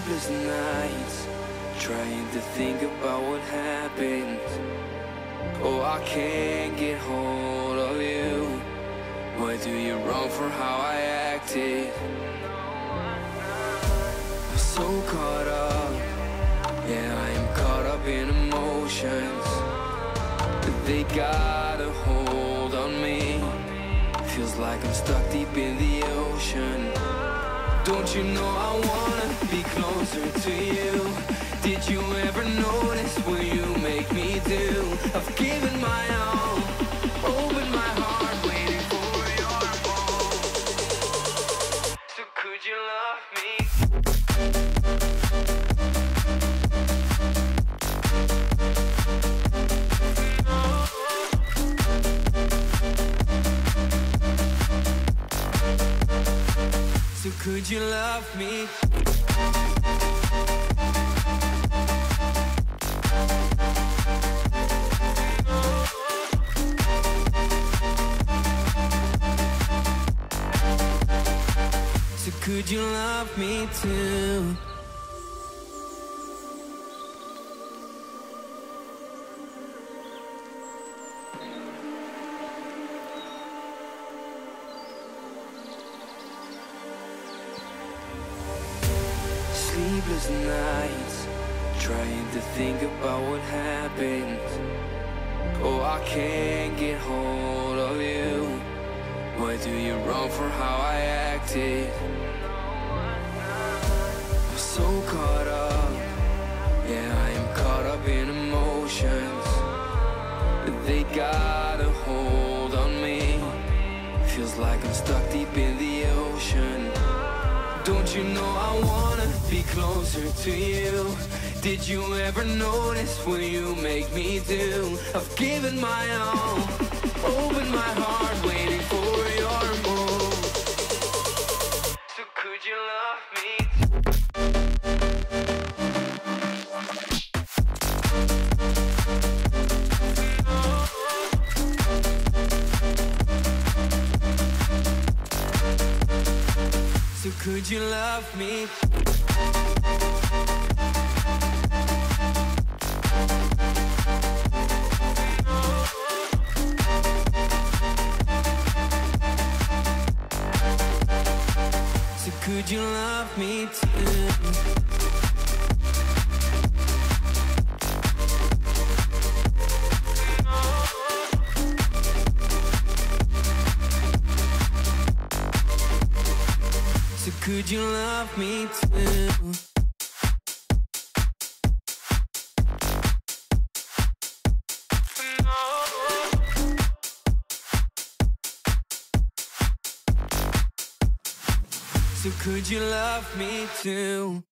Sleepless nights, trying to think about what happened. Oh, I can't get hold of you. Why do you wrong for how I acted? I'm so caught up, yeah, I am caught up in emotions. They got a hold on me. Feels like I'm stuck deep in the ocean. Don't you know I wanna be closer to you? Did you ever notice what you make me do? I've given my all, love me? You love me too?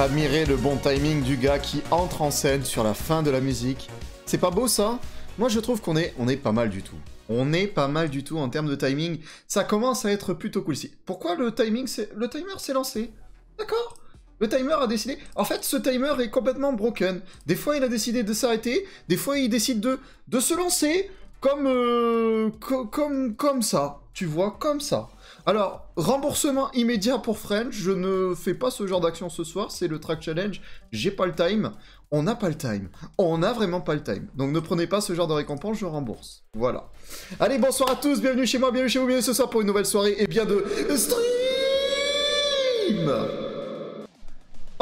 Admirez le bon timing du gars qui entre en scène sur la fin de la musique. C'est pas beau ça? Moi je trouve qu'on est, on est pas mal du tout. On est pas mal du tout en termes de timing. Ça commence à être plutôt cool. Pourquoi le timing. Le timer s'est lancé? D'accord? Le timer a décidé... En fait, ce timer est complètement broken. Des fois, il a décidé de s'arrêter. Des fois, il décide de, de se lancer comme, euh, co- comme, comme ça. Tu vois, comme ça. Alors, remboursement immédiat pour French. Je ne fais pas ce genre d'action ce soir. C'est le track challenge. J'ai pas le time. On n'a pas le time. On n'a vraiment pas le time. Donc ne prenez pas ce genre de récompense, je rembourse. Voilà. Allez, bonsoir à tous. Bienvenue chez moi, bienvenue chez vous, bienvenue ce soir pour une nouvelle soirée et bien de stream.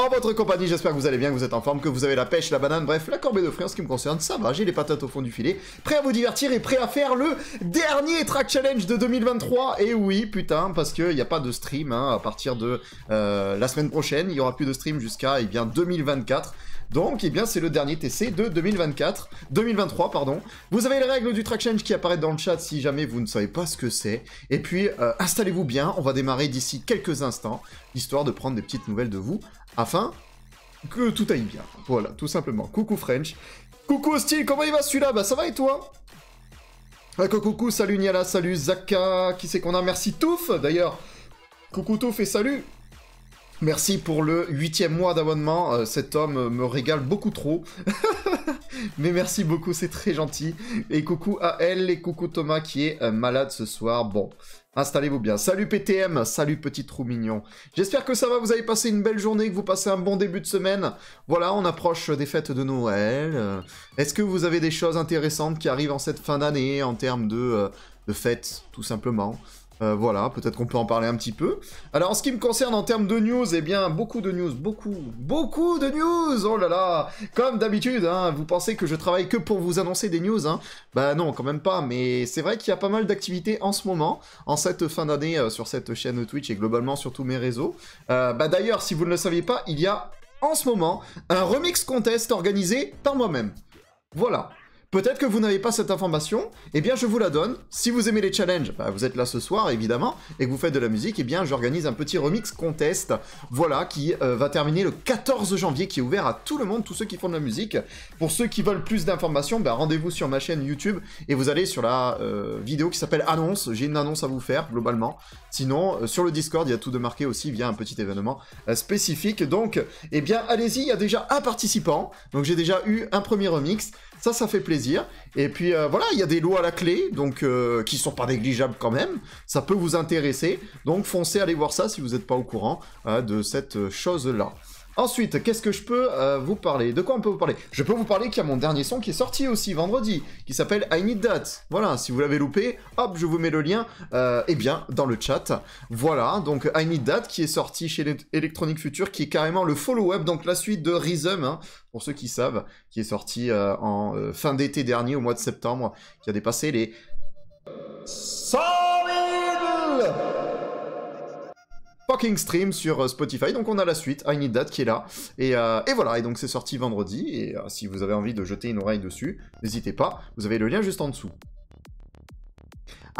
En votre compagnie, j'espère que vous allez bien, que vous êtes en forme, que vous avez la pêche, la banane, bref, la corbeille de fruits en ce qui me concerne, ça va, j'ai les patates au fond du filet, prêt à vous divertir et prêt à faire le dernier track challenge de 2023. Et oui, putain, parce qu'il n'y a pas de stream hein, à partir de euh, la semaine prochaine, il y aura plus de stream jusqu'à eh bien 2024. Donc, eh bien, c'est le dernier TC de 2024, 2023, pardon. Vous avez les règles du track challenge qui apparaissent dans le chat si jamais vous ne savez pas ce que c'est. Et puis, euh, installez-vous bien, on va démarrer d'ici quelques instants, histoire de prendre des petites nouvelles de vous, afin que tout aille bien. Voilà, tout simplement. Coucou French. Coucou Hostile, comment il va celui-là? Bah ça va et toi? Coucou, coucou, salut Niala, salut Zaka, qui c'est qu'on a? Merci Touf, d'ailleurs. Coucou Touf et salut Merci pour le huitième mois d'abonnement, euh, cet homme euh, me régale beaucoup trop. Mais merci beaucoup, c'est très gentil. Et coucou à elle et coucou Thomas qui est euh, malade ce soir. Bon, installez-vous bien. Salut PTM, salut petit trou mignon. J'espère que ça va, vous avez passé une belle journée, que vous passez un bon début de semaine. Voilà, on approche des fêtes de Noël. Est-ce que vous avez des choses intéressantes qui arrivent en cette fin d'année en termes de, euh, de fêtes, tout simplement? Euh, voilà, peut-être qu'on peut en parler un petit peu. Alors, en ce qui me concerne en termes de news, eh bien, beaucoup de news, beaucoup, beaucoup de news Oh là là Comme d'habitude, hein, vous pensez que je travaille que pour vous annoncer des news, hein Bah non, quand même pas, mais c'est vrai qu'il y a pas mal d'activités en ce moment, en cette fin d'année, euh, sur cette chaîne Twitch et globalement sur tous mes réseaux. Euh, bah d'ailleurs, si vous ne le saviez pas, il y a en ce moment un remix contest organisé par moi-même. Voilà. Peut-être que vous n'avez pas cette information, eh bien je vous la donne. Si vous aimez les challenges, bah, vous êtes là ce soir évidemment, et que vous faites de la musique, eh bien j'organise un petit remix contest, voilà, qui euh, va terminer le 14 janvier, qui est ouvert à tout le monde, tous ceux qui font de la musique. Pour ceux qui veulent plus d'informations, bah, rendez-vous sur ma chaîne YouTube, et vous allez sur la euh, vidéo qui s'appelle Annonce, j'ai une annonce à vous faire, globalement. Sinon, euh, sur le Discord, il y a tout de marqué aussi via un petit événement spécifique. Donc, eh bien, allez-y, il y a déjà un participant. Donc, j'ai déjà eu un premier remix. Ça, ça fait plaisir. Et puis, euh, voilà, il y a des lots à la clé, donc euh, qui sont pas négligeables quand même. Ça peut vous intéresser. Donc, foncez, allez voir ça si vous n'êtes pas au courant euh, de cette euh, chose-là. Ensuite, qu'est-ce que je peux euh, vous parler? De quoi on peut vous parler? Je peux vous parler qu'il y a mon dernier son qui est sorti aussi vendredi, qui s'appelle I Need That. Voilà, si vous l'avez loupé, hop, je vous mets le lien, euh, eh bien, dans le chat. Voilà, donc I Need That qui est sorti chez Elect- Electronic Future, qui est carrément le follow-up, donc la suite de Rhythm, hein, pour ceux qui savent, qui est sorti euh, en fin d'été dernier, au mois de septembre, qui a dépassé les 100 000 fucking stream sur euh, Spotify. Donc on a la suite, I Need That qui est là. Et, euh, voilà, et donc c'est sorti vendredi. Et euh, si vous avez envie de jeter une oreille dessus, n'hésitez pas, vous avez le lien juste en dessous.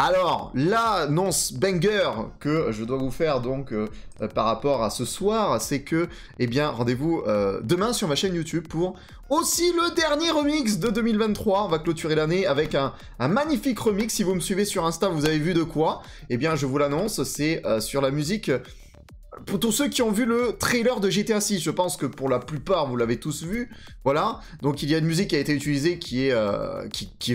Alors, l'annonce banger que je dois vous faire donc euh, euh, par rapport à ce soir, c'est que, eh bien, rendez-vous euh, demain sur ma chaîne YouTube pour aussi le dernier remix de 2023. On va clôturer l'année avec un, magnifique remix. Si vous me suivez sur Insta, vous avez vu de quoi. Eh bien, je vous l'annonce, c'est sur la musique pour tous ceux qui ont vu le trailer de GTA 6, je pense que pour la plupart vous l'avez tous vu, voilà. Donc il y a une musique qui a été utilisée qui est euh,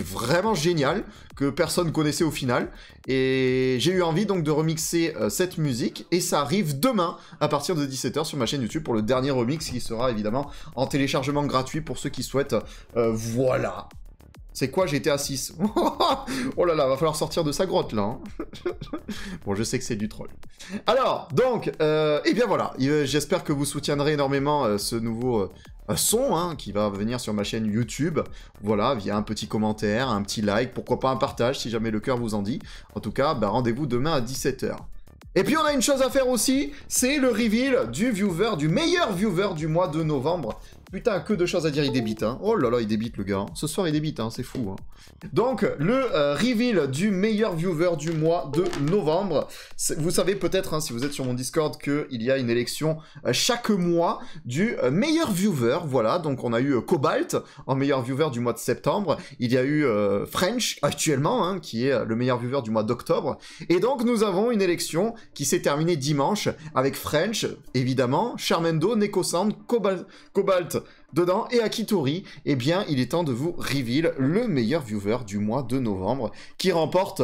vraiment géniale, que personne connaissait au final, et j'ai eu envie donc de remixer euh, cette musique et ça arrive demain à partir de 17h sur ma chaîne YouTube pour le dernier remix qui sera évidemment en téléchargement gratuit pour ceux qui souhaitent. Euh, voilà. C'est quoi GTA 6 Oh là là, va falloir sortir de sa grotte là. hein. bon, je sais que c'est du troll. Alors, donc, euh, eh bien voilà, Euh, j'espère que vous soutiendrez énormément euh, ce nouveau euh, son hein, qui va venir sur ma chaîne YouTube. Voilà, via un petit commentaire, un petit like, pourquoi pas un partage si jamais le cœur vous en dit. En tout cas, bah, rendez-vous demain à 17h. Et puis on a une chose à faire aussi, c'est le reveal du viewer, du meilleur viewer du mois de novembre Putain, que de choses à dire, il débite, hein. Oh là là, il débite, le gars. Ce soir, il débite, hein, c'est fou, hein. Donc, le euh, reveal du meilleur viewer du mois de novembre. Vous savez peut-être, hein, si vous êtes sur mon Discord, qu'il y a une élection euh, chaque mois du euh, meilleur viewer. Voilà, donc on a eu Cobalt en meilleur viewer du mois de septembre. Il y a eu French, actuellement, hein, qui est le meilleur viewer du mois d'octobre. Et donc, nous avons une élection qui s'est terminée dimanche avec French, évidemment, Charmendo, Neko Sound, Cobalt, Cobalt dedans et Akitori, eh bien, il est temps de vous reveal le meilleur viewer du mois de novembre qui remporte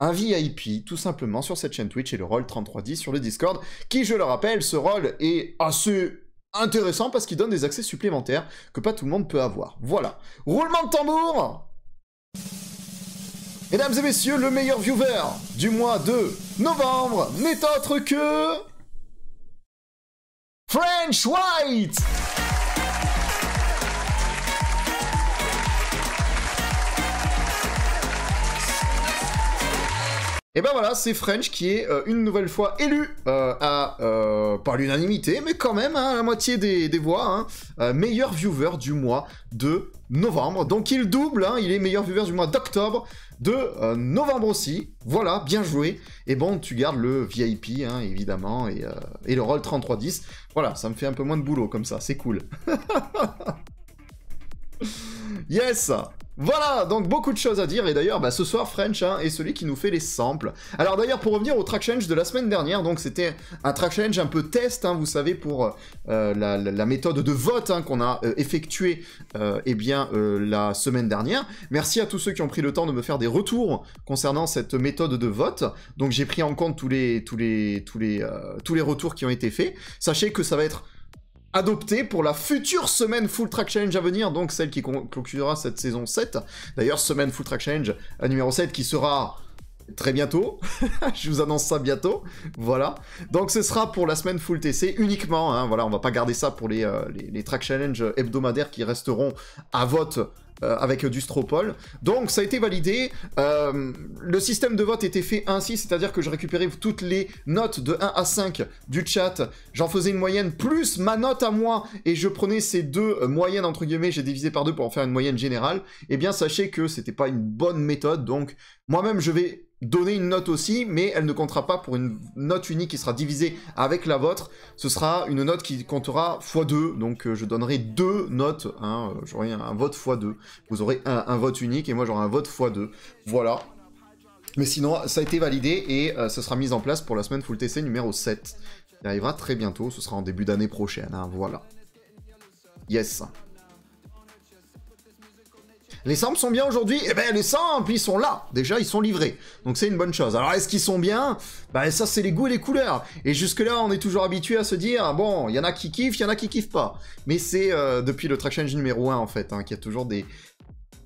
un VIP tout simplement sur cette chaîne Twitch et le rôle 3310 sur le Discord qui, je le rappelle, ce rôle est assez intéressant parce qu'il donne des accès supplémentaires que pas tout le monde peut avoir. Voilà. Roulement de tambour Mesdames et messieurs, le meilleur viewer du mois de novembre n'est autre que... French White Et ben voilà, c'est French qui est euh, une nouvelle fois élu euh, à, euh, par l'unanimité, mais quand même, hein, la moitié des, voix, hein, euh, meilleur viewer du mois de novembre. Donc il double, hein, il est meilleur viewer du mois d'octobre, de novembre aussi. Voilà, bien joué. Et bon, tu gardes le VIP, évidemment, et, et le rôle 3310. Voilà, ça me fait un peu moins de boulot comme ça, c'est cool. Yes Voilà, donc beaucoup de choses à dire, et d'ailleurs, bah, ce soir, French hein, est celui qui nous fait les samples. Alors d'ailleurs, pour revenir au track challenge de la semaine dernière, donc c'était un track challenge un peu test, hein, vous savez, pour euh, la, méthode de vote hein, qu'on a euh, effectuée euh, eh bien, la semaine dernière. Merci à tous ceux qui ont pris le temps de me faire des retours concernant cette méthode de vote. Donc j'ai pris en compte tous les, tous les retours qui ont été faits. Sachez que ça va être adopté pour la future semaine Full Track Challenge à venir, donc celle qui con- conclura cette saison 7. D'ailleurs, semaine Full Track Challenge euh, numéro 7 qui sera très bientôt. Je vous annonce ça bientôt. Voilà. Donc ce sera pour la semaine Full TC uniquement. hein. Voilà, on va pas garder ça pour les, euh, les, les Track Challenge hebdomadaires qui resteront à vote euh, avec euh, du Stropole. Donc ça a été validé. Euh, le système de vote était fait ainsi, c'est-à-dire que je récupérais toutes les notes de 1 à 5 du chat. J'en faisais une moyenne plus ma note à moi et je prenais ces deux moyennes entre guillemets, j'ai divisé par deux pour en faire une moyenne générale. Eh bien sachez que c'était pas une bonne méthode, donc moi-même je vais donner une note aussi, mais elle ne comptera pas pour une note unique qui sera divisée avec la vôtre. Ce sera une note qui comptera x2, donc euh, je donnerai deux notes, hein, euh, j'aurai un, vote x2. Vous aurez un, un vote unique et moi j'aurai un vote x2. Voilà. Mais sinon, ça a été validé et euh, ça sera mis en place pour la semaine Full TC numéro 7. Il arrivera très bientôt, ce sera en début d'année prochaine, hein, voilà. Yes. Les samples sont bien aujourd'hui Eh ben les samples, ils sont là Déjà, ils sont livrés. Donc c'est une bonne chose. Alors est-ce qu'ils sont bien? Bah ça, c'est les goûts et les couleurs. Et jusque-là, on est toujours habitué à se dire, bon, il y en a qui kiffent, il y en a qui kiffent pas. Mais c'est euh, depuis le Track Change numéro 1, en fait, hein, qu'il y a toujours des...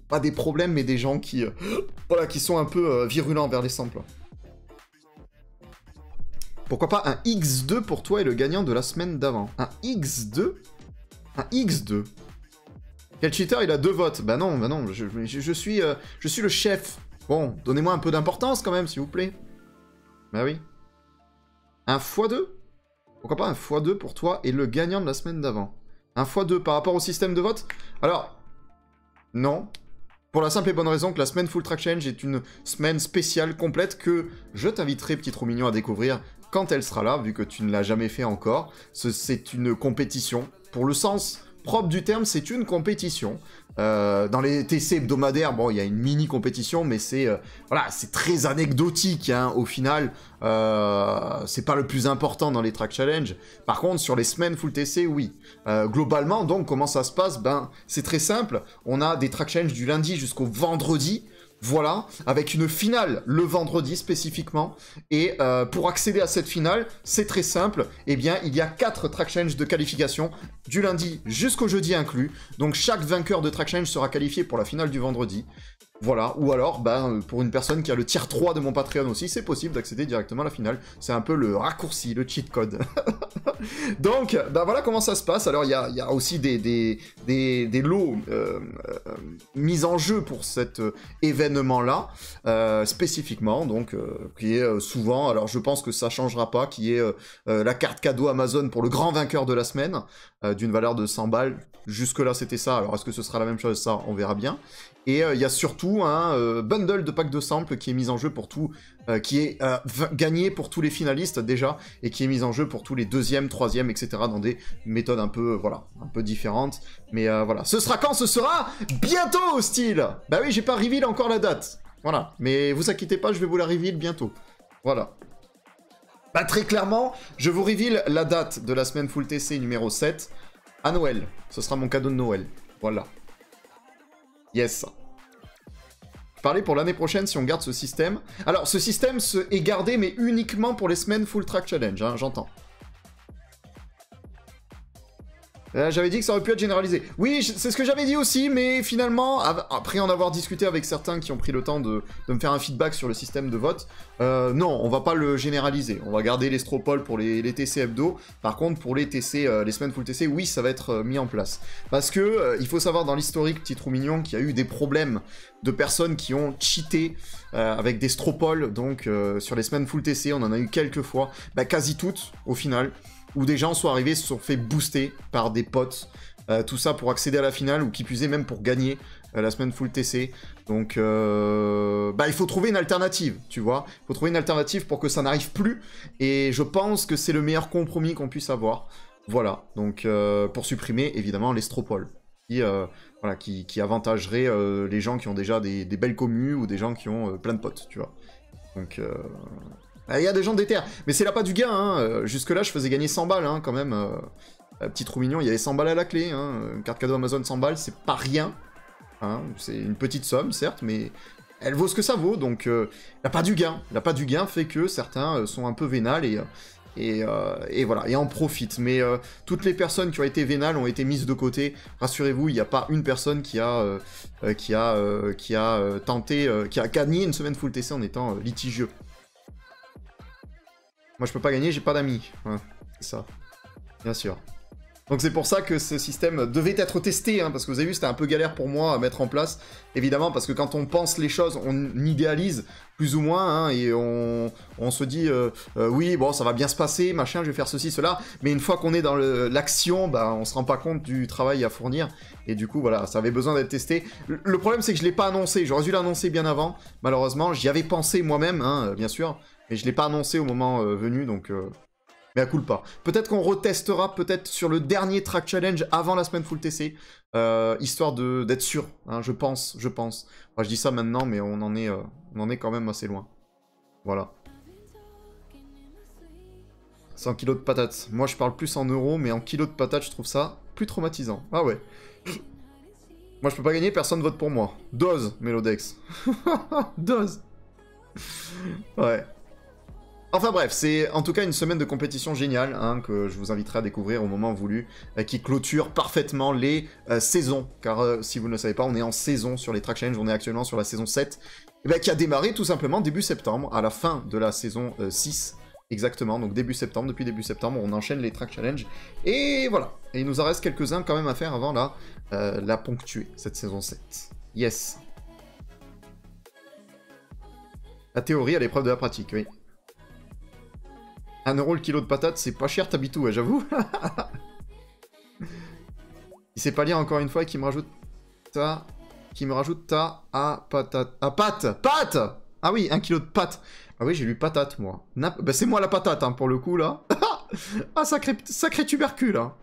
Pas des problèmes, mais des gens qui... euh, voilà, qui sont un peu euh, virulents vers les samples. Pourquoi pas un X2 pour toi et le gagnant de la semaine d'avant Un X2 Un X2 quel cheater, il a deux votes Bah non, bah non, je, suis, euh, je suis le chef. Bon, donnez-moi un peu d'importance quand même, s'il vous plaît. Bah oui. Un x2 Pourquoi pas un x2 pour toi et le gagnant de la semaine d'avant? Un x2 par rapport au système de vote? Alors, non. Pour la simple et bonne raison que la semaine Full Track Change est une semaine spéciale complète que je t'inviterai, petit trop mignon, à découvrir quand elle sera là, vu que tu ne l'as jamais fait encore. Ce- C'est une compétition. Pour le sens propre du terme, c'est une compétition. Euh, dans les TC hebdomadaires, bon, il y a une mini compétition, mais c'est euh, voilà, c'est très anecdotique. hein, au final, euh, c'est pas le plus important dans les track challenge. Par contre, sur les semaines full TC, oui. Euh, globalement, donc, comment ça se passe? Ben, c'est très simple. On a des track challenge du lundi jusqu'au vendredi. Voilà, avec une finale le vendredi spécifiquement. Et euh, pour accéder à cette finale, c'est très simple. Eh bien, il y a 4 track challenge de qualification, du lundi jusqu'au jeudi inclus. Donc chaque vainqueur de track challenge sera qualifié pour la finale du vendredi. Voilà, ou alors, ben, pour une personne qui a le tier 3 de mon Patreon aussi, c'est possible d'accéder directement à la finale. C'est un peu le raccourci, le cheat code. Donc, ben voilà comment ça se passe. Alors, il y a, aussi des, des, des, lots euh, euh, mis en jeu pour cet euh, événement-là, euh, spécifiquement, donc, euh, qui est euh, souvent, alors je pense que ça changera pas, qui est euh, euh, la carte cadeau Amazon pour le grand vainqueur de la semaine, euh, d'une valeur de 100 balles. Jusque-là, c'était ça. Alors, est-ce que ce sera la même chose? Ça, on verra bien. Et euh, il y a surtout un euh, bundle de packs de samples qui est mis en jeu pour tout, euh, qui est gagné pour tous les finalistes déjà, et qui est mis en jeu pour tous les deuxièmes, troisièmes, etc. dans des méthodes un peu, voilà, un peu différentes. Mais voilà, ce sera quand? Ce sera bientôt, style. Bah oui, j'ai pas reveal encore la date. Voilà, mais vous inquiétez pas, je vais vous la reveal bientôt. Voilà. Bah très clairement, je vous reveal la date de la semaine full TC numéro 7 à Noël. Ce sera mon cadeau de Noël. Voilà. Yes. Parlais pour l'année prochaine si on garde ce système. Alors, ce système est gardé, mais uniquement pour les semaines Full Track Challenge, hein, j'entends. Euh, j'avais dit que ça aurait pu être généralisé. Oui, c'est ce que j'avais dit aussi, mais finalement, après en avoir discuté avec certains qui ont pris le temps de, me faire un feedback sur le système de vote, euh, non, on va pas le généraliser. On va garder les Stropol pour les, les TC hebdo. Par contre, pour les TC, euh, les semaines full TC, oui, ça va être mis en place. Parce que il faut savoir dans l'historique, petit trou mignon, qu'il y a eu des problèmes de personnes qui ont cheaté avec des Stropol. Donc sur les semaines full TC, on en a eu quelques fois, bah, quasi toutes au final, où des gens sont arrivés, se sont fait booster par des potes. Euh, tout ça pour accéder à la finale ou qui puisait même pour gagner euh, la semaine full TC. Donc, euh, bah, il faut trouver une alternative, tu vois. Il faut trouver une alternative pour que ça n'arrive plus. Et je pense que c'est le meilleur compromis qu'on puisse avoir. Voilà. Donc, pour supprimer évidemment les stropoles. Qui, voilà, qui, avantagerait les gens qui ont déjà des, des belles communes ou des gens qui ont plein de potes, tu vois. Donc, il y a des gens déter. Mais c'est là pas du gain, hein. Euh, Jusque-là, je faisais gagner 100 balles, hein, quand même. Euh, euh, petit trou mignon, il y avait 100 balles à la clé. Hein. Une carte cadeau Amazon 100 balles, c'est pas rien. Hein. C'est une petite somme, certes, mais elle vaut ce que ça vaut. Donc, euh, la pas du gain. La pas du gain fait que certains sont un peu vénales et, voilà, et en profitent. Mais toutes les personnes qui ont été vénales ont été mises de côté. Rassurez-vous, il n'y a pas une personne qui a, qui a, tenté, qui a gagné une semaine full TC en étant litigieux. Moi, je peux pas gagner, j'ai pas d'amis. C'est ça. Bien sûr. Donc c'est pour ça que ce système devait être testé, hein, parce que vous avez vu, c'était un peu galère pour moi à mettre en place, évidemment, parce que quand on pense les choses, on idéalise plus ou moins, hein, et on, se dit, euh, euh, oui, bon, ça va bien se passer, machin, je vais faire ceci, cela, mais une fois qu'on est dans l'action, bah, on se rend pas compte du travail à fournir, et du coup, voilà, ça avait besoin d'être testé. Le, le problème, c'est que je l'ai pas annoncé, j'aurais dû l'annoncer bien avant, malheureusement, j'y avais pensé moi-même, hein, bien sûr, mais je l'ai pas annoncé au moment euh, venu, donc... euh, mais à coup pas. Peut-être qu'on retestera peut-être sur le dernier track challenge avant la semaine full TC, euh, histoire d'être sûr. hein, je pense, je pense. Je dis ça maintenant, mais on en est, euh, on en est quand même assez loin. Voilà. 100 kilos de patates. Moi, je parle plus en euros, mais en kilos de patates, je trouve ça plus traumatisant. Ah ouais. Moi, je peux pas gagner, personne vote pour moi. Dose, Melodex. Dose. Ouais. Enfin bref, c'est en tout cas une semaine de compétition géniale hein, que je vous inviterai à découvrir au moment voulu, euh, qui clôture parfaitement les euh, saisons. Car euh, si vous ne le savez pas, on est en saison sur les Track Challenge, on est actuellement sur la saison 7, et ben, qui a démarré tout simplement début septembre, à la fin de la saison euh, 6. Exactement, donc début septembre, depuis début septembre, on enchaîne les Track Challenge. Et voilà, et il nous en reste quelques-uns quand même à faire avant la, la ponctuer, cette saison 7. Yes. La théorie à l'épreuve de la pratique, oui. 1 euro le kilo de patates, c'est pas cher, ouais, j'avoue. Il sait pas lire encore une fois et qui me rajoute ta... Qui me rajoute ta... Ah, patate... Ah, pâte Pâte Ah oui, 1 kilo de pâte. Ah oui, j'ai lu patate, moi. Nap... Bah, c'est moi la patate, hein, pour le coup, là. ah, sacré, sacré tubercule, hein.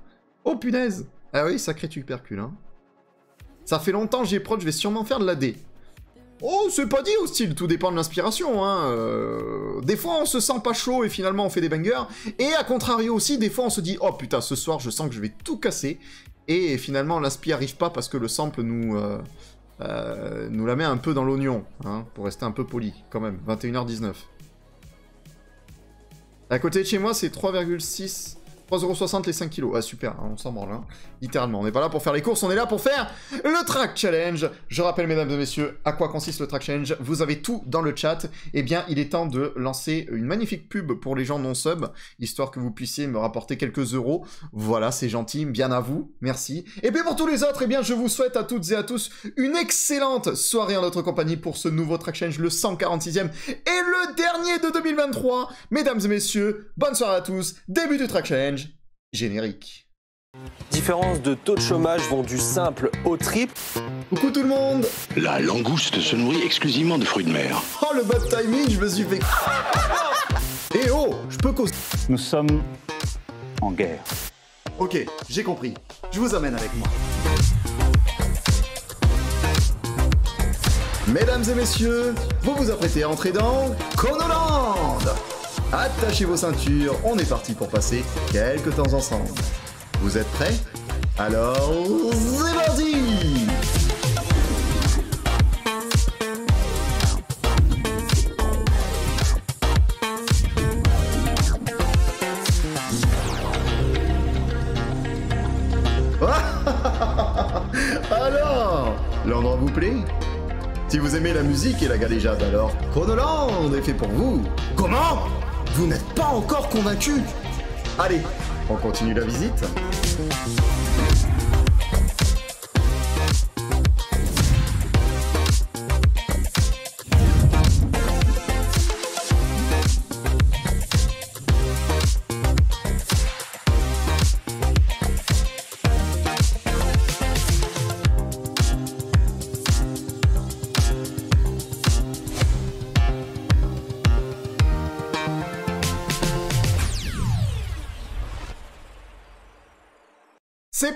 Oh, punaise Ah oui, sacré tubercule, hein. Ça fait longtemps, j'y ai prod, je vais sûrement faire de la D. Oh, c'est pas dit au style, tout dépend de l'inspiration. Hein. euh, Des fois, on se sent pas chaud et finalement on fait des bangers. Et à contrario aussi, des fois on se dit oh putain, ce soir je sens que je vais tout casser. Et finalement, l'inspi arrive pas parce que le sample nous euh, euh, nous la met un peu dans l'oignon, hein, pour rester un peu poli quand même. 21h19. À côté de chez moi, c'est 3,6 3,60€ les 5 kilos. Ah super, hein, on s'en branle, hein. littéralement. On n'est pas là pour faire les courses, on est là pour faire le Track Challenge. Je rappelle, mesdames et messieurs, à quoi consiste le Track Challenge? Vous avez tout dans le chat. Eh bien, il est temps de lancer une magnifique pub pour les gens non sub, histoire que vous puissiez me rapporter quelques euros. Voilà, c'est gentil, bien à vous, merci. Et puis pour tous les autres, eh bien, je vous souhaite à toutes et à tous une excellente soirée en notre compagnie pour ce nouveau Track Challenge, le 146e et le dernier de 2023. Mesdames et messieurs, bonne soirée à tous. Début du Track Challenge. Générique. Différences de taux de chômage vont du simple au triple. Coucou tout le monde La langouste se nourrit exclusivement de fruits de mer. Oh le bad timing, je me suis fait... Eh oh Je peux causer... Nous sommes en guerre. Ok, j'ai compris. Je vous amène avec moi. Mesdames et messieurs, vous vous apprêtez à entrer dans Konoland Attachez vos ceintures, on est parti pour passer quelques temps ensemble. Vous êtes prêts? Alors, c'est parti Alors, l'endroit vous plaît? Si vous aimez la musique et la galéjade, alors Chronoland est fait pour vous. Comment? Vous n'êtes pas encore convaincu Allez, on continue la visite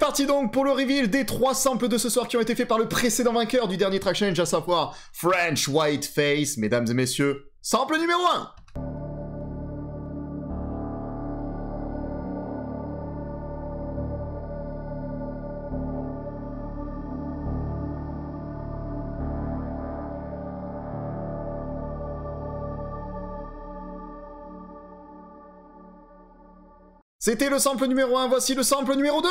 parti donc pour le reveal des trois samples de ce soir qui ont été faits par le précédent vainqueur du dernier track challenge, à savoir French White Face, mesdames et messieurs. Sample numéro 1 C'était le sample numéro 1, voici le sample numéro 2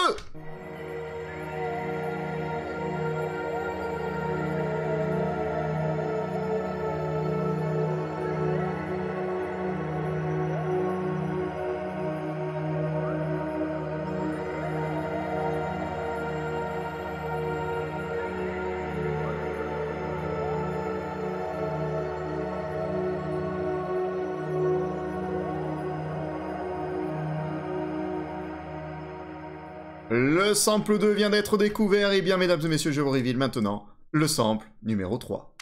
Le sample 2 vient d'être découvert, et bien mesdames et messieurs, je vous révèle maintenant le sample numéro 3.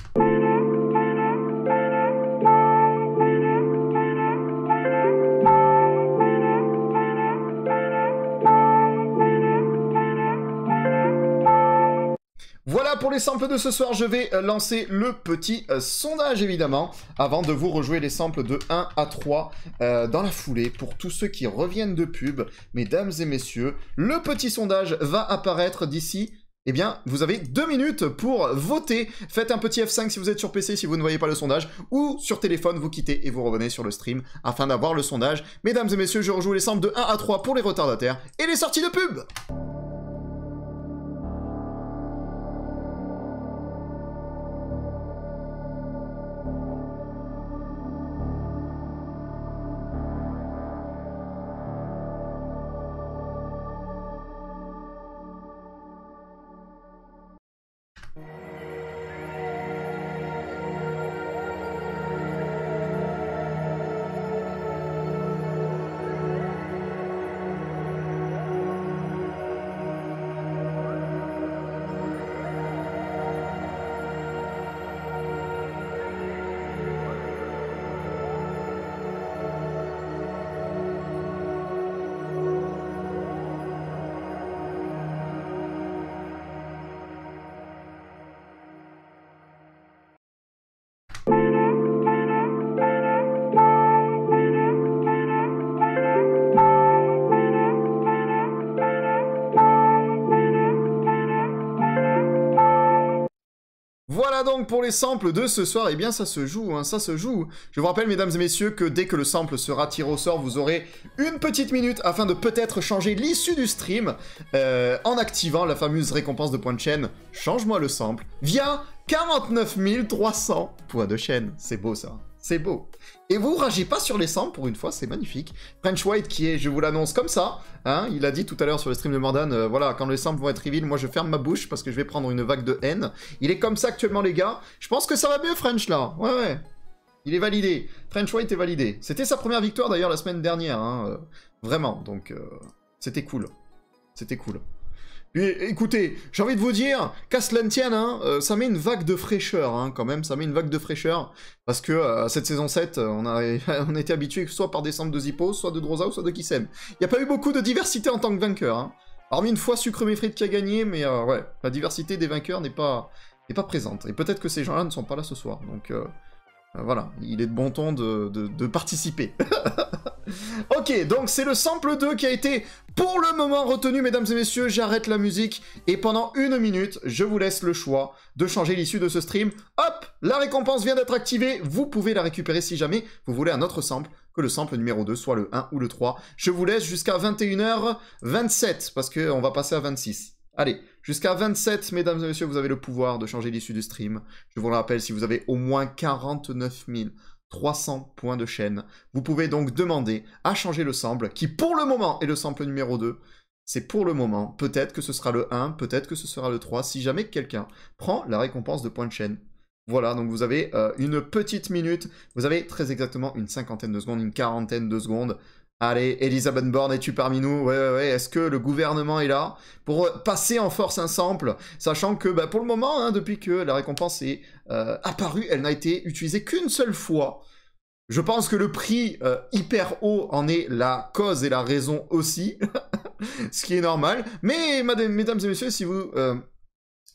Pour les samples de ce soir, je vais euh, lancer le petit euh, sondage évidemment, avant de vous rejouer les samples de 1 à 3 euh, dans la foulée pour tous ceux qui reviennent de pub. Mesdames et messieurs, le petit sondage va apparaître d'ici eh bien, vous avez deux minutes pour voter. Faites un petit F5 si vous êtes sur PC, si vous ne voyez pas le sondage, ou sur téléphone, vous quittez et vous revenez sur le stream afin d'avoir le sondage. Mesdames et messieurs, je rejoue les samples de 1 à 3 pour les retardataires et les sorties de pub. Donc pour les samples de ce soir. Eh bien, ça se joue, hein, ça se joue. Je vous rappelle, mesdames et messieurs, que dès que le sample sera tiré au sort, vous aurez une petite minute afin de peut-être changer l'issue du stream euh, en activant la fameuse récompense de points de chaîne. Change-moi le sample via 49 300 points de chaîne. C'est beau ça. C'est beau. Et vous ragez pas sur les samples pour une fois, c'est magnifique. French White qui est, je vous l'annonce comme ça, hein, il a dit tout à l'heure sur le stream de Mordan, euh, voilà, quand les samples vont être reveal, moi je ferme ma bouche parce que je vais prendre une vague de haine. Il est comme ça actuellement les gars. Je pense que ça va mieux French là. Ouais ouais. Il est validé. French White est validé. C'était sa première victoire d'ailleurs la semaine dernière, hein, euh, vraiment. Donc euh, c'était cool. C'était cool. Puis, écoutez, j'ai envie de vous dire, qu'à cela ne tienne, hein, euh, ça met une vague de fraîcheur, hein, quand même, ça met une vague de fraîcheur, parce que euh, cette saison 7, euh, on, a, on était habitué soit par samples de Zippo, soit de Droza, ou soit de Kissem. Il n'y a pas eu beaucoup de diversité en tant que vainqueur, hein. Hormis une fois Sucre Mes Frites qui a gagné, mais ouais, la diversité des vainqueurs n'est pas, pas présente. Et peut-être que ces gens-là ne sont pas là ce soir, donc... euh, voilà, il est de bon ton de participer. ok, donc c'est le sample 2 qui a été pour le moment retenu, mesdames et messieurs. J'arrête la musique et pendant une minute, je vous laisse le choix de changer l'issue de ce stream. Hop, la récompense vient d'être activée. Vous pouvez la récupérer si jamais vous voulez un autre sample que le sample numéro 2, soit le 1 ou le 3. Je vous laisse jusqu'à 21h27 parce qu'on va passer à 26. Allez, jusqu'à 27, mesdames et messieurs, vous avez le pouvoir de changer l'issue du stream. Je vous le rappelle, si vous avez au moins 49 300 points de chaîne, vous pouvez donc demander à changer le sample, qui pour le moment est le sample numéro 2. C'est pour le moment. Peut-être que ce sera le 1, peut-être que ce sera le 3, si jamais quelqu'un prend la récompense de points de chaîne. Voilà, donc vous avez euh, une petite minute, vous avez très exactement une cinquantaine de secondes, une quarantaine de secondes. Allez, Elisabeth Borne, es-tu parmi nous? Ouais, ouais, ouais. Est-ce que le gouvernement est là pour euh, passer en force un sample Sachant que, bah, pour le moment, hein, depuis que la récompense est euh, apparue, elle n'a été utilisée qu'une seule fois. Je pense que le prix euh, hyper haut en est la cause et la raison aussi, ce qui est normal. Mais, mesdames et messieurs, si vous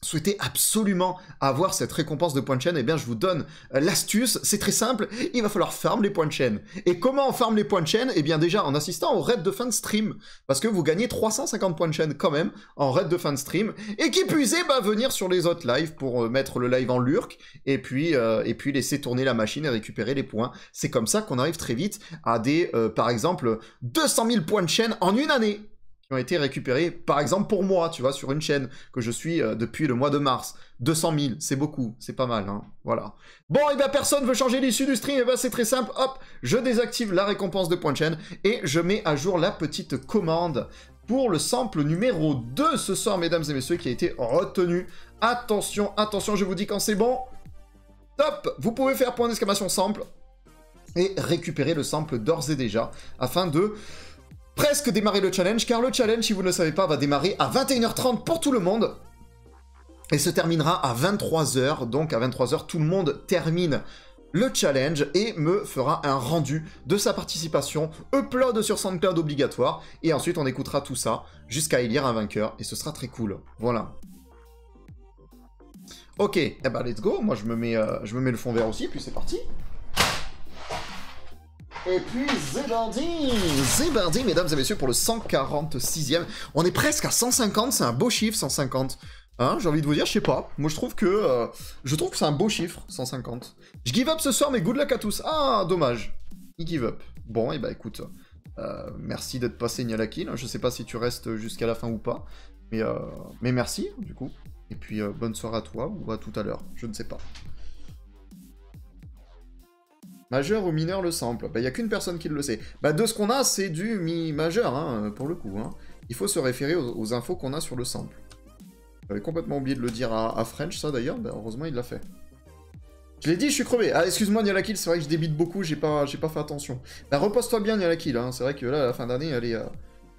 souhaitez absolument avoir cette récompense de points de chaîne, eh bien je vous donne euh, l'astuce, c'est très simple, il va falloir farm les points de chaîne. Et comment on farm les points de chaîne? Eh bien déjà en assistant au raid de fin de stream, parce que vous gagnez 350 points de chaîne quand même en raid de fin de stream, et qui est, bah venir sur les autres lives pour euh, mettre le live en lurk, et puis, euh, et puis laisser tourner la machine et récupérer les points. C'est comme ça qu'on arrive très vite à des, par exemple, 200 000 points de chaîne en une année qui ont été récupérés, par exemple pour moi, tu vois, sur une chaîne que je suis euh, depuis le mois de mars. 200 000, c'est beaucoup, c'est pas mal, hein, voilà. Bon, et bien personne veut changer l'issue du stream, et ben c'est très simple, hop, je désactive la récompense de points de chaîne, et je mets à jour la petite commande pour le sample numéro 2 ce soir, mesdames et messieurs, qui a été retenu. Attention, attention, je vous dis quand c'est bon. Top Vous pouvez faire point d'exclamation sample, et récupérer le sample d'ores et déjà, afin de presque démarrer le challenge, car le challenge, si vous ne le savez pas, va démarrer à 21h30 pour tout le monde, et se terminera à 23h, donc à 23h, tout le monde termine le challenge et me fera un rendu de sa participation, upload sur SoundCloud obligatoire, et ensuite on écoutera tout ça jusqu'à élire un vainqueur, et ce sera très cool. Voilà. Ok, eh ben let's go, moi je me mets, euh, je me mets le fond vert aussi, puis c'est parti. Et puis Zébardi Zébardi, mesdames et messieurs, pour le 146e. On est presque à 150, c'est un beau chiffre, 150. Hein, j'ai envie de vous dire, je sais pas. Moi, je trouve que euh, je trouve que c'est un beau chiffre, 150. Je give up ce soir, mais good luck à tous. Ah, dommage. Il give up. Bon, et bah écoute, euh, merci d'être passé Nialakil. Je sais pas si tu restes jusqu'à la fin ou pas, mais euh, mais merci du coup. Et puis bonne soirée à toi ou à tout à l'heure. Je ne sais pas. Majeur ou mineur le sample Bah, il n'y a qu'une personne qui le sait. Bah, de ce qu'on a, c'est du mi majeur, hein, pour le coup. Hein. Il faut se référer aux, infos qu'on a sur le sample. J'avais complètement oublié de le dire à, French, ça d'ailleurs, bah, heureusement il l'a fait. Je l'ai dit, je suis crevé. Ah, excuse-moi, Nialakil, c'est vrai que je débite beaucoup, j'ai pas, pas fait attention. Bah, repose-toi bien, Nialakil, hein. c'est vrai que là, la fin d'année, elle est, euh,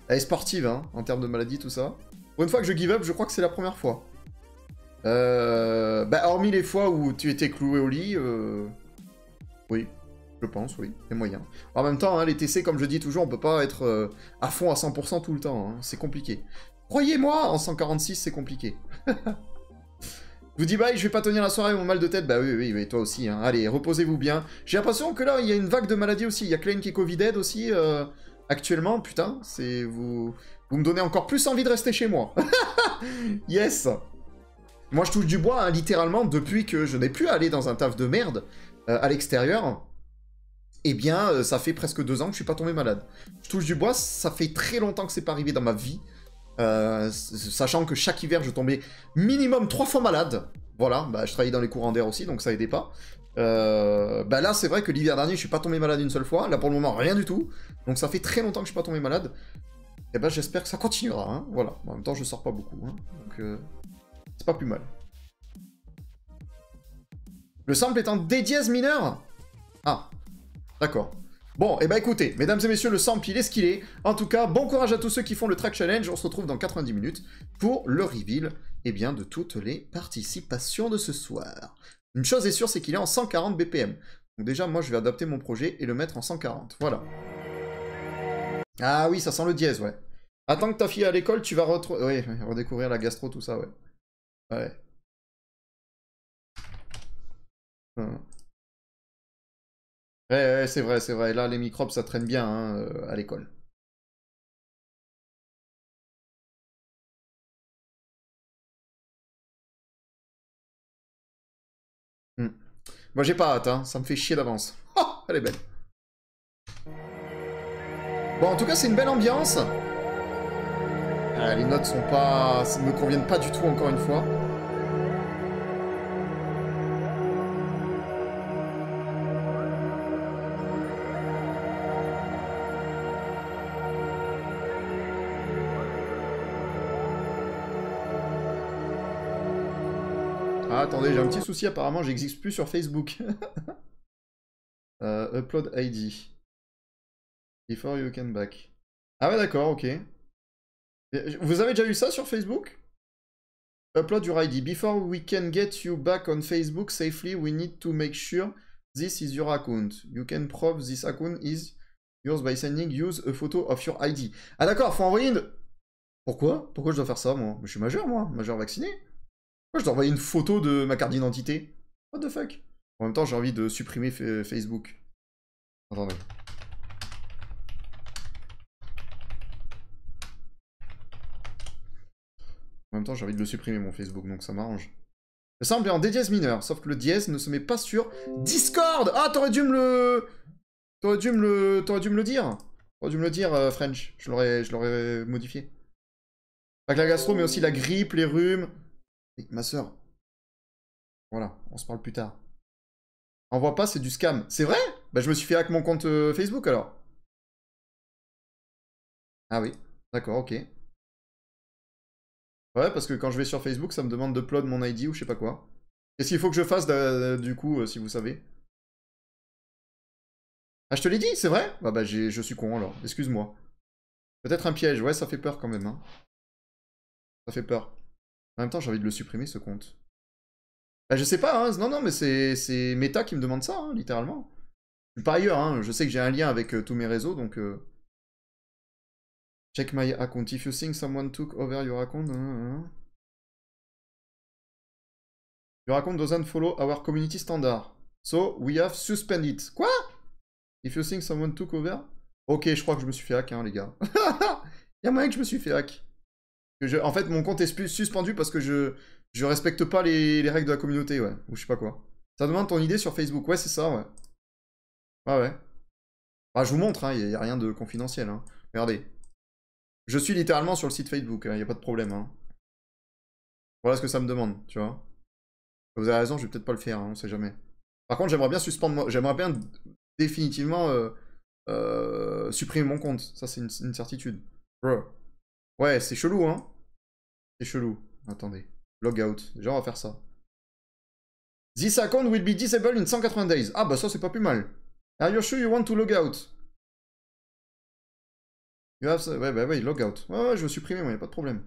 elle est sportive, hein, en termes de maladie, tout ça. Pour une fois que je give up, je crois que c'est la première fois. Euh... Bah, hormis les fois où tu étais cloué au lit, euh... Oui, je pense, oui, a moyen. En même temps, hein, les TC, comme je dis toujours, on peut pas être euh, à fond à 100% tout le temps, hein, c'est compliqué. Croyez-moi, en 146, c'est compliqué. Vous dis bye, je vais pas tenir la soirée, mon mal de tête. Bah oui, oui, oui, toi aussi. Hein. Allez, reposez-vous bien. J'ai l'impression que là, il y a une vague de maladies aussi. Il y a Klein qui est Covid aussi euh, actuellement. Putain, c'est vous, vous me donnez encore plus envie de rester chez moi. yes. Moi, je touche du bois, littéralement, depuis que je n'ai plus à aller dans un taf de merde à l'extérieur. Eh bien, euh, ça fait presque deux ans que je suis pas tombé malade. Je touche du bois, ça fait très longtemps que c'est pas arrivé dans ma vie. Euh, sachant que chaque hiver, je tombais minimum trois fois malade. Voilà, bah, je travaillais dans les courants d'air aussi, donc ça aidait pas. Euh, bah là, c'est vrai que l'hiver dernier, je suis pas tombé malade une seule fois. Là, pour le moment, rien du tout. Donc ça fait très longtemps que je suis pas tombé malade. Et bah, j'espère que ça continuera. hein. Voilà. En même temps, je sors pas beaucoup. hein. Donc, euh, c'est pas plus mal. Le sample est en D dièse mineur Ah, d'accord. Bon, et bah écoutez, mesdames et messieurs, le sample, il est ce qu'il est. En tout cas, bon courage à tous ceux qui font le track challenge. On se retrouve dans 90 minutes pour le reveal eh bien, de toutes les participations de ce soir. Une chose est sûre, c'est qu'il est en 140 BPM. Donc déjà, moi, je vais adapter mon projet et le mettre en 140. Voilà. Ah oui, ça sent le dièse, ouais. Attends que ta fille à l'école, tu vas. Oui, redécouvrir la gastro, tout ça, ouais. Ouais. Hum. Ouais, c'est vrai, c'est vrai. Là, les microbes, ça traîne bien hein, euh, à l'école. Hmm. Moi, j'ai pas hâte, hein. ça me fait chier d'avance. Oh, elle est belle. Bon, en tout cas, c'est une belle ambiance. Ah, les notes sont pas... ne me conviennent pas du tout, encore une fois. Attendez, j'ai un petit souci, apparemment, j'existe plus sur Facebook. Euh, upload ID. Before you can back. Ah ouais, d'accord, ok. Et, Vous avez déjà eu ça sur Facebook? Upload your ID. Before we can get you back on Facebook safely, we need to make sure this is your account. You can prove this account is yours by sending use a photo of your ID. Ah d'accord, faut envoyer une... Pourquoi? Pourquoi je dois faire ça, moi? Je suis majeur, moi. Majeur vacciné. Je dois envoyer une photo de ma carte d'identité? What the fuck? En même temps, j'ai envie de supprimer fa- Facebook. Attendez. En même temps, j'ai envie de le supprimer, mon Facebook, donc ça m'arrange. Le sample est en dièse mineur, sauf que le dièse ne se met pas sur Discord Ah, t'aurais dû me le... T'aurais dû me le... T'aurais dû me le dire T'aurais dû me le dire, euh, French. Je l'aurais je l'aurais modifié. Que la gastro, mais aussi la grippe, les rhumes... Et ma soeur. Voilà, on se parle plus tard. Envoie pas, c'est du scam. C'est vrai? Bah je me suis fait hack mon compte euh, Facebook alors. Ah oui, d'accord, ok. Ouais, parce que quand je vais sur Facebook, ça me demande d'upload mon ID ou je sais pas quoi. Qu'est-ce qu'il faut que je fasse de- du coup, euh, si vous savez Ah, je te l'ai dit, c'est vrai? Bah bah je suis con alors, excuse-moi. Peut-être un piège, ouais, ça fait peur quand même. Hein. Ça fait peur. En même temps, j'ai envie de le supprimer ce compte. Bah, je sais pas, hein. non, non, mais c'est Meta qui me demande ça, hein, littéralement. Par ailleurs, hein, je sais que j'ai un lien avec euh, tous mes réseaux, donc... euh, Check my account. If you think someone took over your account... hein, hein. Your account doesn't follow our community standard. So, we have suspended it. Quoi? If you think someone took over... Ok, je crois que je me suis fait hack, hein, les gars. Il y a moyen que je me suis fait hack. En fait, mon compte est suspendu parce que je... Je respecte pas les... les règles de la communauté, ouais. Ou je sais pas quoi. Ça demande ton idée sur Facebook. Ouais, c'est ça, ouais. Ouais, ouais. Ah, je vous montre, hein, il n'y a, rien de confidentiel. Hein. Regardez. Je suis littéralement sur le site Facebook, il n'y a pas de problème. Hein. Voilà ce que ça me demande, tu vois. Vous avez raison, je vais peut-être pas le faire, hein, on sait jamais. Par contre, j'aimerais bien suspendre, j'aimerais bien définitivement euh, euh, supprimer mon compte. Ça, c'est une, une certitude. Ouais, c'est chelou, hein. C'est chelou. Attendez. Logout. Déjà, on va faire ça. This account will be disabled in 180 days. Ah, bah ça, c'est pas plus mal. Are you sure you want to log out? You have... Ouais, bah ouais, log out. Ouais, ouais, je veux supprimer, moi, y a pas de problème.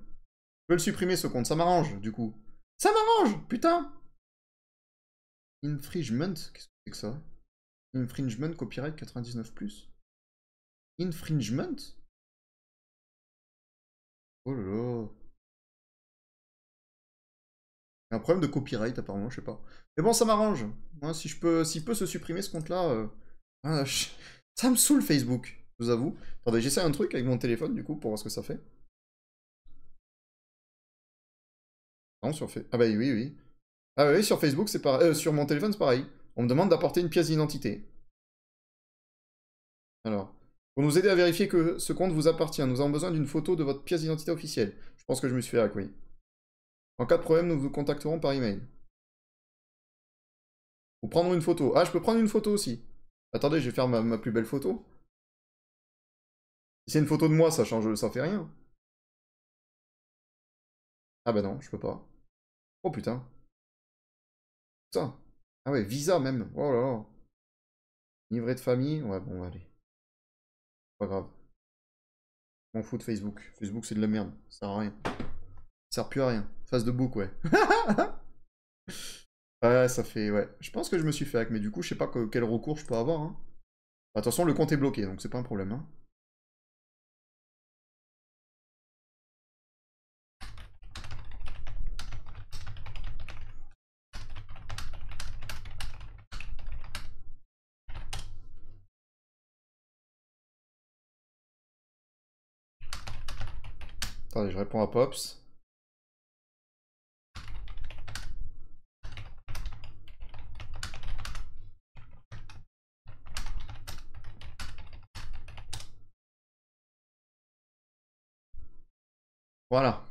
Je veux le supprimer, ce compte. Ça m'arrange, du coup. Ça m'arrange, putain! Infringement? Qu'est-ce que c'est que ça? Infringement, copyright 99+. Infringement? Oh là là. Un problème de copyright, apparemment, je sais pas. Mais bon, ça m'arrange. Moi, si je peux, s'il peut se supprimer ce compte-là, euh, ah, ça me saoule Facebook, je vous avoue. Attendez, j'essaie un truc avec mon téléphone, du coup, pour voir ce que ça fait. Non, sur Facebook. Ah bah oui, oui. Ah oui, sur Facebook, c'est pareil. Euh, sur mon téléphone, c'est pareil. On me demande d'apporter une pièce d'identité. Alors, pour nous aider à vérifier que ce compte vous appartient, nous avons besoin d'une photo de votre pièce d'identité officielle. Je pense que je me suis fait hack. En cas de problème, nous vous contacterons par email. Ou prendre une photo. Ah, je peux prendre une photo aussi. Attendez, je vais faire ma, plus belle photo. Si c'est une photo de moi, ça change, ça fait rien. Ah bah non, je peux pas. Oh putain. Ça. Ah ouais, visa même. Oh là là. Livret de famille. Ouais, bon, allez. Pas grave. Je m'en fous de Facebook. Facebook, c'est de la merde. Ça sert à rien. Ça sert plus à rien. Face de bouc, ouais. ouais, ça fait... Ouais. Je pense que je me suis fait hack, mais du coup, je sais pas que- quel recours je peux avoir. Hein. Attention, le compte est bloqué, donc c'est pas un problème. Hein. Je réponds à Pops. Voilà.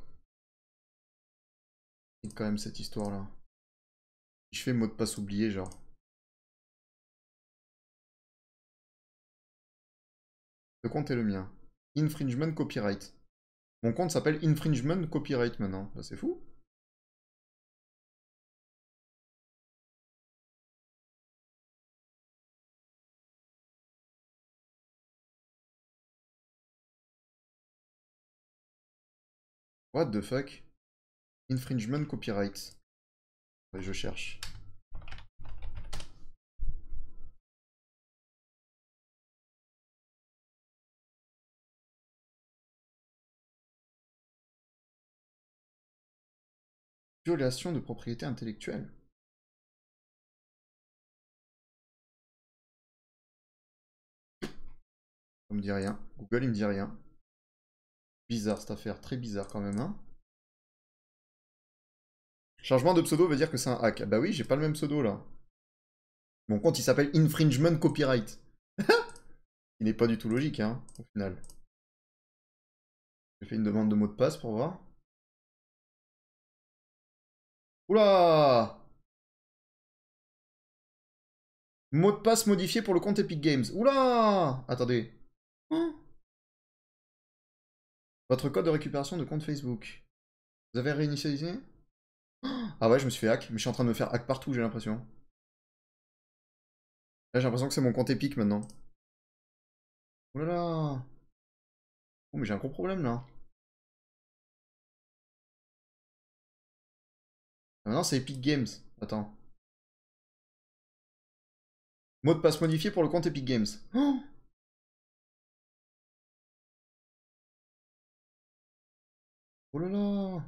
C'est quand même cette histoire-là. Je fais mot de passe oublié, genre. Le compte est le mien. Infringement copyright. Mon compte s'appelle Infringement Copyright maintenant. Bah, c'est fou. What the fuck? Infringement Copyright. Ouais, je cherche. Violation de propriété intellectuelle. Ça me dit rien. Google, il me dit rien. Bizarre cette affaire, très bizarre quand même, hein. Changement de pseudo veut dire que c'est un hack. Ah Bah oui, j'ai pas le même pseudo là. Mon compte il s'appelle Infringement Copyright. il n'est pas du tout logique, hein, au final. J'ai fait une demande de mot de passe pour voir. Oula Mot de passe modifié pour le compte Epic Games. Oula Attendez. Hein? Votre code de récupération de compte Facebook. Vous avez réinitialisé? Ah ouais, je me suis fait hack, mais je suis en train de me faire hack partout, j'ai l'impression. Là, j'ai l'impression que c'est mon compte Epic maintenant. Là là Oh, mais j'ai un gros problème là. Maintenant, c'est Epic Games. Attends. Mot de passe modifié pour le compte Epic Games. Oh Oh là là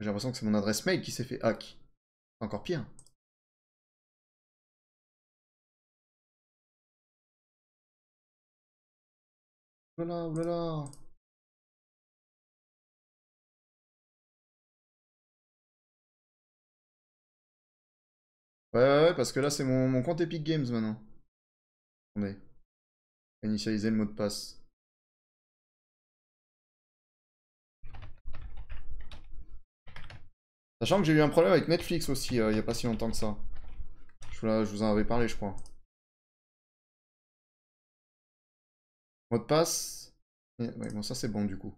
J'ai l'impression que c'est mon adresse mail qui s'est fait hack. Encore pire. Oh là oh Ouais, ouais, ouais, parce que là, c'est mon, mon compte Epic Games maintenant. Attendez. Initialiser le mot de passe. Sachant que j'ai eu un problème avec Netflix aussi, euh, il n'y a pas si longtemps que ça. Je je vous en avais parlé, je crois. Mot de passe. Et- ouais, bon, ça c'est bon du coup.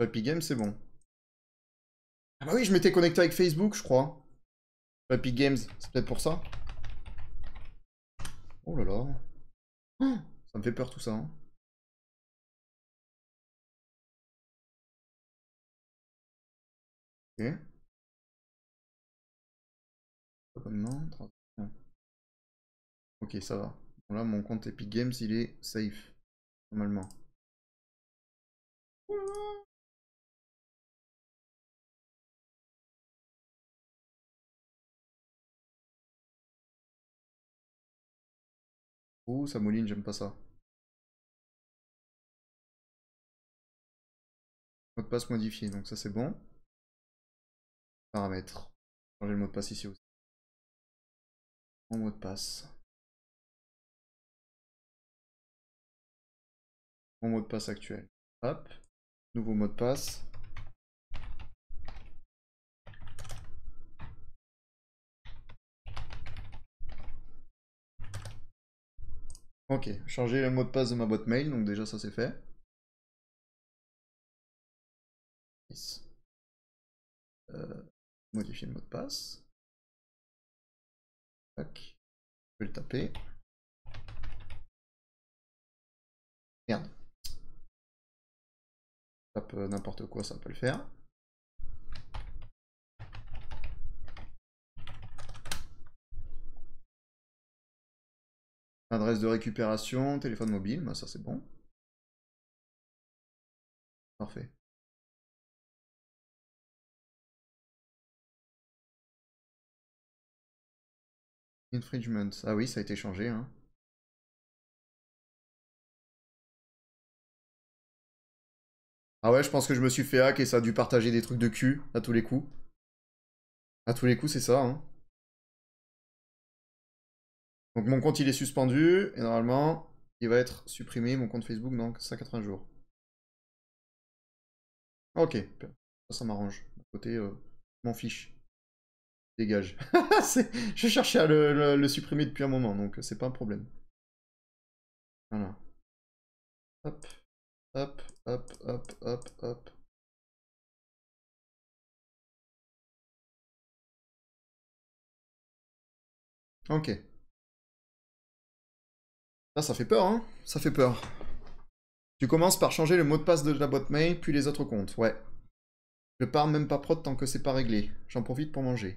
Epic Games, c'est bon. Ah bah oui, je m'étais connecté avec Facebook, je crois. Epic Games, c'est peut-être pour ça. Oh là là. Oh, ça me fait peur tout ça. hein. Ok. Transaction. Ok, ça va. Là, mon compte Epic Games, il est safe. Normalement. Ouh, ça mouline, j'aime pas ça. Mot de passe modifié, donc ça c'est bon. Paramètres. Changer le mot de passe ici aussi. Mon mot de passe. Mon mot de passe actuel. Hop. Nouveau mot de passe. Ok, changer le mot de passe de ma boîte mail, donc déjà ça c'est fait. Euh, modifier le mot de passe. Je vais le taper. Merde. Tape euh, n'importe quoi, ça peut le faire. Adresse de récupération, téléphone mobile, bah ça c'est bon. Parfait. Infringement. Ah oui, ça a été changé. Hein. Ah ouais, je pense que je me suis fait hack et ça a dû partager des trucs de cul à tous les coups. À tous les coups, c'est ça. Hein. Donc mon compte il est suspendu et normalement il va être supprimé mon compte Facebook dans 180 jours. Ok, ça, m'arrange. Côté, euh, m'en fiche. Dégage. Je cherchais à le, le- le supprimer depuis un moment, donc c'est pas un problème. Voilà. Hop, hop, hop, hop, hop, hop. Ok. Là, ça fait peur, hein Ça fait peur. Tu commences par changer le mot de passe de la boîte mail, puis les autres comptes. Ouais. Je pars même pas prod tant que c'est pas réglé. J'en profite pour manger.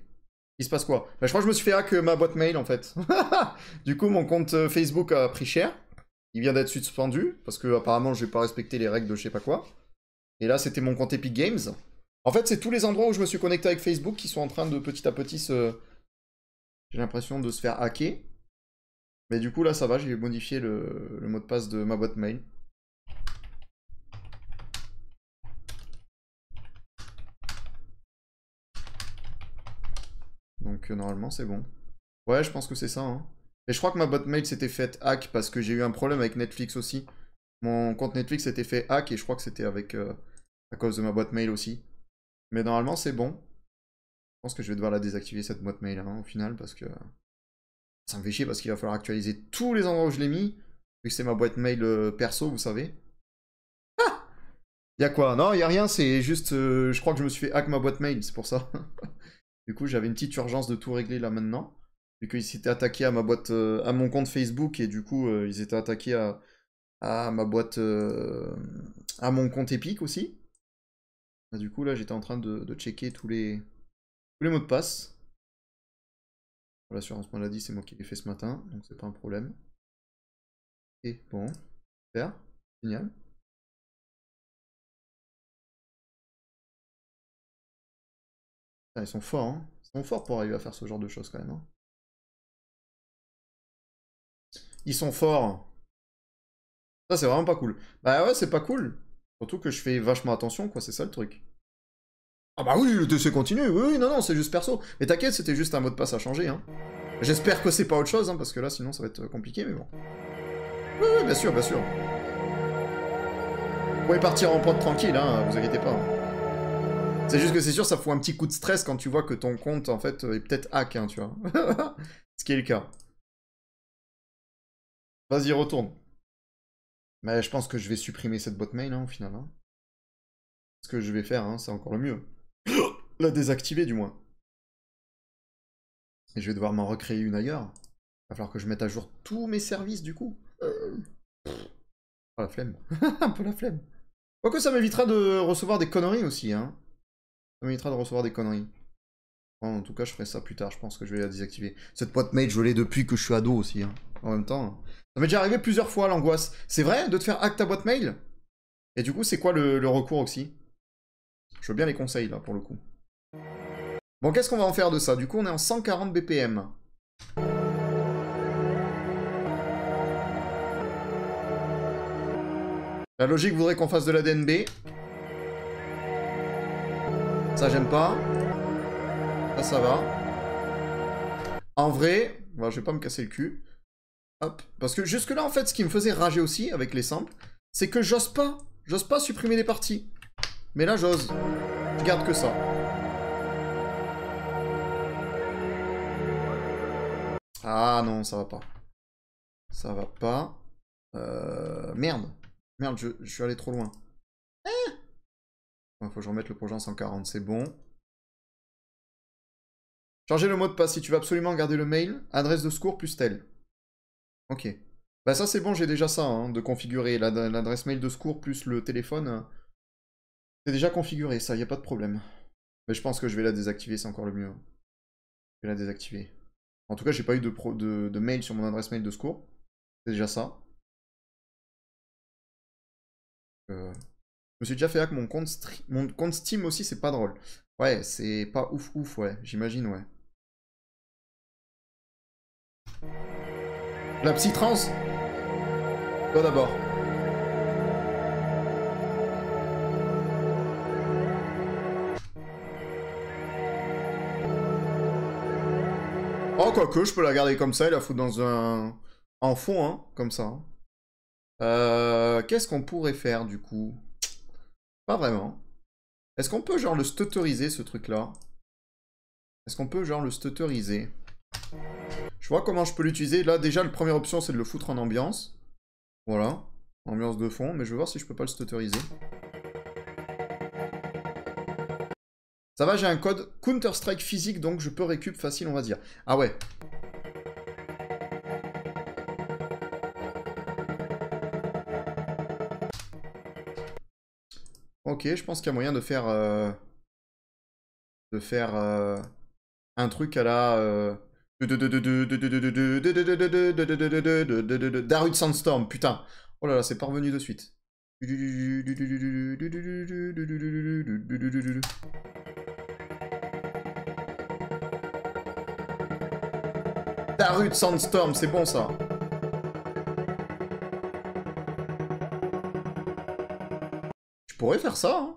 Il se passe quoi? Bah, Je crois que je me suis fait hack ma boîte mail, en fait. du coup, mon compte euh, Facebook a pris cher. Il vient d'être suspendu, parce que apparemment, j'ai pas respecté les règles de je sais pas quoi. Et là, c'était mon compte Epic Games. En fait, c'est tous les endroits où je me suis connecté avec Facebook qui sont en train de petit à petit se... J'ai l'impression de se faire hacker. Mais du coup, là, ça va, j'ai modifié le, le mot de passe de ma boîte mail. Donc, euh, normalement, c'est bon. Ouais, je pense que c'est ça. Hein. Et je crois que ma boîte mail s'était faite hack parce que j'ai eu un problème avec Netflix aussi. Mon compte Netflix s'était fait hack et je crois que c'était avec euh, à cause de ma boîte mail aussi. Mais normalement, c'est bon. Je pense que je vais devoir la désactiver cette boîte mail hein, au final parce que ça me fait chier parce qu'il va falloir actualiser tous les endroits où je l'ai mis. Vu que c'est ma boîte mail euh, perso, vous savez. Ah Y'a quoi? Non, y a rien, c'est juste. euh, je crois que je me suis fait hack ma boîte mail, c'est pour ça. du coup, j'avais une petite urgence de tout régler là maintenant. Vu qu'ils s'étaient attaqués à ma boîte. euh, à mon compte Facebook et du coup, ils étaient attaqués à, ma boîte. à mon compte Epic aussi. Du coup, là, j'étais en train de, de checker tous les mots de passe. L'assurance maladie, c'est moi qui l'ai fait ce matin, donc c'est pas un problème. Et bon, super, génial. Ah, ils sont forts, hein. Ils sont forts pour arriver à faire ce genre de choses quand même. hein. Ils sont forts. Ça, c'est vraiment pas cool. Bah ouais, c'est pas cool. Surtout que je fais vachement attention, quoi, c'est ça le truc. Ah bah oui, le TC continue, oui, oui, non, non, c'est juste perso. Mais t'inquiète, c'était juste un mot de passe à changer, hein. J'espère que c'est pas autre chose, hein, parce que là, sinon, ça va être compliqué, mais bon. Oui, bien sûr, bien sûr. Vous pouvez partir en prod tranquille, hein, vous inquiétez pas. C'est juste que c'est sûr, ça fout un petit coup de stress quand tu vois que ton compte, en fait, est peut-être hack, hein, tu vois. Ce qui est le cas. Vas-y, retourne. Mais je pense que je vais supprimer cette boîte mail, hein, au final. hein. Ce que je vais faire, hein, c'est encore le mieux. La désactiver, du moins. Et je vais devoir m'en recréer une ailleurs. Il va falloir que je mette à jour tous mes services, du coup. Euh... la flemme. un peu la flemme. Quoique ça m'évitera de recevoir des conneries aussi, hein. Ça m'évitera de recevoir des conneries. En tout cas, je ferai ça plus tard. Je pense que je vais la désactiver. Cette boîte mail, je l'ai depuis que je suis ado aussi. hein. En même temps. hein. Ça m'est déjà arrivé plusieurs fois, l'angoisse. C'est vrai de te faire hack ta boîte mail? Et du coup, c'est quoi le recours aussi Je veux bien les conseils, là, pour le coup. Bon, qu'est-ce qu'on va en faire de ça? Du coup, on est en 140 BPM. La logique voudrait qu'on fasse de la DNB. Ça, j'aime pas. Ça, ça va. En vrai, bon, je vais pas me casser le cul. Hop. Parce que jusque-là, en fait, ce qui me faisait rager aussi avec les samples, c'est que j'ose pas. J'ose pas supprimer les parties. Mais là, j'ose. Je garde que ça. Ah non, ça va pas. Ça va pas. Euh... Merde. Merde, je, suis allé trop loin. Il faut que je remette le projet en 140, c'est bon. Changer le mot de passe si tu veux absolument garder le mail, adresse de secours plus tel. Ok. Bah ça c'est bon, j'ai déjà ça, hein, de configurer l'ad- l'adresse mail de secours plus le téléphone. C'est déjà configuré, ça, y a pas de problème. Mais je pense que je vais la désactiver, c'est encore le mieux. Je vais la désactiver. En tout cas, j'ai pas eu de, pro- de, mail sur mon adresse mail de secours. C'est déjà ça. Euh, Je me suis déjà fait hack mon compte, mon compte Steam aussi, c'est pas drôle. Ouais, c'est pas ouf ouf, ouais, j'imagine, ouais. La psy-trans Toi d'abord. Oh, quoique, je peux la garder comme ça et la foutre dans un... En fond, hein, comme ça. hein. Euh, Qu'est-ce qu'on pourrait faire, du coup? Pas vraiment. Est-ce qu'on peut, genre, le stutteriser, ce truc-là? Est-ce qu'on peut, genre, le stutteriser? Je vois comment je peux l'utiliser. Là, déjà, la première option, c'est de le foutre en ambiance. Voilà. Ambiance de fond. Mais je vais voir si je peux pas le stutteriser. Ça va, j'ai un code Counter-Strike physique, donc je peux récup facile, on va dire. Ah ouais. Ok, je pense qu'il y a moyen de faire... euh, De faire... euh, Un truc à la... euh, Darude Sandstorm, putain. Oh là là, c'est pas revenu de suite. Darude Sandstorm, c'est bon ça. Je pourrais faire ça, hein.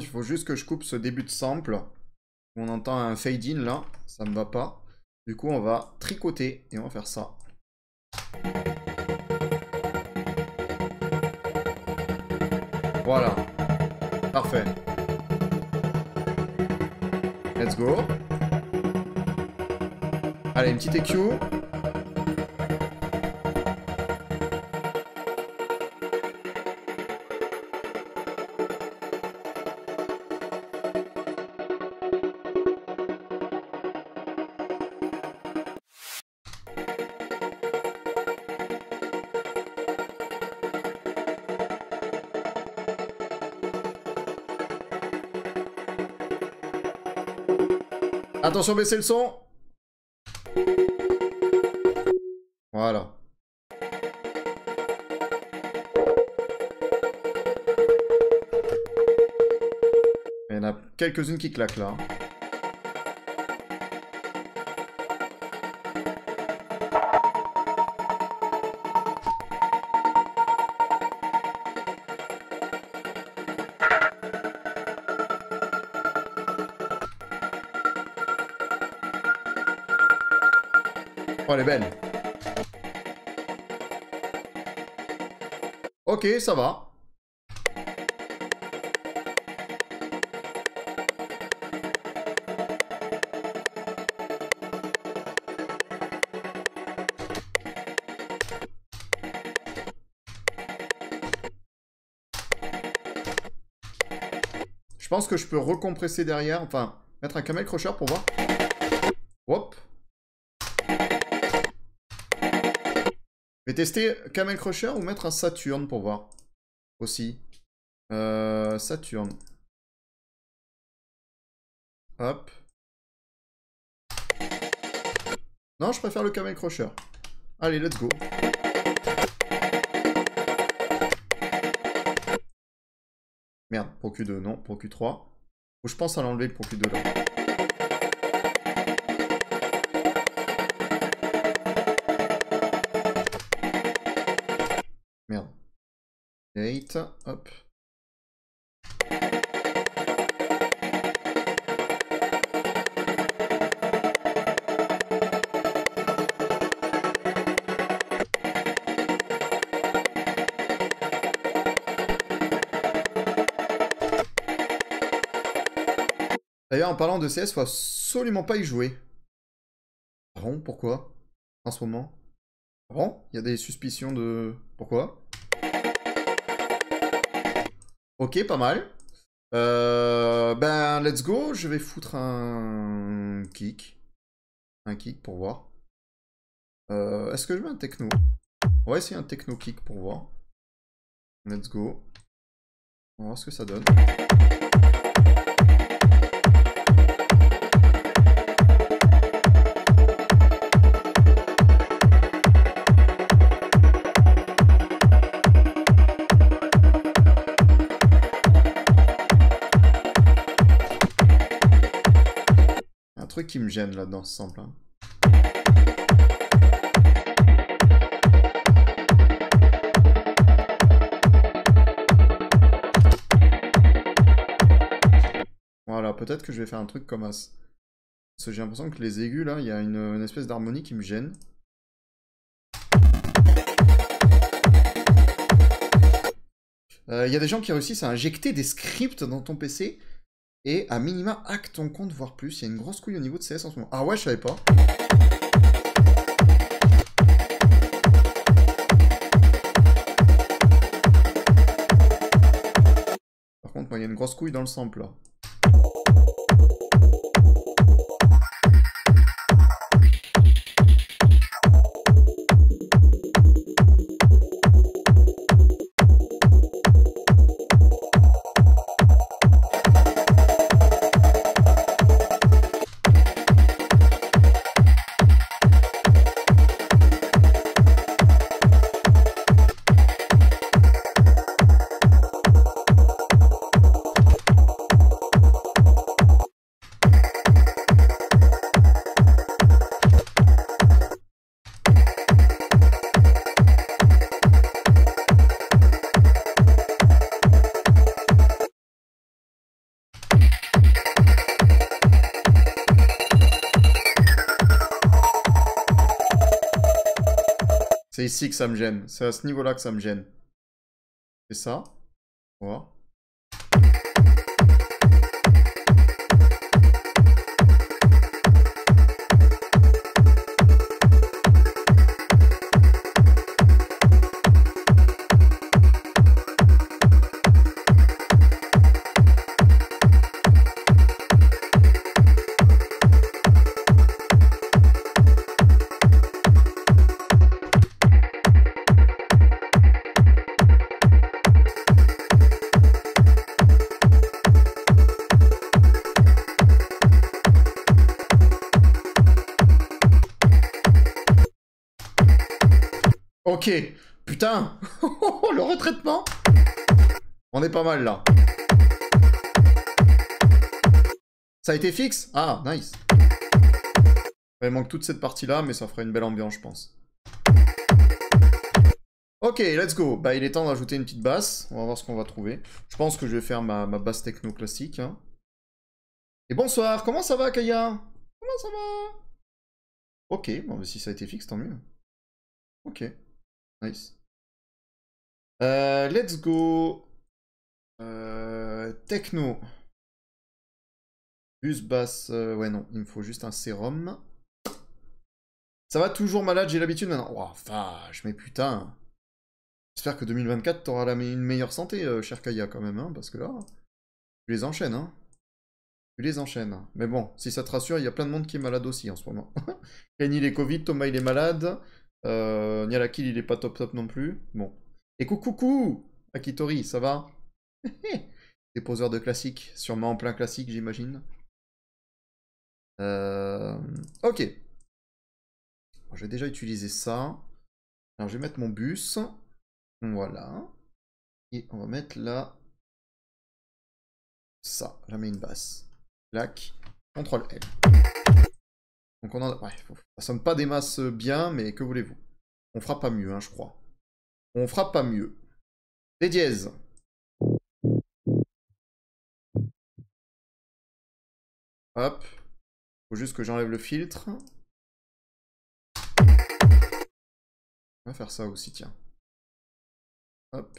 Il faut juste que je coupe ce début de sample. On entend un fade-in là, ça me va pas. Du coup, on va tricoter et on va faire ça. Voilà. Parfait. Let's go. Allez, une petite EQ. Attention, baissez le son. Voilà. Il y en a quelques-unes qui claquent là. Ok, ça va. Je pense que je peux recompresser derrière, enfin, mettre un camel crusher pour voir. Tester Camel Crusher ou mettre un Saturn pour voir. Aussi. Euh, Saturne. Hop. Non, je préfère le Camel Crusher. Allez, let's go. Merde, pour Q2, non, pour Q3. Ou je pense à l'enlever pour Q2 là. 8, hop. D'ailleurs, en parlant de CS, faut absolument pas y jouer. Bon, pourquoi? En ce moment? Bon Il y a des suspicions de... Pourquoi? Ok, pas mal. Euh, ben, let's go. Je vais foutre un kick. Un kick pour voir. Euh, Est-ce que je mets un techno? On va essayer un techno kick pour voir. Let's go. On va voir ce que ça donne. Là dans ce sample. hein. Voilà, peut-être que je vais faire un truc comme as. Parce que j'ai l'impression que les aigus là, il y a une, une espèce d'harmonie qui me gêne. Euh, Il y a des gens qui réussissent à injecter des scripts dans ton PC et à minima hack ton compte, voire plus. Il y a une grosse couille au niveau de CS en ce moment. Ah ouais, je savais pas. Par contre, moi, il y a une grosse couille dans le sample là. Ici que ça me gêne. C'est à ce niveau-là que ça me gêne. C'est ça. On Ok. Putain. Le retraitement. On est pas mal là. Ça a été fixe? Ah, nice. Il manque toute cette partie-là, mais ça ferait une belle ambiance, je pense. Ok, let's go. Bah, il est temps d'ajouter une petite basse. On va voir ce qu'on va trouver. Je pense que je vais faire ma, basse techno classique. hein. Et bonsoir, comment ça va, Kaya? Comment ça va? Ok, si ça a été fixe, tant mieux. Ok, nice. Euh, let's go. Euh, techno. Bus basse. euh, ouais, non, il me faut juste un sérum. Ça va toujours malade, j'ai l'habitude maintenant. Oh, vache, mais putain. J'espère que 2024, t'auras une meilleure santé, cher Kaya, quand même, hein, parce que là, tu les enchaînes, hein. Tu les enchaînes. Mais bon, si ça te rassure, il y a plein de monde qui est malade aussi en ce moment. Kenny, il est Covid, Thomas, il est malade. Euh, Nialakil, il est pas top top non plus. Bon. Et coucou, coucou Akitori, ça va? Déposeur de classique, sûrement en plein classique, j'imagine. Euh, Ok. Je vais déjà utiliser ça. Alors, je vais mettre mon bus. Voilà. Et on va mettre là. Ça, jamais une basse. Clac. Contrôle L. Donc on en a... Ça pas des masses bien, mais que voulez-vous On fera pas mieux, hein, je crois. On fera pas mieux. Des dièses. Hop. Faut juste que j'enlève le filtre. On va faire ça aussi, tiens. Hop.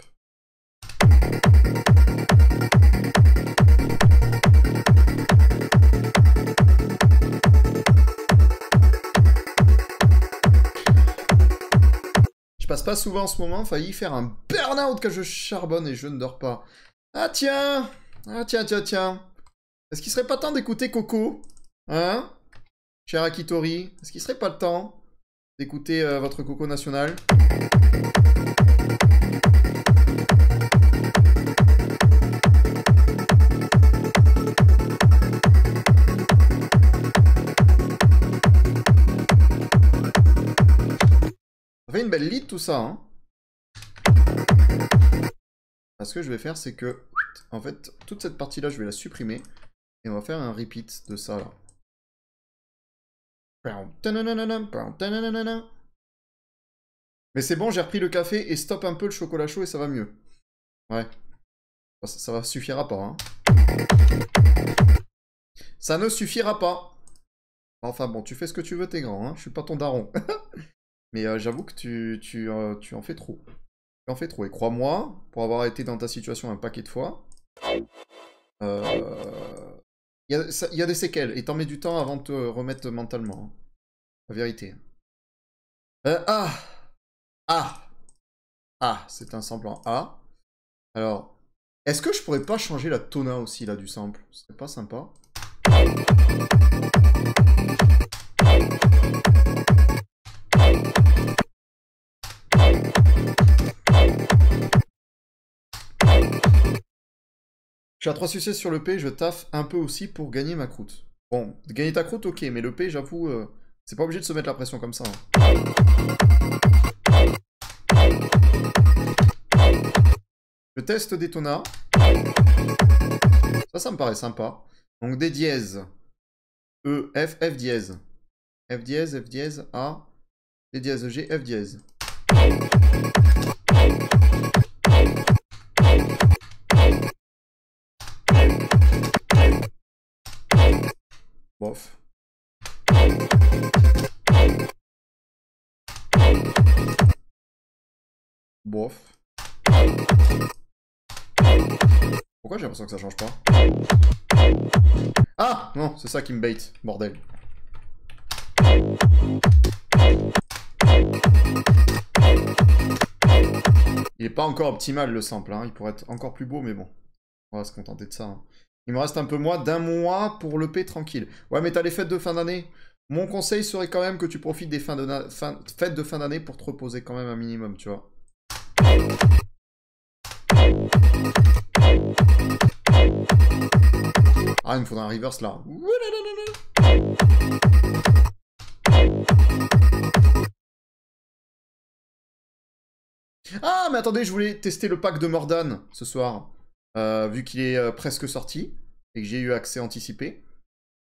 Passe pas souvent en ce moment, failli faire un burn-out quand je charbonne et je ne dors pas. Ah tiens. Ah tiens, tiens, tiens. Est-ce qu'il serait pas temps d'écouter Coco Hein Cher Akitori? Est-ce qu'il serait pas le temps d'écouter euh, votre Coco national? Une belle lead tout ça, hein Ce que je vais faire, c'est que, en fait, toute cette partie-là, je vais la supprimer. Et on va faire un repeat de ça, là. Mais c'est bon, j'ai repris le café et stop un peu le chocolat chaud et ça va mieux. Ouais. Ça, ça va suffira pas, hein. Ça ne suffira pas. Enfin bon, tu fais ce que tu veux, t'es grand, hein. Je suis pas ton daron. Mais euh, j'avoue que tu, tu, euh, tu en fais trop. Tu en fais trop. Et crois-moi, pour avoir été dans ta situation un paquet de fois, euh, il y, a, des séquelles. Et t'en mets du temps avant de te remettre mentalement. hein. La vérité. Ah Ah Ah, c'est un sample en A. Alors, est-ce que je pourrais pas changer la tona aussi, là, du sample? Ce serait pas sympa Je suis à 3 succès sur le P, je taffe un peu aussi pour gagner ma croûte. Bon, gagner ta croûte, ok, mais le P, j'avoue, euh, c'est pas obligé de se mettre la pression comme ça. hein. Je teste des tonas. Ça, ça me paraît sympa. Donc des dièses. E, F, F dièse. F dièse, F dièse, A. D dièse, G, F dièse. Bof. Pourquoi j'ai l'impression que ça change pas? Ah Non, c'est ça qui me bait, bordel. Il est pas encore optimal le sample, hein. il pourrait être encore plus beau, mais bon. On va se contenter de ça. hein. Il me reste un peu moins d'un mois pour le P tranquille. Ouais, mais t'as les fêtes de fin d'année. Mon conseil serait quand même que tu profites des fêtes de fin d'année pour te reposer quand même un minimum, tu vois. Ah, il me faudra un reverse là. Ah, mais attendez, je voulais tester le pack de Mordan ce soir. Euh, vu qu'il est euh, presque sorti et que j'ai eu accès anticipé,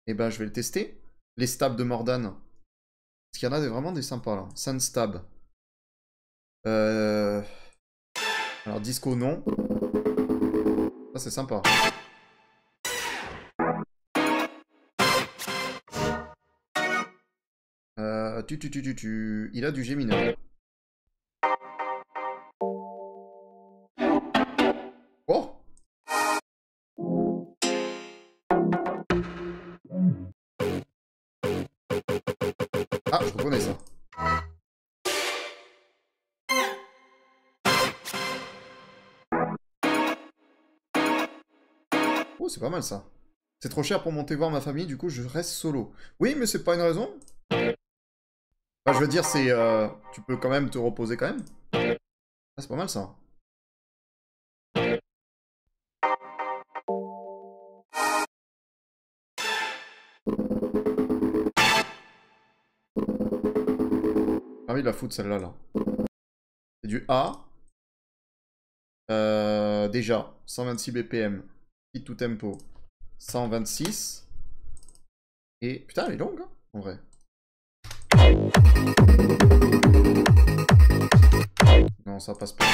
et ben je vais le tester. Les stabs de Mordan. Parce qu'il y en a vraiment des sympas là. Sun Stab. Euh... Alors disco non. Ça c'est sympa. Euh, tu. Il a du G mineur. Oh, c'est pas mal ça. C'est trop cher pour monter voir ma famille, du coup je reste solo. Oui, mais c'est pas une raison. Je veux dire, c'est... euh, tu peux quand même te reposer quand même. Ah, c'est pas mal ça. Ah oui, la foot, celle-là, là. C'est du A. Euh, déjà, 126 BPM. Hit to tempo. 126. Et putain, elle est longue, hein, en vrai. Non, ça passe pas.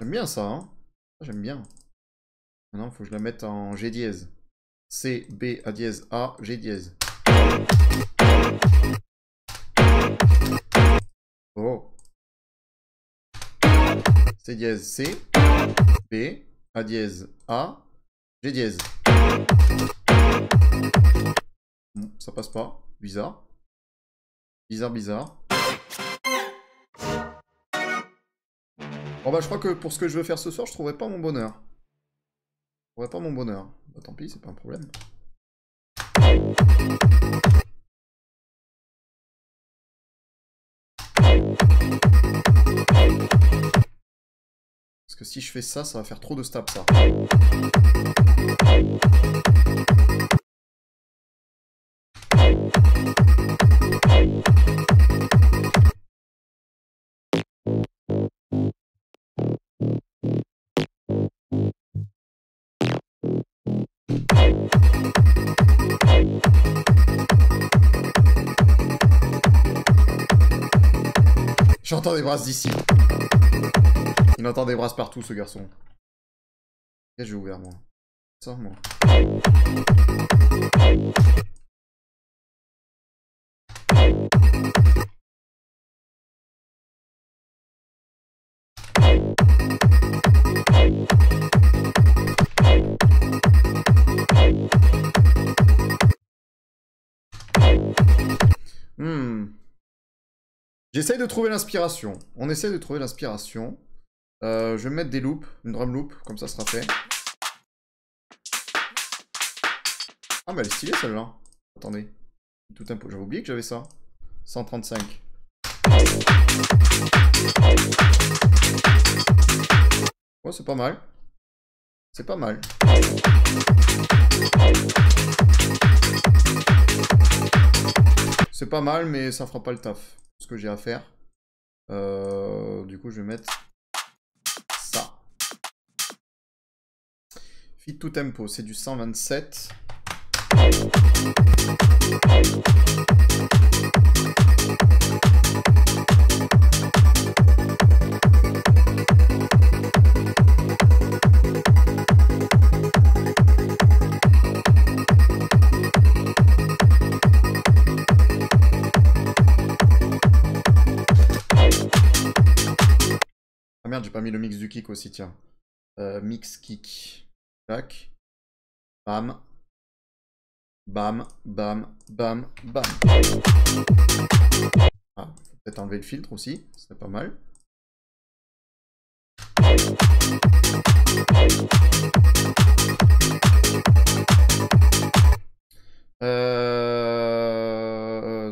J'aime bien hein. Ça, J'aime bien. Maintenant, faut que je la mette en G dièse. C, B, A dièse, A, G dièse. Oh. C dièse, C, B, A dièse, A, G dièse. Bon, ça passe pas. Bizarre. Bizarre, bizarre. Bon bah je crois que pour ce que je veux faire ce soir, je trouverai pas mon bonheur. Je trouverai pas mon bonheur. Bah tant pis, c'est pas un problème. Parce que si je fais ça, ça va faire trop de stab ça. J'entends des brasses d'ici. Il entend des brasses partout, ce garçon. Qu'est-ce que j'ai ouvert, moi Ça, moi. Hmm. J'essaye de trouver l'inspiration. On essaie de trouver l'inspiration. Euh, je vais mettre des loops, une drum loop, comme ça sera fait. Ah mais elle est stylée celle-là. Attendez. Tout un. J'avais oublié que j'avais ça. 135. Ouais, c'est pas mal. C'est pas mal. C'est pas mal, mais ça fera pas le taf. Ce que j'ai à faire. Euh, du coup, je vais mettre ça. Fit to tempo, c'est du 127. J'ai pas mis le mix du kick aussi, tiens. Euh, mix kick. Tac. Bam. Bam, bam, bam, bam. Ah, peut-être enlever le filtre aussi, c'est pas mal. Euh,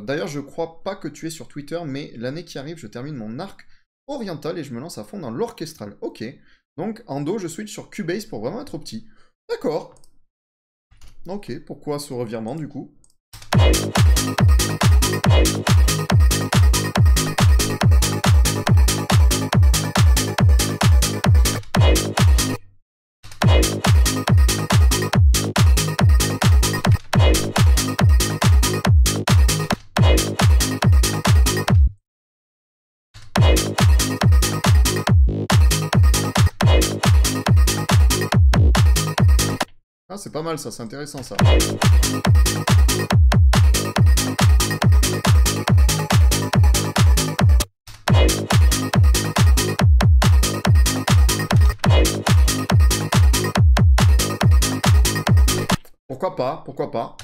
D'ailleurs, je crois pas que tu es sur Twitter, mais l'année qui arrive, je termine mon arc oriental et je me lance à fond dans l'orchestral. Ok. Donc, en Do, je switch sur Cubase pour vraiment être petit. D'accord. Ok, pourquoi ce revirement du coup? Ah, c'est pas mal ça, c'est intéressant ça. Pourquoi pas Pourquoi pas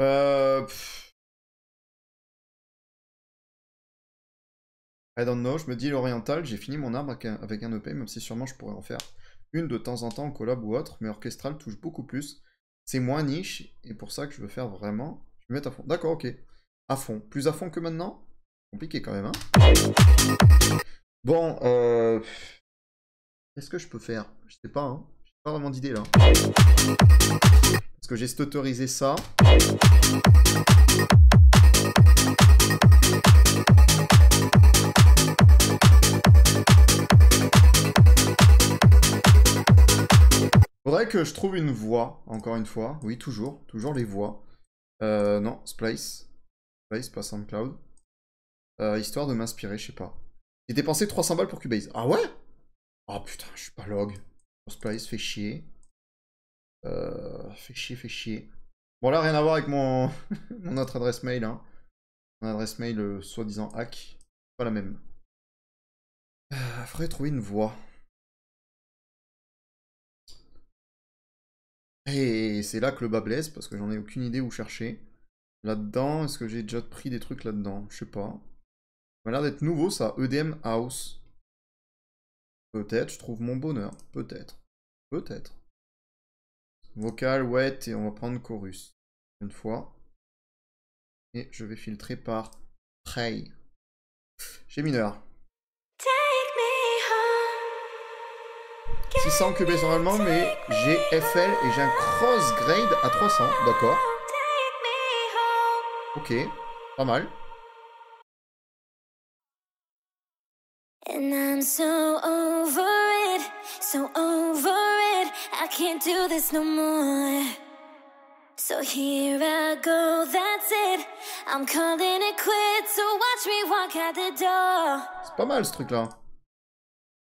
Euh... I don't know, je me dis l'oriental, j'ai fini mon arbre avec un, EP, même si sûrement je pourrais en faire une de temps en temps en collab ou autre, mais orchestral touche beaucoup plus. C'est moins niche, et pour ça que je veux faire vraiment... Je vais mettre à fond. D'accord, ok. À fond. Plus à fond que maintenant? Compliqué quand même, hein? Bon, euh... Qu'est-ce que je peux faire? Je sais pas, hein. Je sais Pas vraiment d'idée là. Parce que j'ai stutterisé ça? Faudrait que je trouve une voix, encore une fois. Oui, toujours. Toujours les voix. Euh, non, Splice. Splice, pas SoundCloud. Euh, histoire de m'inspirer, je sais pas. J'ai dépensé 300 balles pour Cubase. Ah ouais? Oh putain, je suis pas log. Splice, fait chier. Euh, fait chier, fait chier. Bon là, rien à voir avec mon, autre adresse mail. Hein. Mon adresse mail, euh, soi-disant hack. Pas la même. Faudrait trouver une voix. Et c'est là que le bas blesse, parce que j'en ai aucune idée où chercher. Là-dedans, est-ce que j'ai déjà pris des trucs là-dedans? Je sais pas. Ça a l'air d'être nouveau ça, EDM House. Peut-être, je trouve mon bonheur. Peut-être. Peut-être. Vocal, wet, et on va prendre chorus. Une fois. Et je vais filtrer par Trey. J'ai mineur. 600 QB normalement, mais j'ai FL et j'ai un cross grade à 300. D'accord. Ok. Pas mal. And I'm so over it, so over it. I can't do this no more. So here I go, that's it. I'm calling it quits, so watch me walk out the door. C'est pas mal ce truc-là.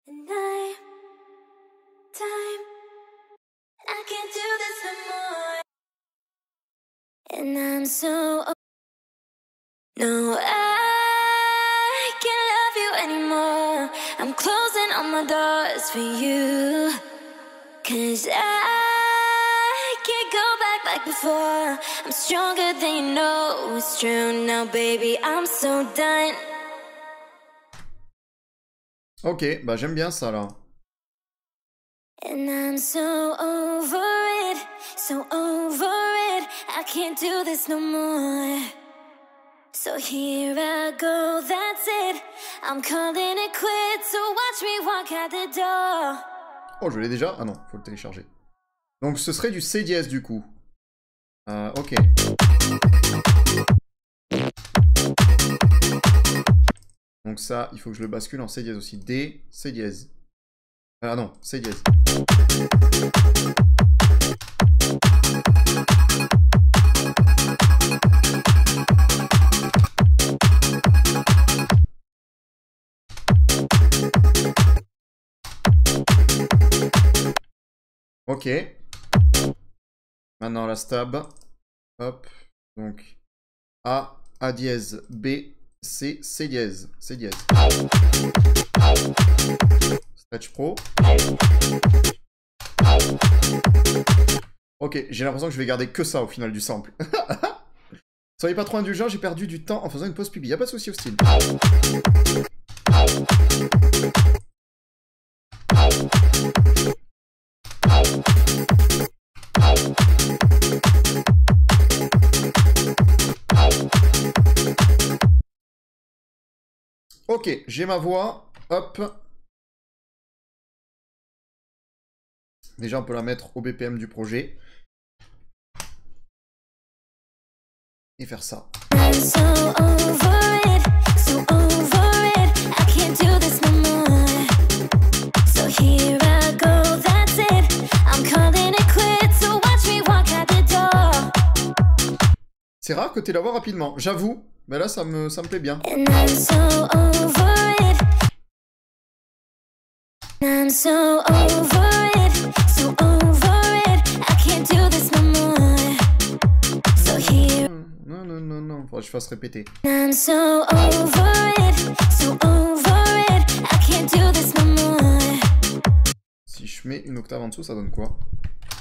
And I, time, I can't do this no more. And I'm so, no, I can't love you anymore. I'm closing all my doors for you. Cause I can't go back like before. I'm stronger than you know it's true now, baby. I'm so done. Ok, bah j'aime bien ça là. And I'm so over it, so over it. I can't do this no more. So here I go, that's it. I'm calling it quits, so watch me walk out the door. Oh, je l'ai déjà? Ah non, faut le télécharger. Donc ce serait du C dièse du coup. Euh, ok. Donc ça, il faut que je le bascule en C dièse aussi. D, C dièse. Ah non, C dièse. Ok. Maintenant la stab. Hop. Donc A, A dièse, B, C, C dièse. C dièse. Stretch Pro. Ok, j'ai l'impression que je vais garder que ça au final du sample. Soyez pas trop indulgents, j'ai perdu du temps en faisant une pause pub. Y'a pas de souci hostile. Ok, j'ai ma voix. Hop. Déjà, on peut la mettre au BPM du projet. Et faire ça. C'est rare que tu la voix rapidement, j'avoue. Mais là, ça me, ça me plaît bien. And I'm so over it. Non, non, non, non. Faudrait que je fasse répéter. I'm so over it, so over it. I can't do this no more. Si je mets une octave en dessous, ça donne quoi?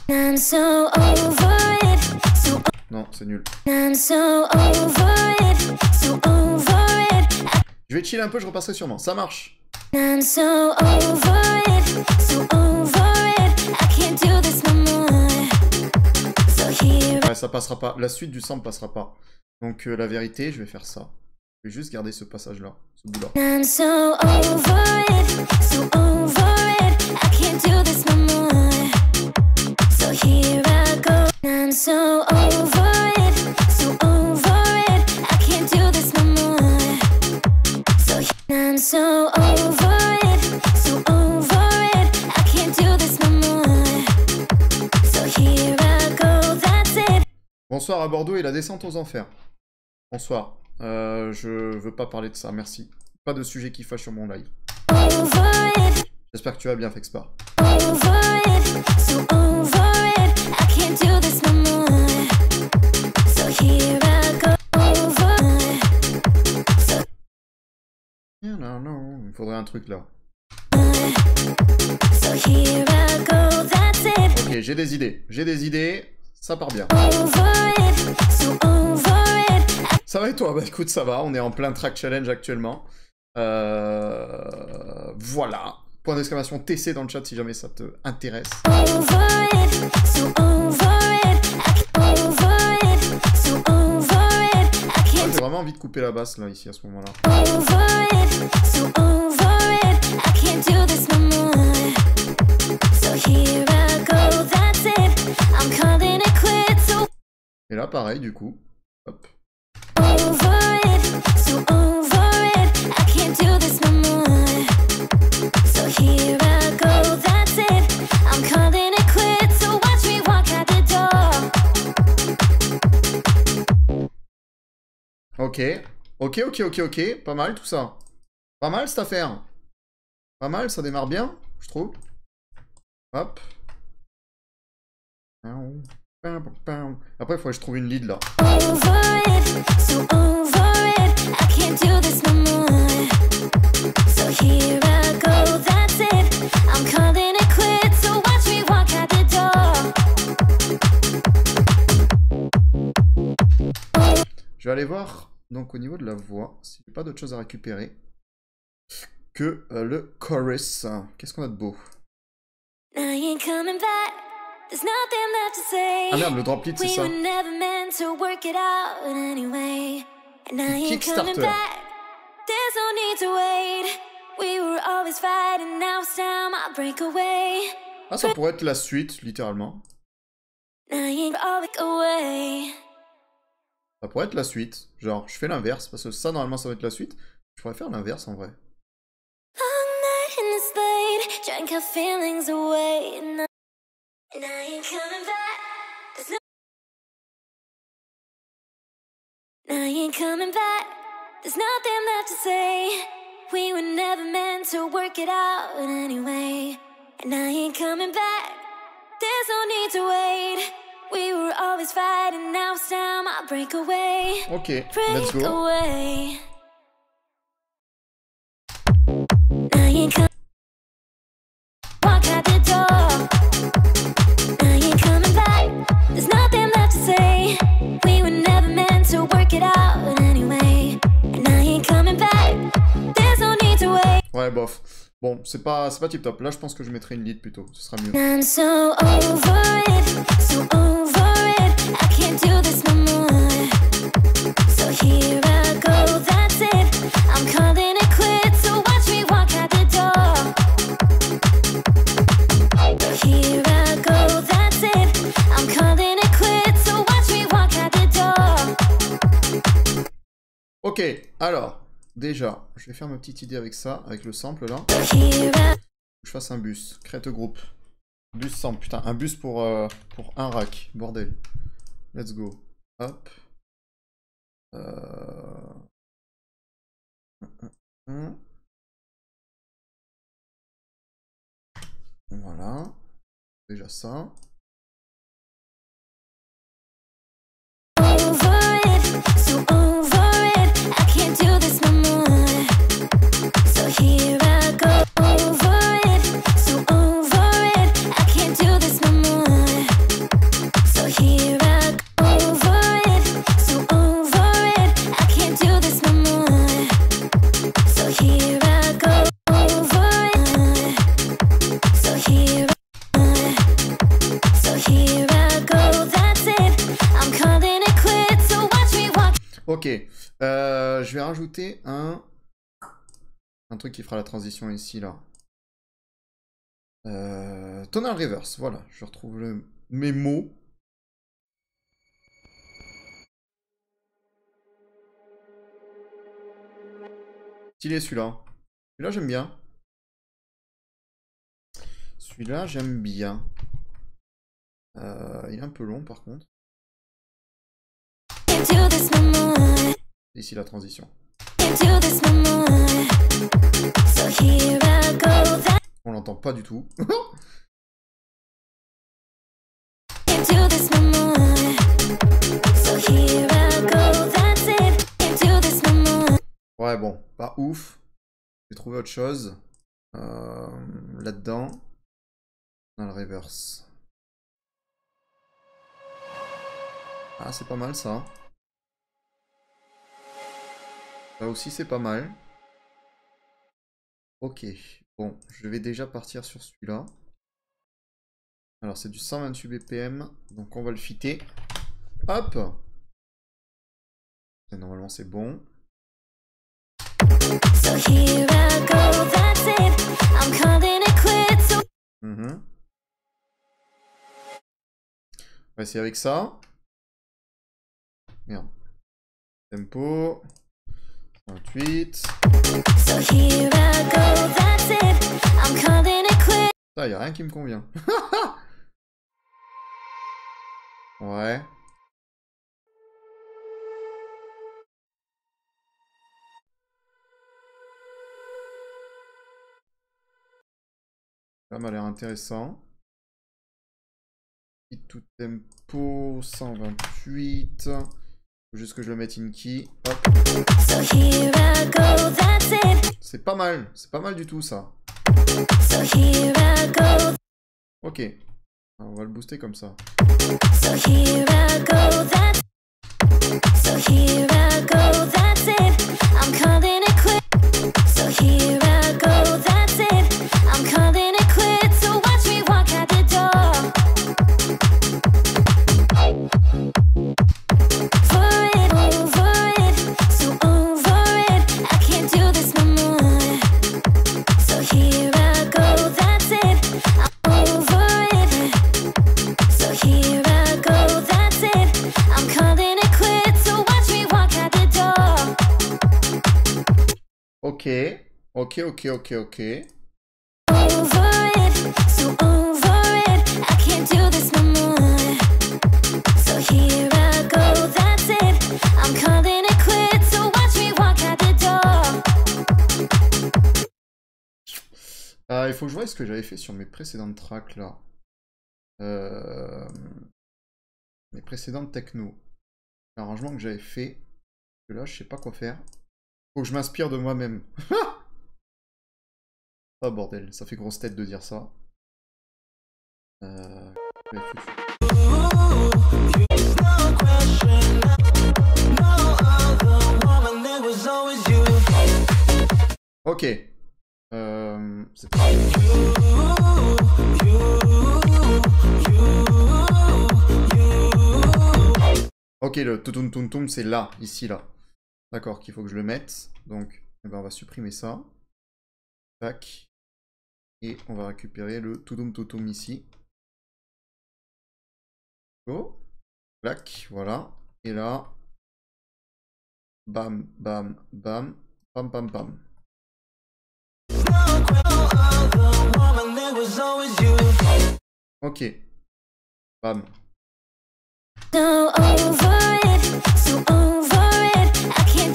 I'm so over it, so Non, c'est nul. I'm so over it, so over it. Je vais chill un peu, je repasserai sûrement. Ça marche. I'm so over it, so over it. Ouais, ça passera pas. La suite du sample passera pas. Donc euh, la vérité, je vais faire ça. Je vais juste garder ce passage-là, ce bout-là. I'm so Bonsoir à Bordeaux et la descente aux enfers. Bonsoir. Euh, je veux pas parler de ça, merci. Pas de sujet qui fâche sur mon live. J'espère que tu vas bien, Fexpar. Non, non, il faudrait un truc là. Ok, j'ai des idées. J'ai des idées. Ça part bien. Ça va et toi Bah écoute, ça va. On est en plein track challenge actuellement. Euh... Voilà. Point d'exclamation TC dans le chat si jamais ça te intéresse. Ah, J'ai vraiment envie de couper la basse là, ici, à ce moment-là. Et là, pareil, du coup. Hop. Ok. Ok, ok, ok, ok. Pas mal tout ça. Pas mal cette affaire. Pas mal, ça démarre bien, je trouve. Hop. Après, il faudrait que je trouve une lead là. Je vais aller voir, donc au niveau de la voix, s'il n'y a pas d'autre chose à récupérer que euh, le chorus. Qu'est-ce qu'on a de beau? Ah merde, le drop lead, c'est We ça. were never meant to work it out anyway. And now you ain't coming Kickstarter. back. There's no need to wait. We were always fighting, now it's time I break away. Ah, ça pourrait être la suite, littéralement. Ça pourrait être la suite. Genre, je fais l'inverse, parce que ça, normalement, ça va être la suite. Je pourrais faire l'inverse, en vrai. Drank our feelings away. And I, and I ain't coming back. There's no. Now you ain't coming back. There's nothing left to say. We were never meant to work it out anyway. And I ain't coming back. There's no need to wait. We were always fighting, now it's time I break away. Ok, Break let's go. away. Ouais, bof. Bon, c'est pas, c'est pas tip top. Là, je pense que je mettrai une lead plutôt. Ce sera mieux. I'm so over it, so over it. I can't do this no more. So here I go, that's it. I'm calling it quits. So watch me walk out the door. Here I go, that's it. I'm calling it quits. So watch me walk out the door. Ok, alors, déjà, je vais faire ma petite idée avec ça, avec le sample là. Je fasse un bus. Crête groupe. Bus sample, putain, un bus pour, euh, pour un rack. Bordel. Let's go. Hop. Euh... Voilà. Déjà ça. so over it. I can't do this. Ok. Euh, je vais rajouter un... Un truc qui fera la transition ici, là. Euh... Tonal Reverse, voilà. Je retrouve le mes mots. Stylé celui-là. Celui-là, j'aime bien. Celui-là, j'aime bien. Euh, il est un peu long par contre. Ici la transition. On l'entend pas du tout. ouais, bon, pas ouf. J'ai trouvé autre chose. Euh, Là-dedans. Dans le reverse. Ah, c'est pas mal ça. Là aussi, c'est pas mal. Ok. Bon, je vais déjà partir sur celui-là. Alors, c'est du 128 BPM. Donc, on va le fitter. Hop Et Normalement, c'est bon. Mhm. On va essayer avec ça. Merde. Tempo. 28. So here I go. That's it. I'm calling it quits. Ah, y a rien qui me convient. ouais. Ça m'a l'air intéressant. Hit to tempo 128. Juste que je le mette in key. Hop. So here I go. That's it. C'est pas mal. C'est pas mal du tout ça. So here I go. Ok. On va le booster comme ça. So here I go, walk out the door. Ah, il faut que je vois ce que j'avais fait sur mes précédentes tracks là. Euh, Mes précédentes techno. L'arrangement que j'avais fait. Là, je sais pas quoi faire. Faut que je m'inspire de moi-même. oh bordel, ça fait grosse tête de dire ça. Euh... Ok. Euh... Ok, le toutoum toum toum, c'est là, ici, là. D'accord, qu'il faut que je le mette. Donc, eh ben, on va supprimer ça. Tac. Et on va récupérer le toutoum toutoum ici. Oh. Clac, voilà. Et là. Bam, bam, bam. Pam, pam, pam. Ok. Bam.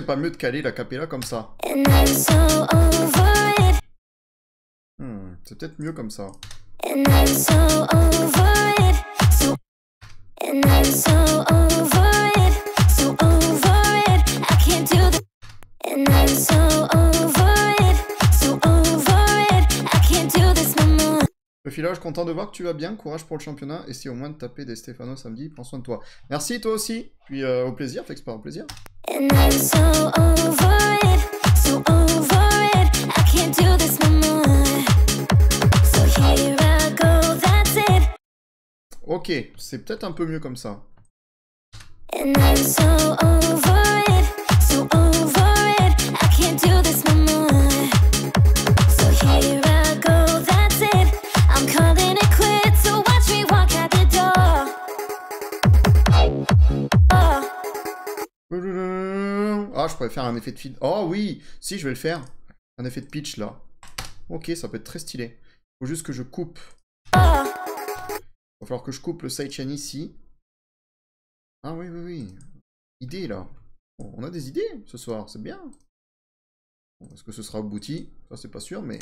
serait pas mieux de caler la capella comme ça. Hmm, C'est peut-être mieux comme ça. Le filage, content de voir que tu vas bien, courage pour le championnat, et si au moins de taper des Stefano samedi, prends soin de toi. Merci toi aussi, puis euh, au plaisir, fais pas au plaisir. And I'm so over it. So over it. I can't do this no more. So here I go. That's it. Ok, c'est peut-être un peu mieux comme ça. And I'm so over Ah, je pourrais faire un effet de feed. Oh oui, si, je vais le faire. Un effet de pitch là. Ok, ça peut être très stylé. Faut juste que je coupe. oh, Va falloir que je coupe le sidechain ici. Ah oui, oui, oui. Idée là. On a des idées ce soir, c'est bien. Est-ce que ce sera abouti? Ça, c'est pas sûr, mais.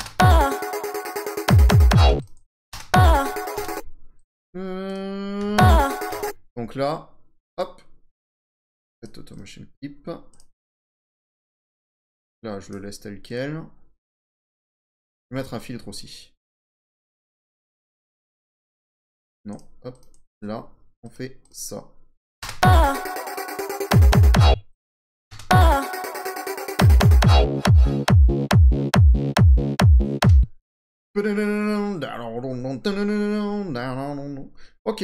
Euh. Donc là, hop. Set automation clip. Là, je le laisse tel quel. Mettre un filtre aussi. Non, hop. Là, on fait ça. Ok.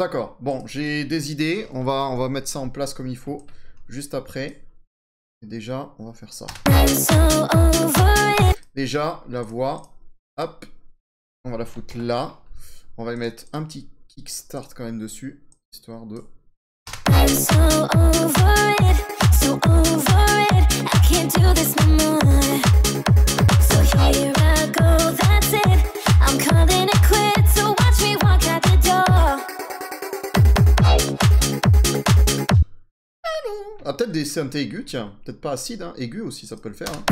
D'accord. Bon, j'ai des idées. On va, mettre ça en place comme il faut. Juste après. Déjà, on va faire ça. Déjà, la voix. Hop. On va la foutre là. On va mettre un petit kickstart quand même dessus. Histoire de... Ah, peut-être des synthés aigus, tiens. Peut-être pas acide, hein. Aigu aussi, ça peut le faire. hein.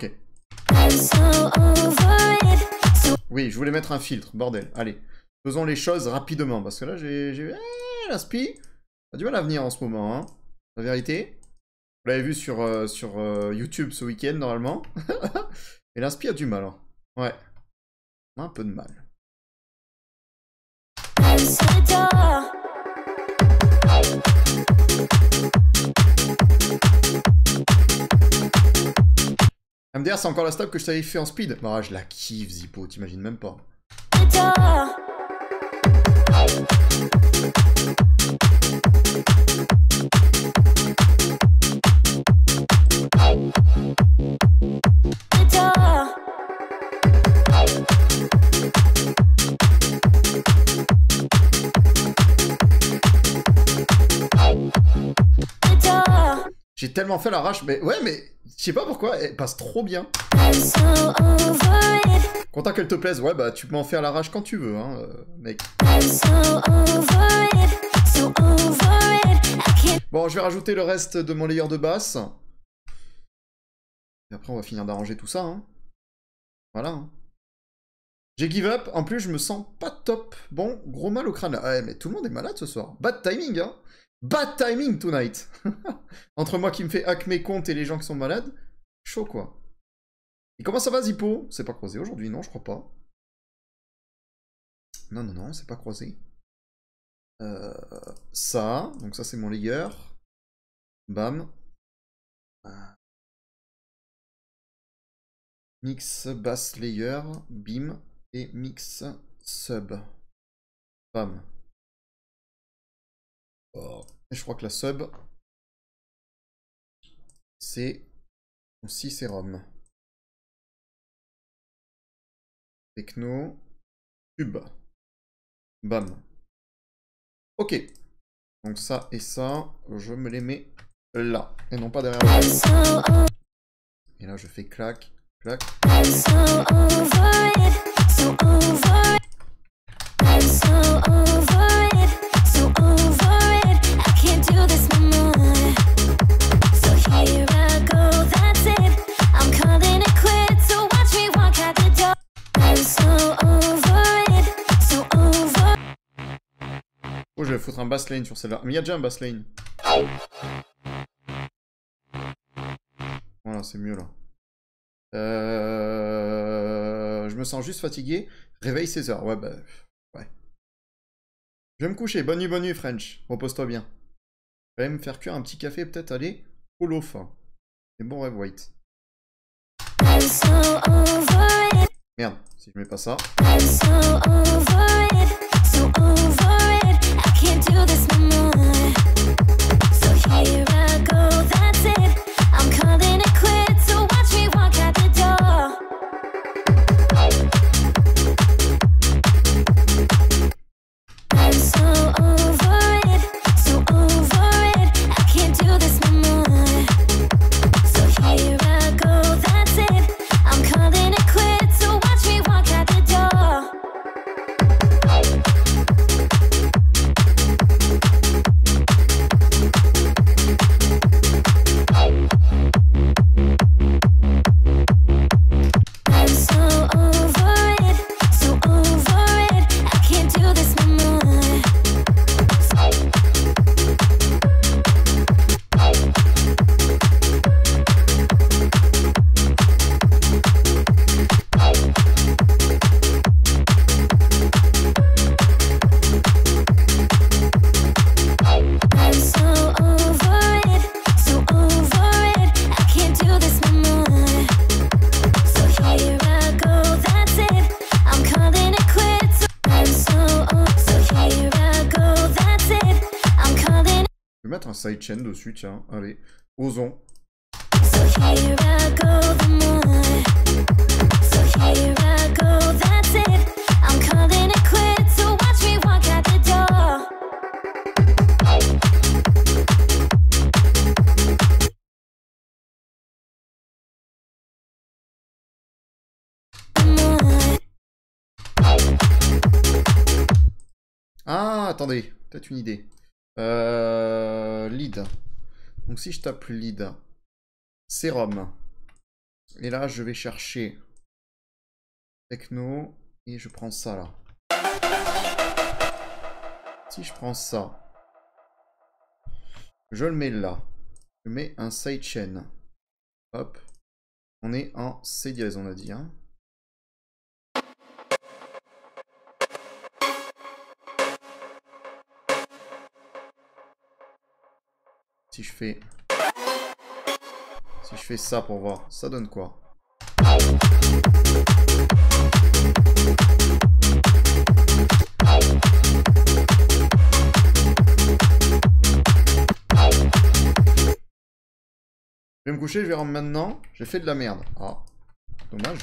Ok. Oui, je voulais mettre un filtre, bordel. Allez, faisons les choses rapidement, parce que là, j'ai... Eh, l'aspi a du mal à venir en ce moment, hein. La vérité. Vous l'avez vu sur, euh, sur euh, YouTube ce week-end, normalement. Et l'inspi a du mal, hein. Ouais. Un peu de mal. Door. MDR, c'est encore la stop que je t'avais fait en speed. Bah, je la kiffe, Zippo, t'imagines même pas. J'ai tellement fait l'arrache, mais ouais, mais je sais pas pourquoi, elle passe trop bien. Content qu'elle te plaise, ouais, bah tu peux en faire l'arrache quand tu veux, hein, euh, mec. Bon, je vais rajouter le reste de mon layer de basse. Et après, on va finir d'arranger tout ça, hein. Voilà. hein. J'ai give up, en plus je me sens pas top. Bon, gros mal au crâne. Ouais, mais tout le monde est malade ce soir. Bad timing, hein. Bad timing tonight. Entre moi qui me fait hack mes comptes et les gens qui sont malades, chaud quoi. Et comment ça va Zippo? C'est pas croisé aujourd'hui, non, je crois pas. Non, non, non, c'est pas croisé. Euh, ça, donc ça c'est mon layer. Bam. Euh, Mix bass layer, bim, et mix sub. Bam. Et je crois que la sub, c'est aussi sérum. Techno, tube. Bam. Ok. Donc ça et ça, je me les mets là, et non pas derrière Et là, je fais clac, clac. Oh, je vais foutre un bass lane sur celle-là. Mais il y a déjà un bass lane. Voilà, c'est mieux là. Euh... Je me sens juste fatigué. Réveille 16h. Ouais, bah. Ouais. Je vais me coucher. Bonne nuit, bonne nuit, French. Repose-toi bien. Vais me faire cuire un petit café, peut-être aller au lofa. Et bon rêve, White. Merde, si je mets pas ça. Sidechain dessus, tiens. Allez, osons. Ah, attendez, peut-être une idée. Euh, lead. Donc si je tape lead, sérum. Et là, je vais chercher techno et je prends ça là. Si je prends ça, je le mets là. Je mets un sidechain. Hop. On est en C dièse, on a dit. Hein. Si je fais... Si je fais ça pour voir, ça donne quoi? Je vais me coucher, je vais rentrer maintenant. J'ai fait de la merde. Ah, dommage.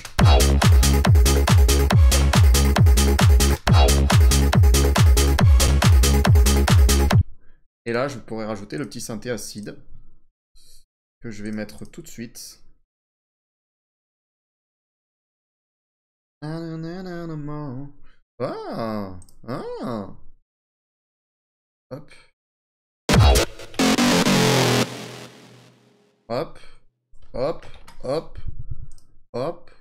Et là, je pourrais rajouter le petit synthé acide que je vais mettre tout de suite. Ah, ah. Hop. Hop, hop, hop, hop.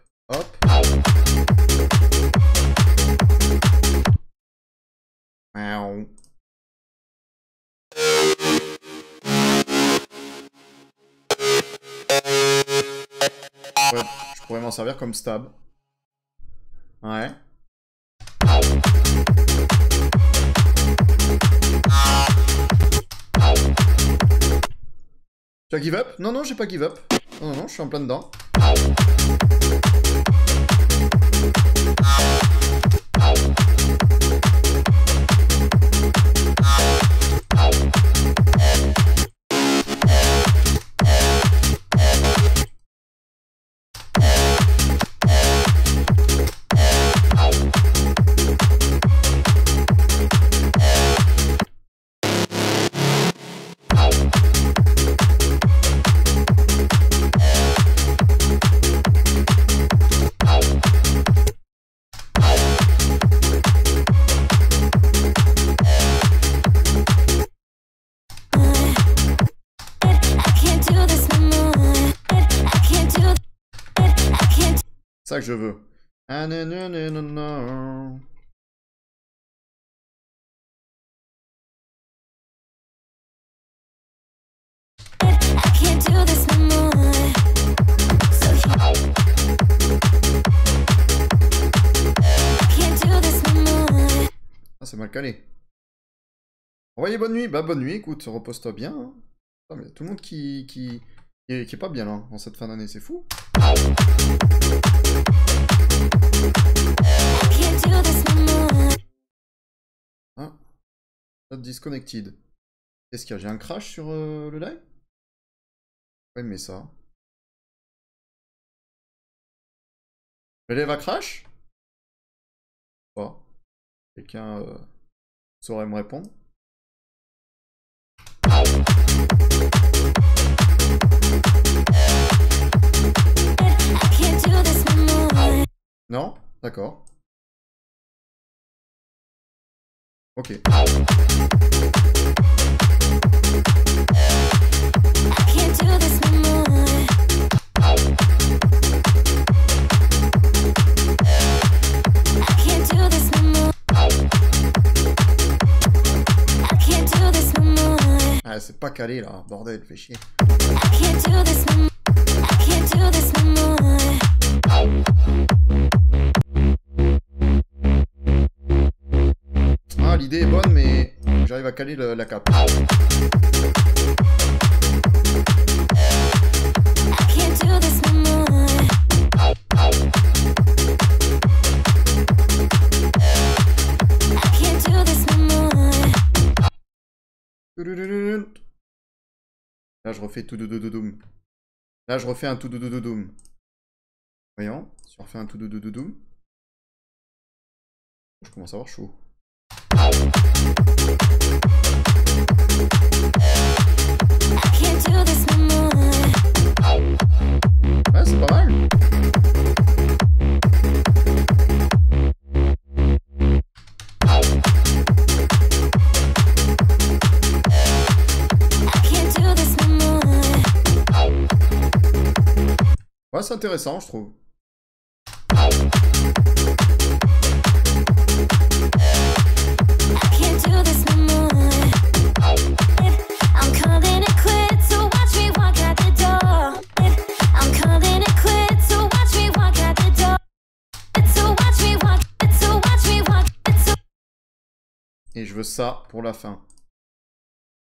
Je pourrais, m'en servir comme stab. Ouais. Tu as give up? Non, non, j'ai pas give up. Non, non, non, je suis en plein dedans. No more. Ah, c'est mal calé. Envoyez bonne nuit. Bah, bonne nuit, écoute, repose-toi bien. hein. Mais y a tout le monde qui, qui, qui, est, pas bien là, en cette fin d'année, c'est fou. Ah. Not disconnected. Qu'est-ce qu'il y a J'ai un crash sur euh, le live? Ouais, mais ça. L'élève a crash? Pas? Quelqu'un euh, saurait me répondre this no more. Ah, c'est pas calé là, bordel, fais chier. Ah, l'idée est bonne, mais j'arrive à caler le- la cape. Là, je refais tout de de doum. Là, je refais un tout de de doum. Voyons, si on refait un tout de de doum. Je commence à avoir chaud. Ouais, c'est pas mal. So watch me walk, so Et je veux ça pour la fin.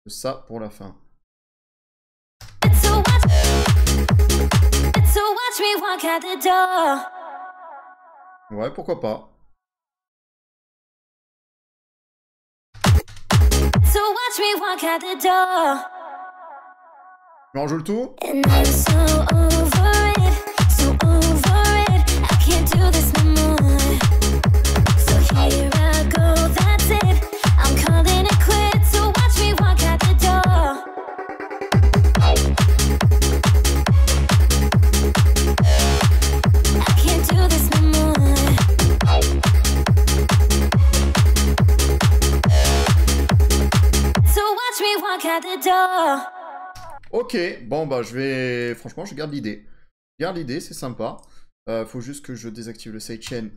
Je veux ça pour la fin. Ouais, pourquoi pas. So watch me walk out the door. Mais on joue le tout? Ok, bon bah je vais... Franchement, je garde l'idée. Je garde l'idée, c'est sympa. Euh, faut juste que je désactive le sidechain.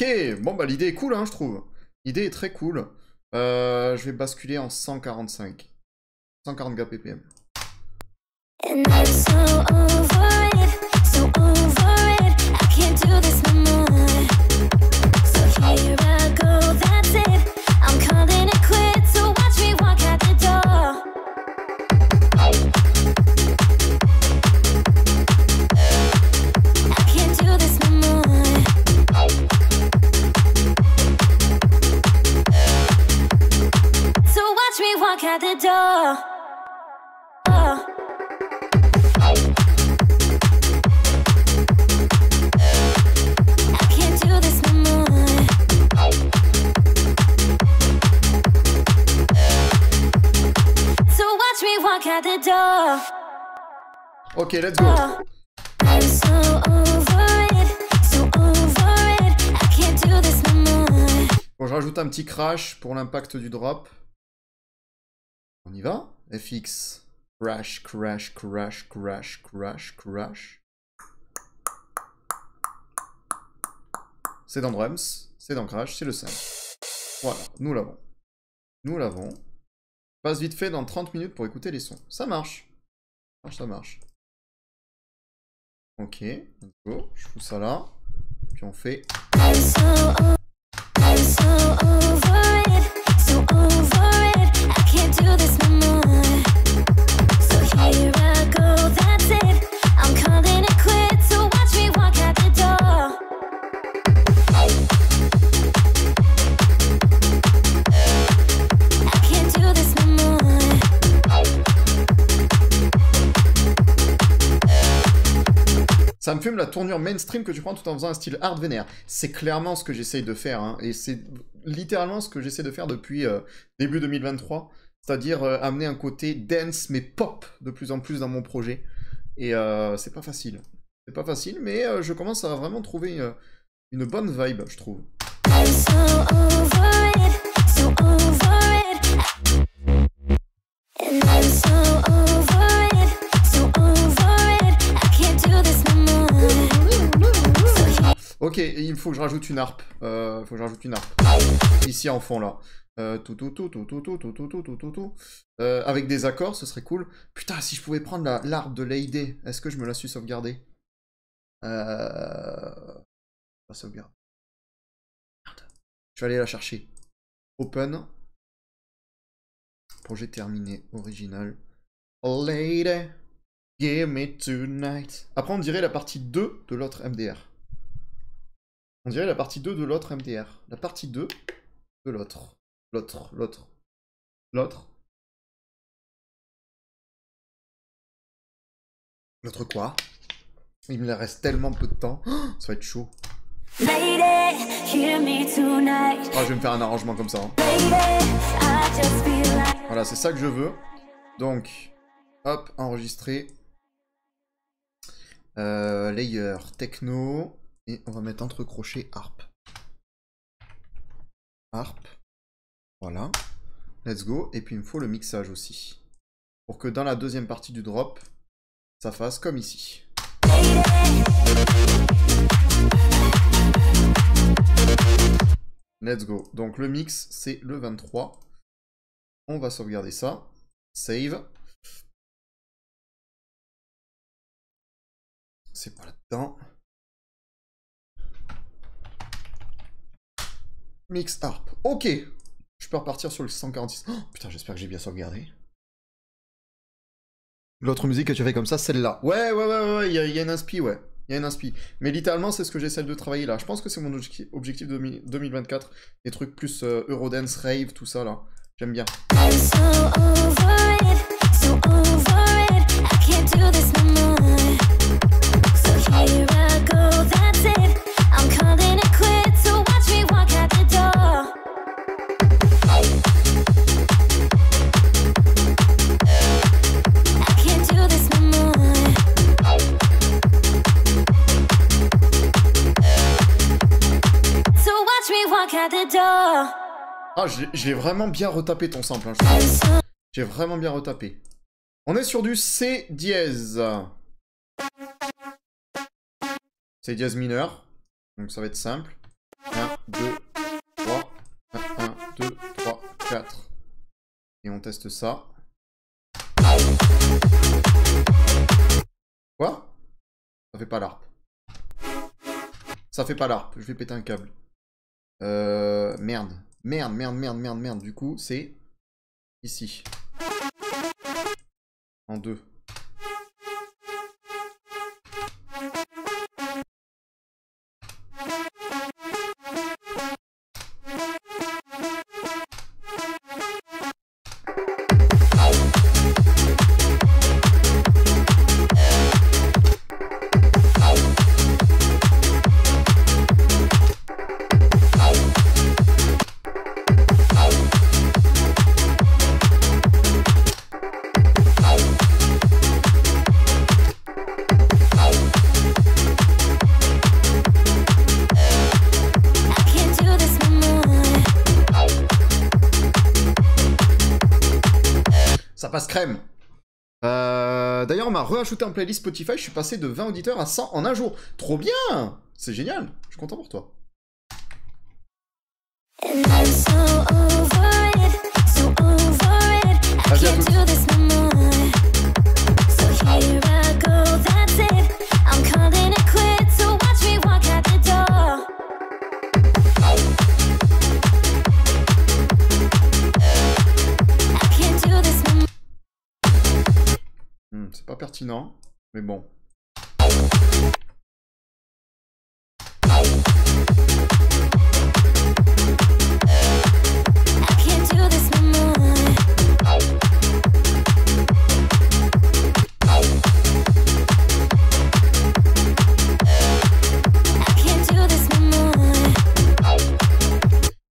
Ok, bon bah l'idée est cool, hein, je trouve. L'idée est très cool. Euh, je vais basculer en 145. 140 ppm. And I'm so me walk out the door. Ok, let's go. Bon, je rajoute un petit crash pour l'impact du drop. On y va? FX. Crash, crash, crash, crash, crash, crash. C'est dans Drums, c'est dans Crash, c'est le 5. Voilà, nous l'avons. Nous l'avons. Passe vite fait dans 30 minutes pour écouter les sons. Ça marche. Ça marche, ça marche. Ok, go. Je fous ça là. Puis on fait. Can't do this no more. So here I go, Ça me fume la tournure mainstream que tu prends tout en faisant un style hard vénère. C'est clairement ce que j'essaye de faire, hein, et c'est littéralement ce que j'essaie de faire depuis euh, début 2023, c'est-à-dire euh, amener un côté dance mais pop de plus en plus dans mon projet. Et euh, c'est pas facile. C'est pas facile, mais euh, je commence à vraiment trouver une bonne vibe, je trouve. Ok, il faut que je rajoute une harpe. Euh, faut que je rajoute une harpe. Ici en fond là. Euh, tout, tout, tout, tout, tout, tout, tout, tout, tout, tout. Euh, avec des accords, ce serait cool. Putain, si je pouvais prendre la- l'arpe de Lady, est-ce que je me la suis sauvegardée? Euh... La sauvegarde. Merde. Je vais aller la chercher. Open. Projet terminé, original. Lady, give me tonight. Après, on dirait la partie 2 de l'autre MDR. On dirait la partie 2 de l'autre MDR. La partie 2 de l'autre. L'autre, l'autre. L'autre. L'autre quoi? Il me reste tellement peu de temps. Ça va être chaud. Ah, je vais me faire un arrangement comme ça. hein. Voilà, c'est ça que je veux. Donc, hop, enregistrer. Euh, layer, techno. Et on va mettre entre crochets harp. Harp. Voilà. Let's go. Et puis il me faut le mixage aussi. Pour que dans la deuxième partie du drop, ça fasse comme ici. Let's go. Donc le mix, c'est le 23. On va sauvegarder ça. Save. C'est pas là-dedans. Mix harp. Ok. Je peux repartir sur le 146. Oh, putain, j'espère que j'ai bien sauvegardé. L'autre musique que tu as fait comme ça, celle-là. Ouais, ouais, ouais, ouais, il y, a- une inspi, ouais. Il y a une inspi. Mais littéralement, c'est ce que j'essaie de travailler là. Je pense que c'est mon objectif, objectif de mi- 2024. Des trucs plus euh, Eurodance, rave, tout ça là. J'aime bien. So Ah, l'ai vraiment bien retapé ton sample. hein, so J'ai vraiment bien retapé. On est sur du C dièse. C dièse mineur. Donc ça va être simple. 1, 2, 3. 1, 1, 2, 3, 4. Et on teste ça. Quoi? Ça fait pas l'harpe. Ça fait pas l'harpe. Je vais péter un câble. Euh... Merde. Merde, merde, merde, merde, merde. Du coup, c'est... Ici. En deux. Reajouté en playlist Spotify. Je suis passé de 20 auditeurs à 100 en un jour. Trop bien C'est génial. Je suis content pour toi.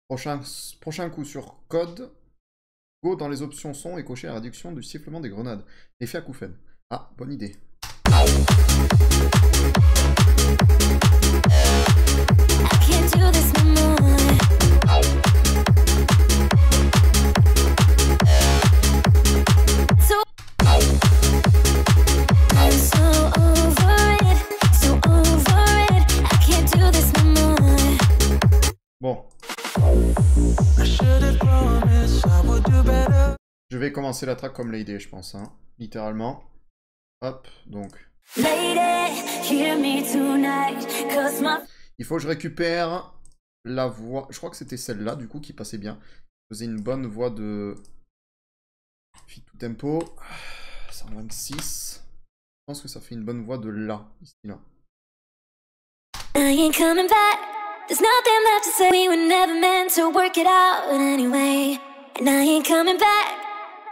Prochain, prochain coup sur code. Go dans les options son et cocher la réduction du sifflement des grenades. Effet acouphène. Ah, bonne idée. Je vais commencer la track comme Lady, je pense. Hein. Littéralement. Hop, donc. Lady, hear me tonight, cause my Il faut que je récupère la voix. Je crois que c'était celle-là, du coup, qui passait bien. Faisait une bonne voix de. Fit tout tempo. 126. Je pense que ça fait une bonne voix de là, ici, là. I ain't coming back. There's nothing left to say. We were never meant to work it out anyway. And I ain't coming back.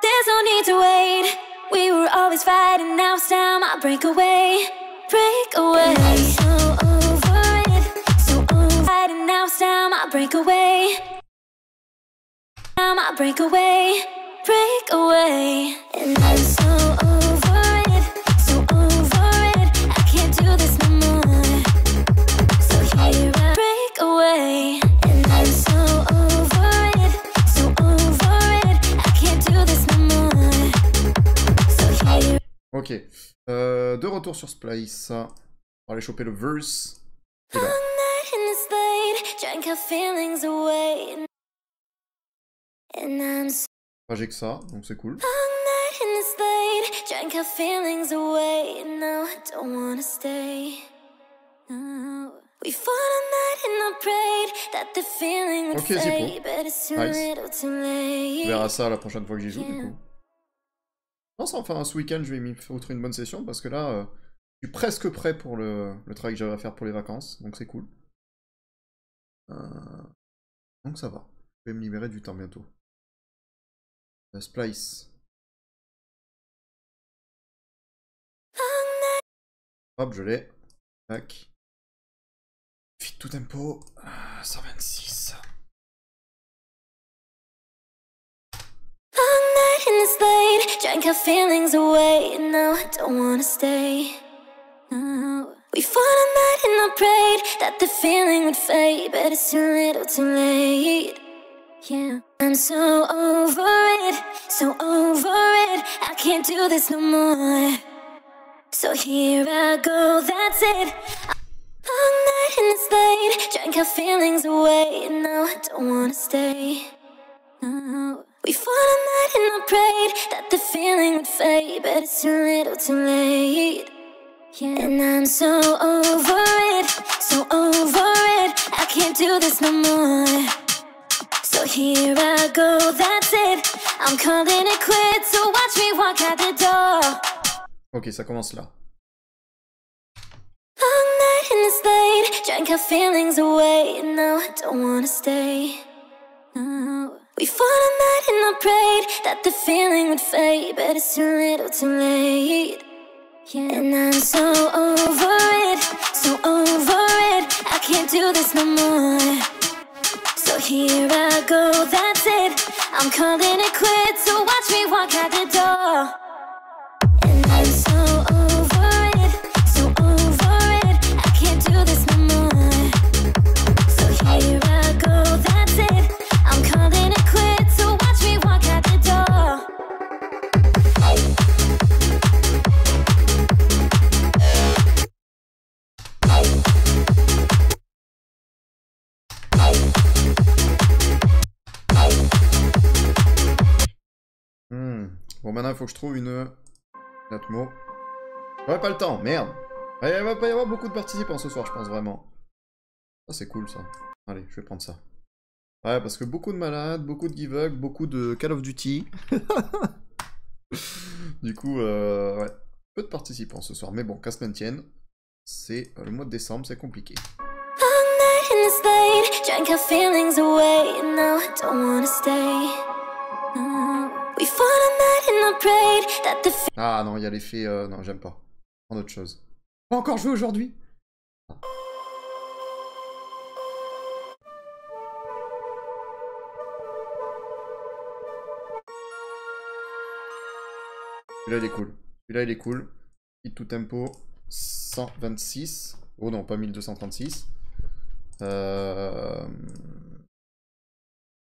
There's no need to wait. We were always fighting. Now it's time I break away. Break away. So over it. So over fighting. Now it's time I break away. Time I break away. Break away. And I'm so over Ok. Euh, de retour sur Splice. On va aller choper le verse. J'ai que ça, donc c'est cool. Ok, Zippo. fade, but it's too Nice. little too On verra ça la prochaine fois que j'y joue, du coup. Pense enfin ce week-end, je vais m'y foutre une bonne session parce que là, euh, je suis presque prêt pour le, travail que j'avais à faire pour les vacances, donc c'est cool. Euh, Donc ça va. Je vais me libérer du temps bientôt. Euh, Splice. Hop, je l'ai. Tac. Fit tout tempo. Ah, 126. Long night in this late, drank our feelings away, and now I don't wanna stay. No. We fought a night and I prayed that the feeling would fade, but it's too little too late. Yeah, I'm so over it, so over it. I can't do this no more. So here I go, that's it. Long night and it's late, drank our feelings away, and now I don't wanna stay. No. We fought a night and I prayed that the feeling would fade, but it's too little too late. Yeah. And I'm so over it, so over it. I can't do this no more. So here I go, that's it. I'm calling it quits, so watch me walk out the door. Ok, ça commence là. Long night and it's late, drank our feelings away, and now I don't wanna stay. No. We fought a night and I prayed that the feeling would fade, but it's too little too late. Yeah. And I'm so over it, so over it. I can't do this no more. So here I go, that's it. I'm calling it quits, so watch me walk out the door. Bon, maintenant, il faut que je trouve une... autre mot. Pas le temps, merde. Il va pas y avoir beaucoup de participants ce soir, je pense, vraiment. Ça, c'est cool, ça. Allez, je vais prendre ça. Ouais, parce que beaucoup de malades, beaucoup de give up, beaucoup de Call of Duty. du coup, euh, ouais. Peu de participants ce soir. Mais bon, qu'à se maintienne. C'est euh, le mois de décembre, c'est compliqué. Drank our feelings away, now I don't wanna stay. Ah non, il y a l'effet... euh, non, j'aime pas. Prends autre chose. Pas encore joué aujourd'hui? Celui-là, il est cool. Celui-là, il est cool. Hit tout tempo. 126. Oh non, pas 1236. Euh...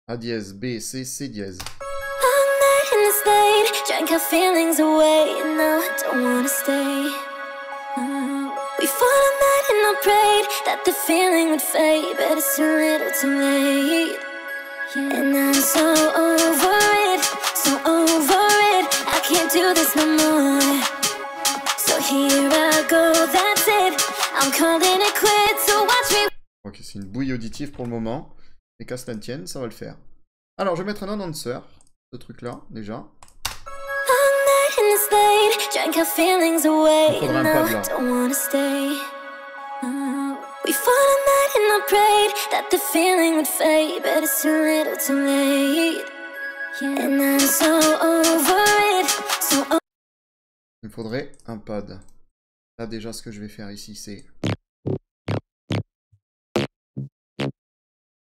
A dièse, B, C, C dièse. Ok, c'est une bouille auditive pour le moment. Et qu'à se tienne, ça va le faire. Alors, je vais mettre un announcer, ce déjà. Our feelings away, Il faudra and un là. don't wanna stay. No. We fought a night and I prayed that the feeling would fade, but it's too little too late. Yeah. And I'm so over it, so o- Il me faudrait un pad. Là, déjà, ce que je vais faire ici, c'est...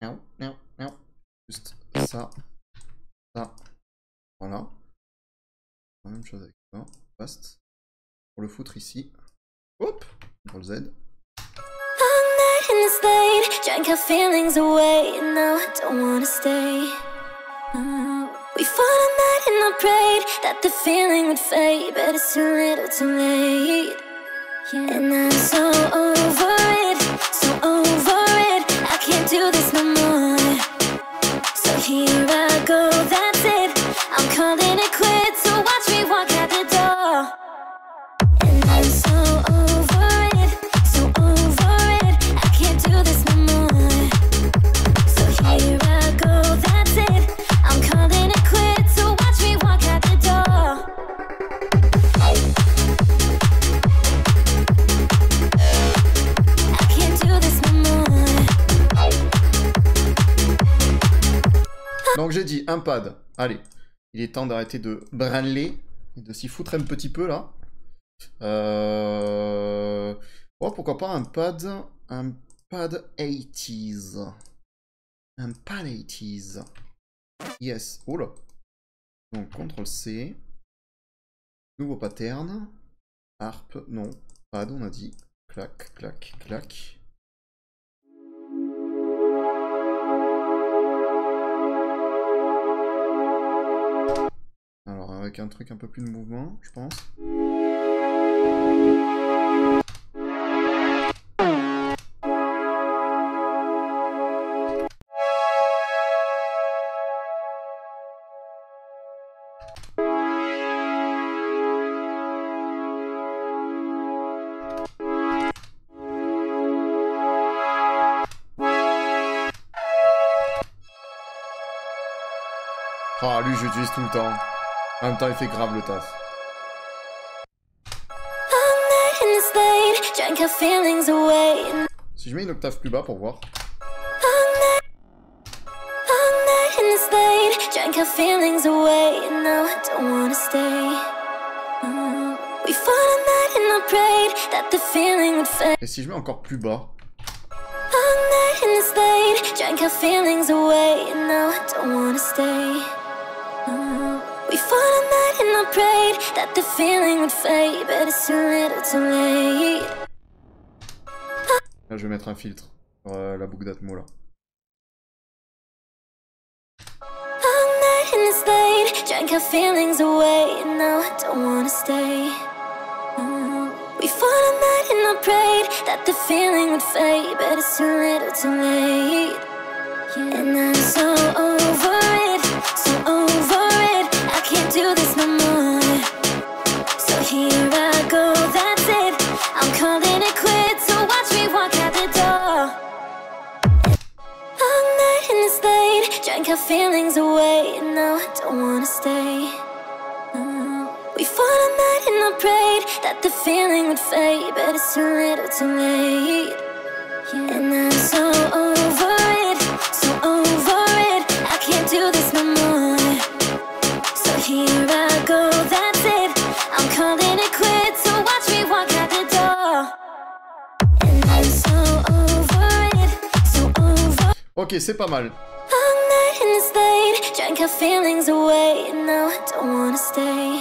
Miaou, miaou, miaou. Juste ça, voilà. La même chose avec ça. Pour le foutre ici. Hop Ctrl Z. long night and it's late, drank our feelings away, and now I don't wanna stay. No. We that the feeling would fade, but it's little too late. And I'm so over it, so over it. I. Here I go, that's it. J'ai dit un pad. Allez, il est temps d'arrêter de branler et de s'y foutre un petit peu là. Oh, pourquoi pas un pad, un pad 80s. Un pad 80s. Yes. Oh là. Donc CTRL C. Nouveau pattern. Harp, non. Pad, on a dit. Clac, clac, clac. Alors avec un truc un peu plus de mouvement, je pense. Ah lui j'utilise tout le temps. En même temps il fait grave le taf. Si je mets une octave plus bas pour voir. Mm. Et si je mets encore plus bas All night in the spade, drank our feelings away. And now I don't wanna stay. That the feeling would fade. But it's too little too late. Là je vais mettre un filtre sur euh, la boucle d'Atmo là. Night in the spade, drank our feelings away, and now I don't wanna stay. Mm. We fought all night and I prayed that the feeling would fade, but it's too little too late. And I'm so over feelings away, now I don't wanna stay. Mm. We fought all night and I prayed that the feeling would fade, but it's too little too late. And I'm so over it, so over it. I can't do this no more. So here I go, that's it. I'm calling it quits, so watch me walk out the door. And I'm so over it, so over Ok c'est pas mal. Drank our feelings away, now I don't wanna stay.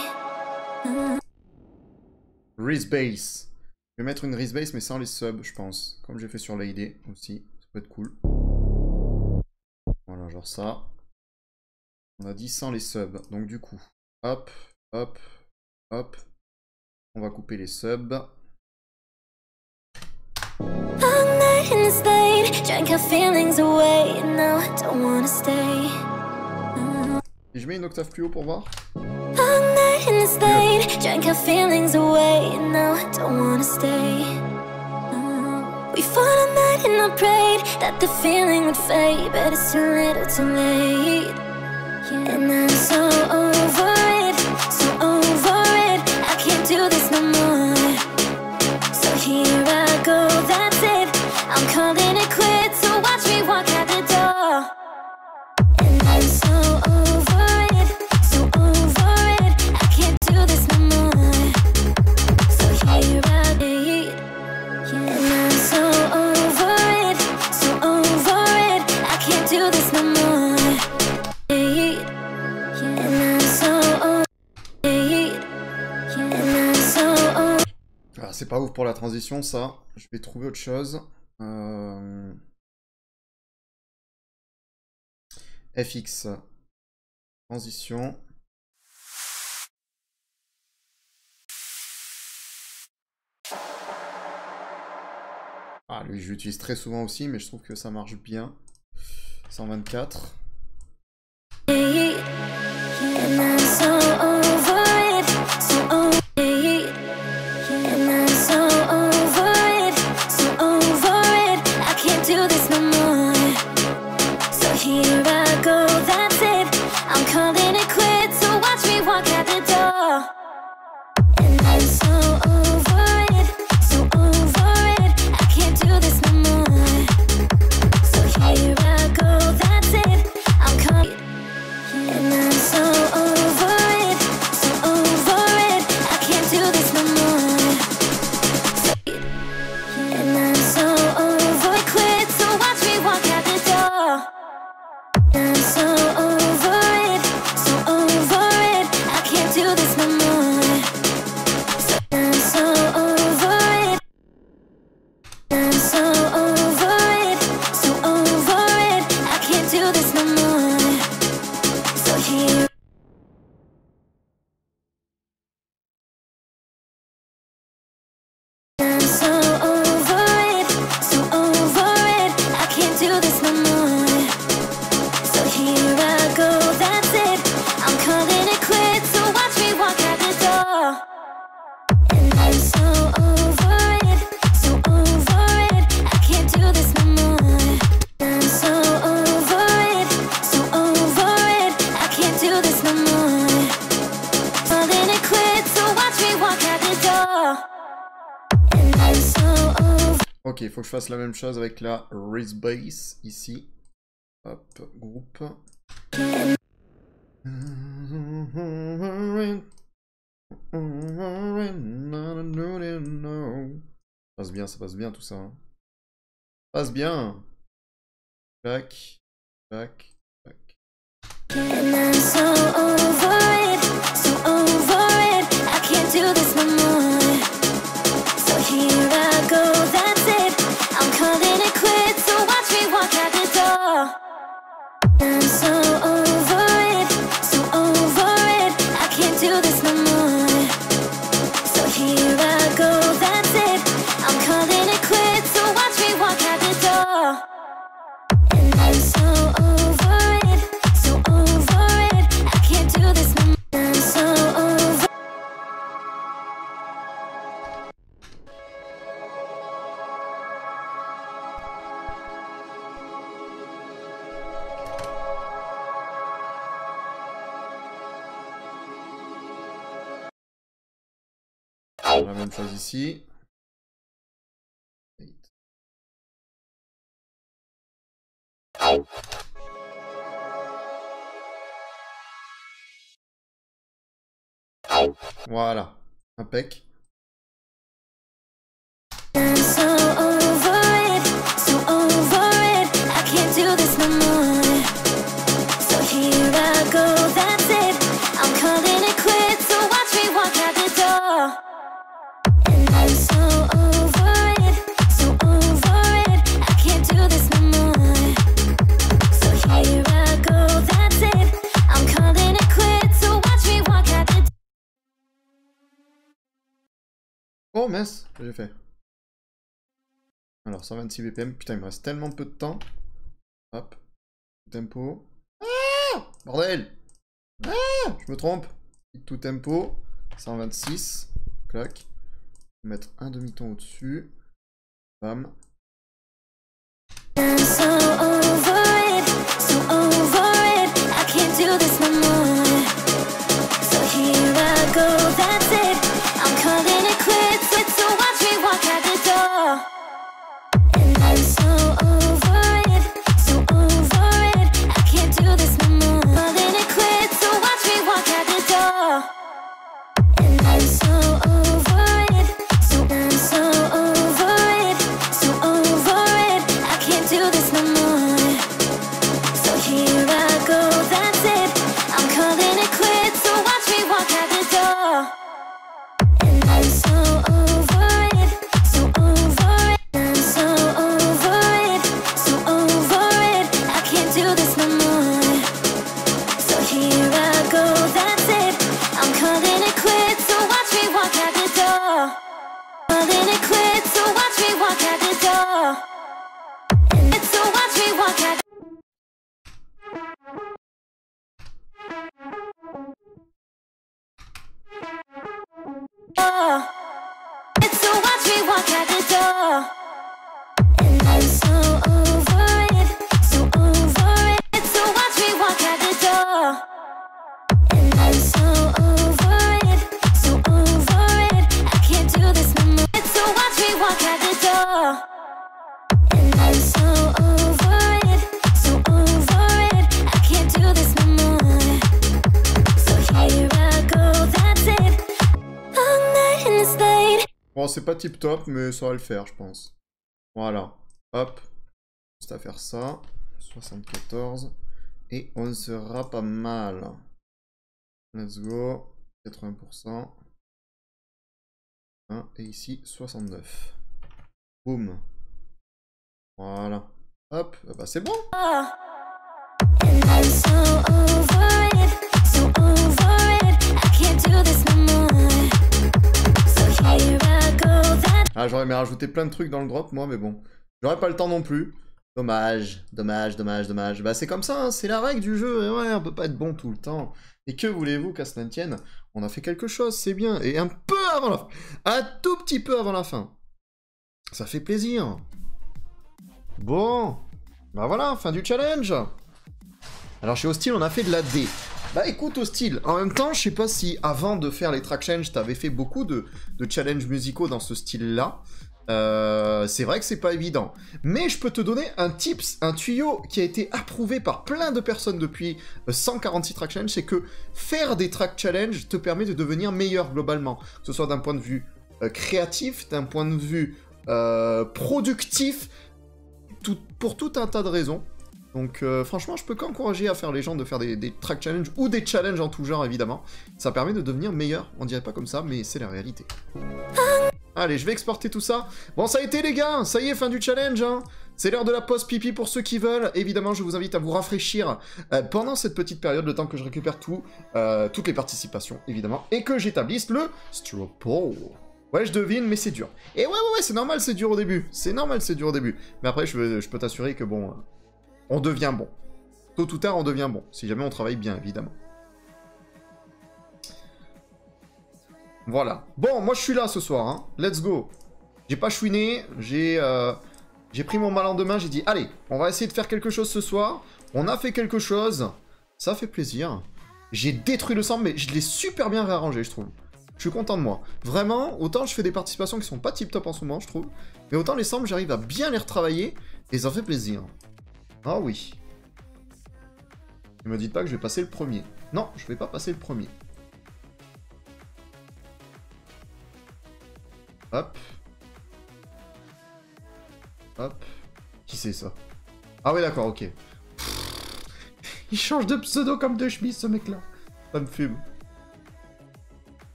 Je vais mettre une Reese Base mais sans les subs je pense. Comme j'ai fait sur l'AID aussi. Ça peut être cool. Voilà genre ça. On a dit sans les subs. Donc du coup. Hop, hop, hop. On va couper les subs. All night in drank our feelings away, now I don't wanna stay. Et je mets une octave plus haut pour voir. Stay. Uh, we fought all night and I prayed that the feeling would fade, but it's too little too late. And I'm so over pour la transition ça. Je vais trouver autre chose. Euh, FX. Transition. Ah lui je l'utilise très souvent aussi mais je trouve que ça marche bien. 124. fasse la même chose avec la ResBase ici. Hop, groupe. Ça passe bien, ça passe bien tout ça. Ça passe bien. Tac, tac, tac. ici. Voilà, impec. Oh mince, j'ai fait. Alors 126 BPM, putain il me reste tellement peu de temps. Hop, tempo. Ah Bordel Ah Je me trompe. Tout tempo, 126, clac. Mettre un demi-ton au-dessus. Bam. mais ça va le faire, je pense. Voilà. Hop. Juste à faire ça. 74. Et on sera pas mal. Let's go. 80%. Hein, et ici, 69. Boum. Voilà. Hop. Ah bah, c'est bon. Ah, j'aurais aimé rajouter plein de trucs dans le drop, moi, mais bon. J'aurais pas le temps non plus. Dommage, dommage, dommage, dommage. Bah c'est comme ça, hein, c'est la règle du jeu, et ouais, on peut pas être bon tout le temps. Et que voulez-vous qu'à cela tienne On a fait quelque chose, c'est bien, et un peu avant la fin. Un tout petit peu avant la fin. Ça fait plaisir. Bon, bah voilà, fin du challenge. Alors chez Hostile, on a fait de la D. Bah écoute, hostile. En même temps, je sais pas si avant de faire les track change, t'avais fait beaucoup de, challenges musicaux dans ce style-là. Euh, c'est vrai que c'est pas évident. Mais je peux te donner un tips, un tuyau qui a été approuvé par plein de personnes depuis euh, 146 track challenge, c'est que faire des track challenge te permet de devenir meilleur globalement, que ce soit d'un point de vue euh, créatif, d'un point de vue productif, pour tout un tas de raisons. Donc euh, franchement, je peux qu'encourager à faire les gens de faire des, track challenges ou des challenges en tout genre évidemment. Ça permet de devenir meilleur. On dirait pas comme ça, mais c'est la réalité. Allez, je vais exporter tout ça. Bon, ça a été les gars, ça y est, fin du challenge. hein. C'est l'heure de la pause pipi pour ceux qui veulent. Évidemment, je vous invite à vous rafraîchir euh, pendant cette petite période, le temps que je récupère euh, toutes les participations, évidemment, et que j'établisse le Stropole. Ouais, je devine, mais c'est dur. Et ouais, ouais, ouais, c'est normal, c'est dur au début. C'est normal, c'est dur au début. Mais après, je, peux t'assurer que bon, on devient bon. Tôt ou tard, on devient bon. Si jamais on travaille bien, évidemment. Voilà. Bon, moi je suis là ce soir. Hein. Let's go. J'ai pas chouiné. J'ai euh, pris mon mal en deux mains. J'ai dit, allez, on va essayer de faire quelque chose ce soir. On a fait quelque chose. Ça fait plaisir. J'ai détruit le sang, mais je l'ai super bien réarrangé, je trouve. Je suis content de moi. Vraiment, autant je fais des participations qui sont pas tip top en ce moment, je trouve. Mais autant les samples, j'arrive à bien les retravailler. Et ça fait plaisir. Ah oui. Ne me dites pas que je vais passer le premier. Non, je vais pas passer le premier. Hop. Hop. Qui c'est ça? Ah ouais d'accord, ok. Il change de pseudo comme de chemise ce mec là. Ça me fume.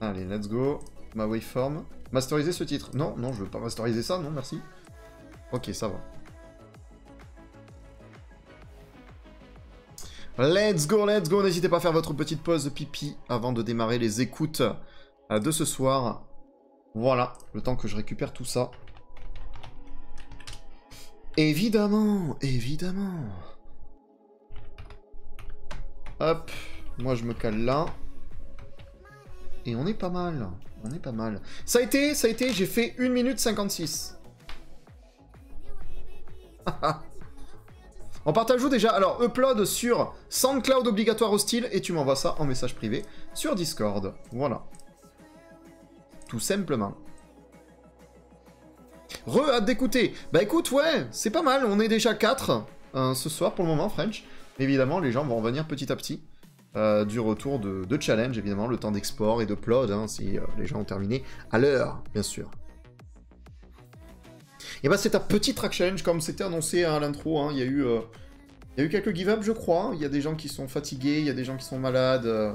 Allez, let's go. Ma waveform. Masteriser ce titre. Non, non, je veux pas masteriser ça, non, merci. Ok, ça va. Let's go, let's go. N'hésitez pas à faire votre petite pause pipi avant de démarrer les écoutes euh, de ce soir. Voilà, le temps que je récupère tout ça. Évidemment, évidemment. Hop, moi je me cale là. Et on est pas mal, on est pas mal. Ça a été, ça a été, j'ai fait 1 minute 56. On partage où déjà Alors, upload sur SoundCloud obligatoire hostile et tu m'envoies ça en message privé sur Discord. Voilà. Tout simplement. Re, hâte d'écouter. Bah écoute, ouais, c'est pas mal. On est déjà 4 ce soir pour le moment, French. Évidemment, les gens vont revenir petit à petit. euh, du retour de, challenge, évidemment, le temps d'export et de upload, hein, si euh, les gens ont terminé à l'heure, bien sûr. Et bah c'est un petit track challenge comme c'était annoncé à l'intro. hein. Il y a eu, euh, y a eu quelques give up, je crois. Il y a des gens qui sont fatigués, il y a des gens qui sont malades. euh.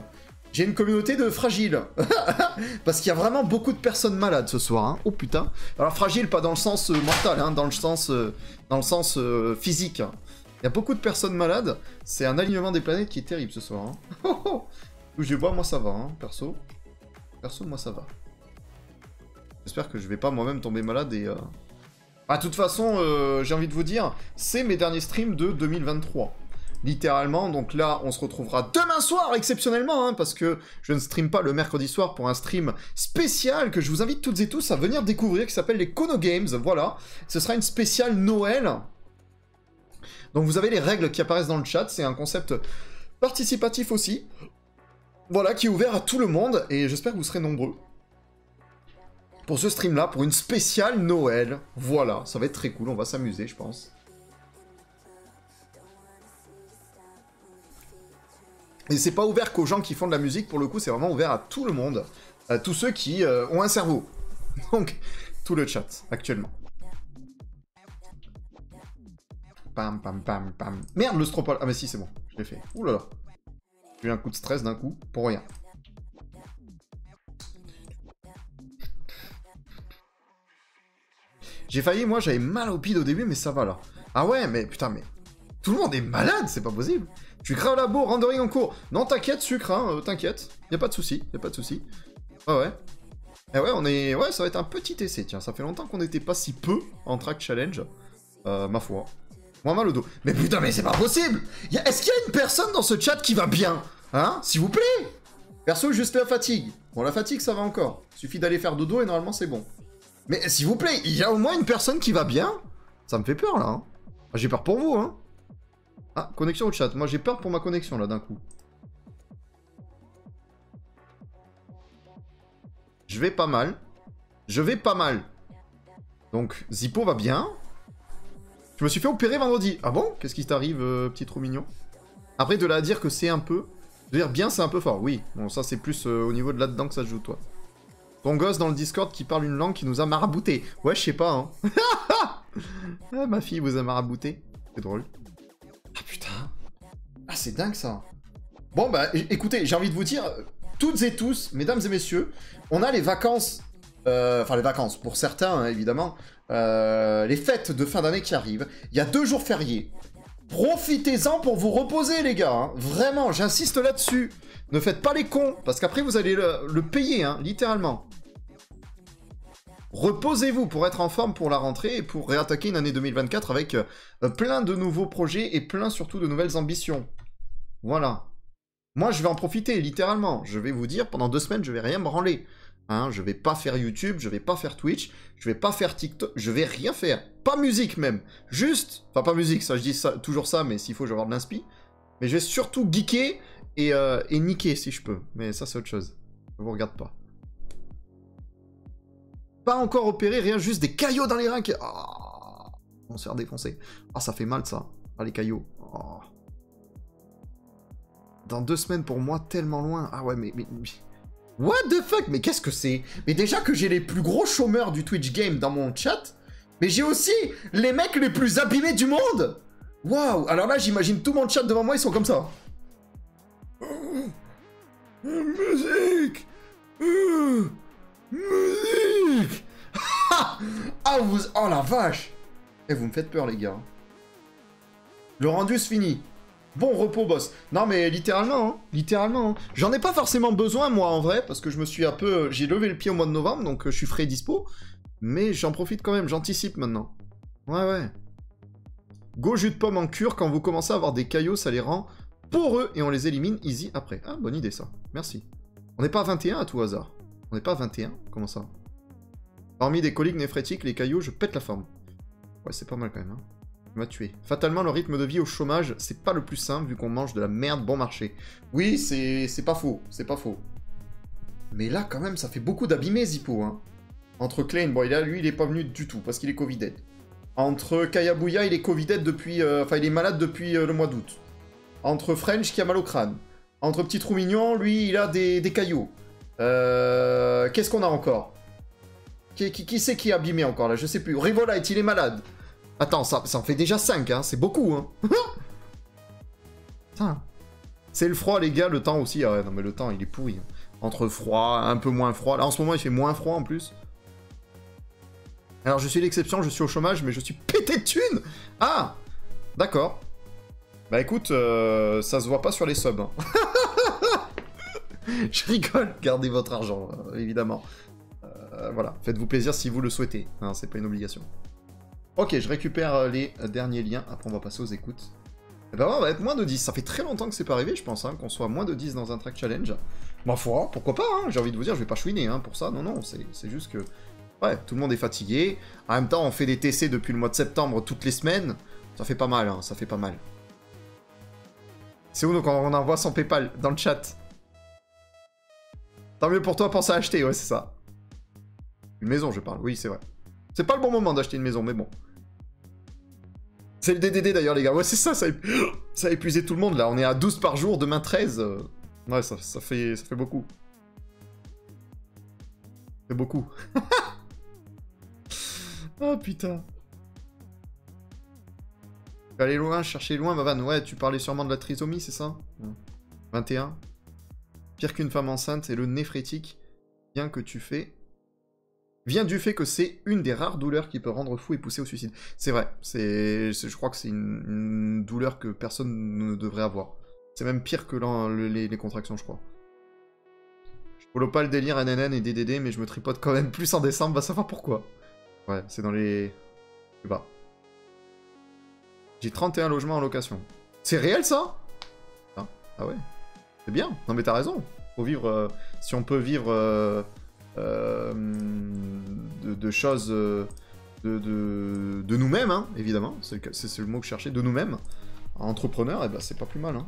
J'ai une communauté de fragiles. Parce qu'il y a vraiment beaucoup de personnes malades ce soir. hein. Oh putain. Alors fragile, pas dans le sens euh, mental, hein, dans le sens, euh, dans le sens physique. Il y a beaucoup de personnes malades. C'est un alignement des planètes qui est terrible ce soir. Hein. je vois, moi ça va, hein, perso. Perso, moi ça va. J'espère que je vais pas moi-même tomber malade et. Ah, toute façon, euh, j'ai envie de vous dire, c'est mes derniers streams de 2023. Littéralement, donc là, on se retrouvera demain soir, exceptionnellement, hein, parce que je ne stream pas le mercredi soir pour un stream spécial que je vous invite toutes et tous à venir découvrir, qui s'appelle les Kono Games, voilà. Ce sera une spéciale Noël. Donc vous avez les règles qui apparaissent dans le chat, c'est un concept participatif aussi. Voilà, qui est ouvert à tout le monde, et j'espère que vous serez nombreux pour ce stream-là, pour une spéciale Noël. Voilà, ça va être très cool, on va s'amuser, je pense. Et c'est pas ouvert qu'aux gens qui font de la musique, pour le coup, c'est vraiment ouvert à tout le monde. À tous ceux qui euh, ont un cerveau. Donc, tout le chat, actuellement. Pam, pam, pam, pam. Merde, le stropole. Ah, mais si, c'est bon, je l'ai fait. Ouh là là. J'ai eu un coup de stress d'un coup, pour rien. J'ai failli, moi j'avais mal au bide au début, mais ça va là. Ah ouais, mais putain, mais. Tout le monde est malade, c'est pas possible. Tu crées au labo, rendering en cours. Non, t'inquiète, sucre, hein, euh, t'inquiète. Y a pas de souci, y a pas de souci. Ouais, ouais. Et ouais, on est. Ouais, ça va être un petit essai, tiens. Ça fait longtemps qu'on n'était pas si peu en track challenge. Euh, ma foi. Moins mal au dos. Mais putain, mais c'est pas possible Est-ce qu'il y a une personne dans ce chat qui va bien Hein S'il vous plaît? Perso, juste la fatigue. Bon, la fatigue, ça va encore. Suffit d'aller faire dodo et normalement, c'est bon. Mais s'il vous plaît, il y a au moins une personne qui va bien Ça me fait peur, là. hein. Ah, J'ai peur pour vous, hein. Ah, connexion au chat. Moi, j'ai peur pour ma connexion, là, d'un coup. Je vais pas mal. Je vais pas mal. Donc, Zippo va bien. Je me suis fait opérer vendredi. Ah bon? Qu'est-ce qui t'arrive, euh, petit trou mignon? Après, de là à dire que c'est un peu... De dire bien, c'est un peu fort. Oui, bon, ça, c'est plus euh, au niveau de là-dedans que ça se joue, toi. Ton gosse dans le Discord qui parle une langue qui nous a marabouté. Ouais, je sais pas, hein. ah, ma fille vous a marabouté. C'est drôle. Ah, putain. Ah, c'est dingue, ça. Bon, bah, écoutez, j'ai envie de vous dire, toutes et tous, mesdames et messieurs, on a les vacances, euh, enfin les vacances, pour certains, hein, évidemment, euh, les fêtes de fin d'année qui arrivent. Il y a deux jours fériés. Profitez-en pour vous reposer, les gars. hein. Vraiment, j'insiste là-dessus. Ne faites pas les cons, parce qu'après, vous allez le, le payer, hein, littéralement. Reposez-vous pour être en forme pour la rentrée et pour réattaquer une année 2024 avec euh, plein de nouveaux projets et plein surtout de nouvelles ambitions. Voilà. Moi, je vais en profiter, littéralement. Je vais vous dire, pendant deux semaines, je vais rien branler. Hein, je vais pas faire YouTube, je vais pas faire Twitch, je vais pas faire TikTok, je vais rien faire. Pas musique même. Juste, enfin pas musique, ça je dis toujours ça, mais s'il faut, je vais avoir de l'inspi. Mais je vais surtout geeker et, euh, et niquer si je peux. Mais ça, c'est autre chose. Je vous regarde pas. Pas encore opéré, rien, juste des caillots dans les reins qui... Ah, on se faire défoncer. Ah, ça fait mal ça. Ah, les caillots. Oh. Dans deux semaines pour moi, tellement loin. Ah ouais, mais... mais... What the fuck? Mais qu'est-ce que c'est? Mais déjà que j'ai les plus gros chômeurs du Twitch Game dans mon chat, mais j'ai aussi les mecs les plus abîmés du monde Waouh Alors là, j'imagine tout mon chat devant moi, ils sont comme ça. Musique Euh, Musique Ah, vous... Oh la vache Eh, vous me faites peur, les gars. Le rendu se finit. Bon repos, boss. Non, mais littéralement, hein, littéralement. hein. J'en ai pas forcément besoin, moi, en vrai, parce que je me suis un peu... J'ai levé le pied au mois de novembre, donc euh, je suis frais et dispo. Mais j'en profite quand même, j'anticipe maintenant. Ouais, ouais. Go jus de pomme en cure, quand vous commencez à avoir des caillots, ça les rend poreux et on les élimine easy après. Ah, bonne idée, ça. Merci. On n'est pas à 21 à tout hasard. On n'est pas à 21 Comment ça? Hormis des coliques néphrétiques, les caillots, je pète la forme. Ouais, c'est pas mal quand même, hein. Il m'a tué. Fatalement, le rythme de vie au chômage, c'est pas le plus simple vu qu'on mange de la merde bon marché. Oui, c'est pas faux, c'est pas faux. Mais là, quand même, ça fait beaucoup d'abîmés, Zippo, hein. Entre Klein, bon, a, lui, il est pas venu du tout, parce qu'il est Covided. Entre Kayabouya, il est Covided depuis... euh, Enfin, il est malade depuis euh, le mois d'août. Entre French, qui a mal au crâne. Entre Petit Trou Mignon, lui, il a des, des caillots. Euh... Qu'est-ce qu'on a encore? Qui, qui, c'est qui est abîmé encore, là? Je sais plus. Revolite, il est malade. Attends, ça, ça en fait déjà 5, hein. C'est beaucoup, hein. Putain. C'est le froid, les gars, le temps aussi. Ah ouais, non, mais le temps, il est pourri. hein. Entre froid, un peu moins froid. Là, en ce moment, il fait moins froid, en plus. Alors, je suis l'exception, je suis au chômage, mais je suis pété de thunes Ah D'accord. Bah écoute, euh, ça se voit pas sur les subs. hein. je rigole, gardez votre argent, euh, évidemment. Euh, voilà, faites-vous plaisir si vous le souhaitez. hein, c'est pas une obligation. Ok, je récupère euh, les derniers liens, après on va passer aux écoutes. Et ben ouais, on va être moins de 10. Ça fait très longtemps que c'est pas arrivé, je pense, hein, qu'on soit moins de 10 dans un track challenge. Ma foi, pourquoi pas, hein, j'ai envie de vous dire, je vais pas chouiner hein, pour ça, non, non, c'est juste que... Ouais, tout le monde est fatigué. En même temps, on fait des TC depuis le mois de septembre toutes les semaines. Ça fait pas mal, hein, ça fait pas mal. C'est où donc on envoie son PayPal dans le chat Tant mieux pour toi, pense à acheter, ouais, c'est ça. Une maison, je parle, oui, c'est vrai. C'est pas le bon moment d'acheter une maison, mais bon. C'est le DDD d'ailleurs, les gars. Ouais, c'est ça, ça a, ça a épuisé tout le monde là. On est à 12 par jour, demain 13. euh, Ouais, ça, ça fait, ça fait beaucoup. Fait beaucoup. oh putain. Aller loin, chercher loin, ma vanne. Ouais, tu parlais sûrement de la trisomie, c'est ça? Ouais. 21. Pire qu'une femme enceinte et le néphrétique, bien que tu fais vient du fait que c'est une des rares douleurs qui peut rendre fou et pousser au suicide. C'est vrai, c'est, je crois que c'est une, douleur que personne ne devrait avoir. C'est même pire que les, contractions, je crois. Je follow pas le délire NNN et DDD, mais je me tripote quand même plus en décembre, va savoir pourquoi. Ouais, c'est dans les... Sais pas. J'ai 31 logements en location. C'est réel, ça? Ah. ah ouais. C'est bien. Non mais t'as raison. Faut vivre... euh, si on peut vivre... euh, euh, de, choses de, nous-mêmes, hein, évidemment, c'est le, mot que je cherchais, de nous-mêmes, entrepreneur, et ben c'est pas plus mal. hein.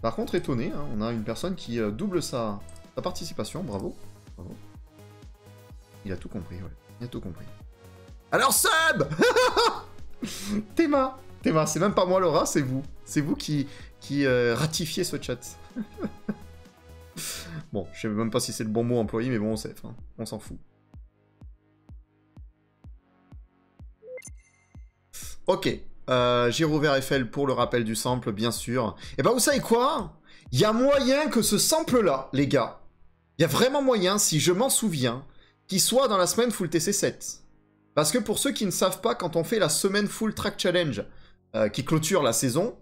Par contre, étonné, hein, on a une personne qui double sa, sa participation, bravo. bravo. Il a tout compris, ouais, il a tout compris. Alors sub Théma Théma, c'est même pas moi Laura, c'est vous. C'est vous qui, qui euh, ratifiez ce chat. bon, je sais même pas si c'est le bon mot employé, mais bon, on sait, on s'en fout. Ok, euh, j'ai rouvert FL pour le rappel du sample, bien sûr. Et ben vous savez quoi? Il y a moyen que ce sample-là, les gars, il y a vraiment moyen, si je m'en souviens, qu'il soit dans la semaine full TC7. Parce que pour ceux qui ne savent pas, quand on fait la semaine full track challenge euh, qui clôture la saison,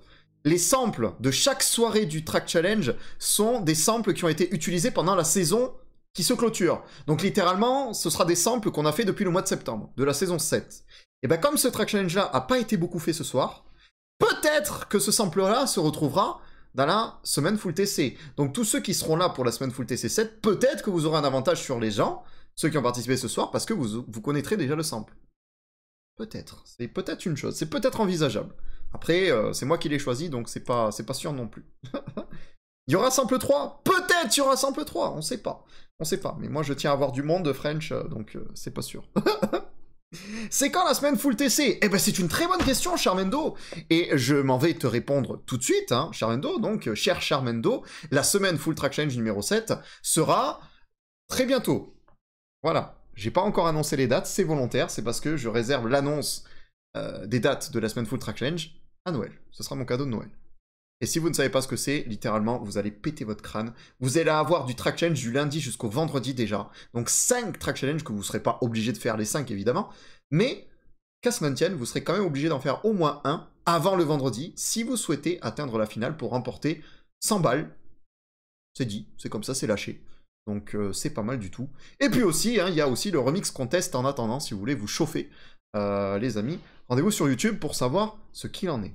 les samples de chaque soirée du track challenge sont des samples qui ont été utilisés pendant la saison qui se clôture. Donc littéralement, ce sera des samples qu'on a fait depuis le mois de septembre, de la saison 7. Et bien comme ce track challenge-là a pas été beaucoup fait ce soir, peut-être que ce sample-là se retrouvera dans la semaine full TC. Donc tous ceux qui seront là pour la semaine full TC 7, peut-être que vous aurez un avantage sur les gens, ceux qui ont participé ce soir, parce que vous, vous connaîtrez déjà le sample. Peut-être. C'est peut-être une chose. C'est peut-être envisageable. Après, euh, c'est moi qui l'ai choisi, donc c'est pas, pas sûr non plus. il y aura sample 3 Peut-être il y aura sample 3, on sait pas. On sait pas. Mais moi je tiens à avoir du monde French, euh, donc euh, c'est pas sûr. C'est quand la semaine full TC Eh ben c'est une très bonne question, Charmendo. Et je m'en vais te répondre tout de suite, hein, Charmendo. Donc, cher Charmendo, la semaine full track change numéro 7 sera très bientôt. Voilà. J'ai pas encore annoncé les dates, c'est volontaire, c'est parce que je réserve l'annonce des dates de la semaine full track change Noël. Ce sera mon cadeau de Noël. Et si vous ne savez pas ce que c'est, littéralement, vous allez péter votre crâne. Vous allez avoir du track challenge du lundi jusqu'au vendredi déjà. Donc 5 track challenge que vous ne serez pas obligé de faire les 5 évidemment. Mais qu'à se maintienne, vous serez quand même obligé d'en faire au moins un avant le vendredi si vous souhaitez atteindre la finale pour remporter 100 balles. C'est dit, c'est comme ça, c'est lâché. Donc euh, c'est pas mal du tout. Et puis aussi, hein, il y a aussi le remix contest en attendant si vous voulez vous chauffer, euh, les amis. Rendez-vous sur YouTube pour savoir ce qu'il en est.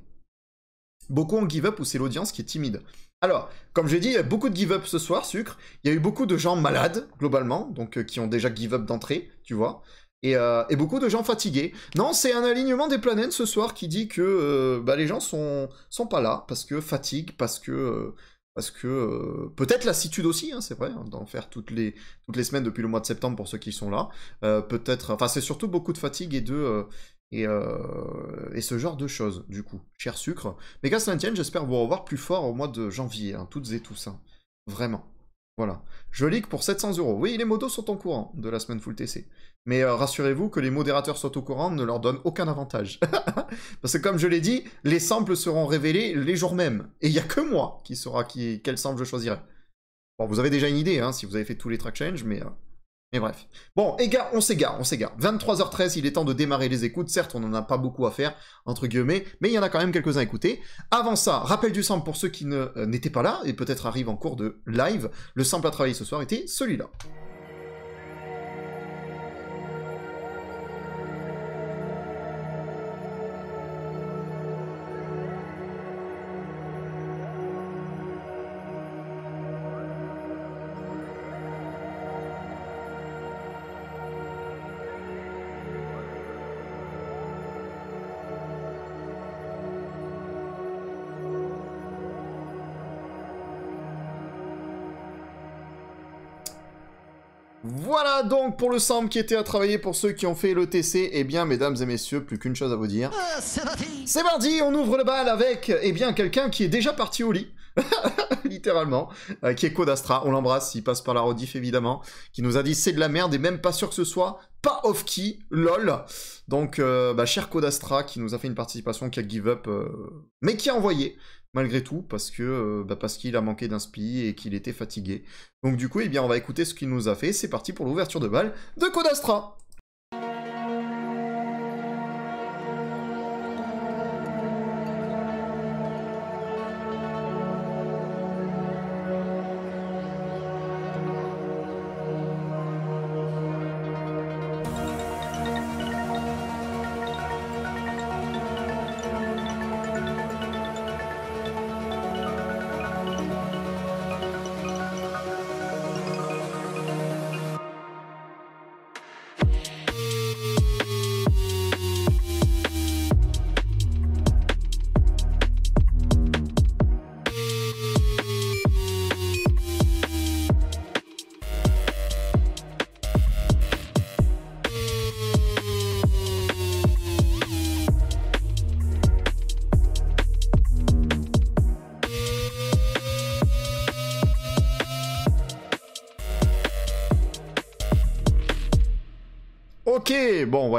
Beaucoup ont give up ou c'est l'audience qui est timide Alors, comme j'ai dit, il y a beaucoup de give up ce soir, sucre. Il y a eu beaucoup de gens malades, globalement, donc euh, qui ont déjà give up d'entrée, tu vois. Et, euh, et, beaucoup de gens fatigués. Non, c'est un alignement des planètes ce soir qui dit que bah, les gens sont, sont pas là, parce que fatigue, parce que... parce que peut-être lassitude aussi, hein, c'est vrai, hein, d'en faire toutes les, semaines depuis le mois de septembre pour ceux qui sont là. peut-être, enfin c'est surtout beaucoup de fatigue et de, euh, et, ce genre de choses, du coup. Cher sucre. Mais qu'à cela j'espère vous revoir plus fort au mois de janvier, hein, toutes et tous. Vraiment. Voilà. Je leak pour 700 euros. Oui, les modos sont au courant de la semaine full TC. Mais euh, rassurez-vous que les modérateurs soient au courant ne leur donne aucun avantage. Parce que comme je l'ai dit, les samples seront révélés les jours même. Et il n'y a que moi qui saura qui, quel sample je choisirai. Bon, vous avez déjà une idée, hein, si vous avez fait tous les track change, mais... Euh, mais bref. Bon, on s'égare, on s'égare. 23h13, il est temps de démarrer les écoutes. Certes, on n'en a pas beaucoup à faire, entre guillemets, mais il y en a quand même quelques-uns à écouter. Avant ça, rappel du sample pour ceux qui euh, n'étaient pas là, et peut-être arrivent en cours de live. Le sample à travailler ce soir était celui-là. Donc pour le sample qui était à travailler pour ceux qui ont fait le TC. Eh bien, mesdames et messieurs, plus qu'une chose à vous dire. Ah, c'est parti On ouvre le bal avec, eh bien, quelqu'un qui est déjà parti au lit. Littéralement. Euh, qui est Codastra. On l'embrasse, il passe par la rediff évidemment. Qui nous a dit c'est de la merde et même pas sûr que ce soit pas off-key, lol. Donc, euh, bah, cher Codastra qui nous a fait une participation, qui a give up, euh, mais qui a envoyé malgré tout, parce que euh, bah, parce qu'il a manqué d'inspi et qu'il était fatigué. Donc du coup, eh bien, on va écouter ce qu'il nous a fait. C'est parti pour l'ouverture de balle de Codastra.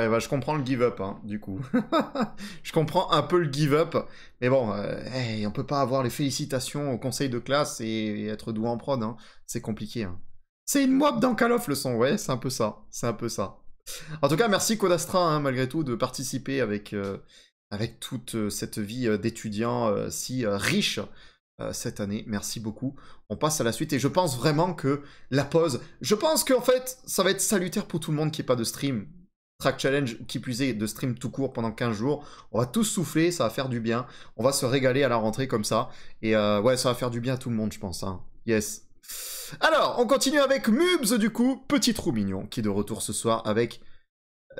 Ouais, bah, je comprends le give up, hein, du coup. je comprends un peu le give up, mais bon, euh, hey, on peut pas avoir les félicitations au conseil de classe et être doué en prod, hein. c'est compliqué. Hein. C'est une mob dans Call of le son, ouais, c'est un peu ça, c'est un peu ça. En tout cas, merci Codastra, malgré tout, de participer avec, euh, avec toute euh, cette vie euh, d'étudiant si riche cette année. Merci beaucoup. On passe à la suite et je pense vraiment que la pause, je pense qu'en fait, ça va être salutaire pour tout le monde qui n'y pas de stream. Track Challenge, qui plus est, de stream tout court pendant 15 jours. On va tous souffler, ça va faire du bien. On va se régaler à la rentrée comme ça. Et euh, ouais, ça va faire du bien à tout le monde, je pense. hein. Yes. Alors, on continue avec Mubs, du coup, petit trou mignon, qui est de retour ce soir avec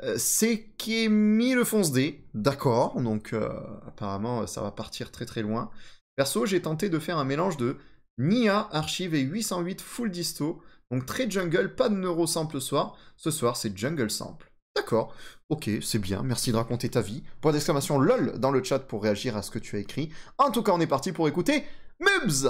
euh, Sekemi le D. D'accord, donc euh, apparemment, ça va partir très très loin. Perso, j'ai tenté de faire un mélange de Nia, Archive et 808 full disto. Donc très jungle, pas de neurosample ce soir. Ce soir, c'est jungle sample. D'accord, ok, c'est bien, merci de raconter ta vie. Point d'exclamation LOL dans le chat pour réagir à ce que tu as écrit. En tout cas, on est parti pour écouter Mubs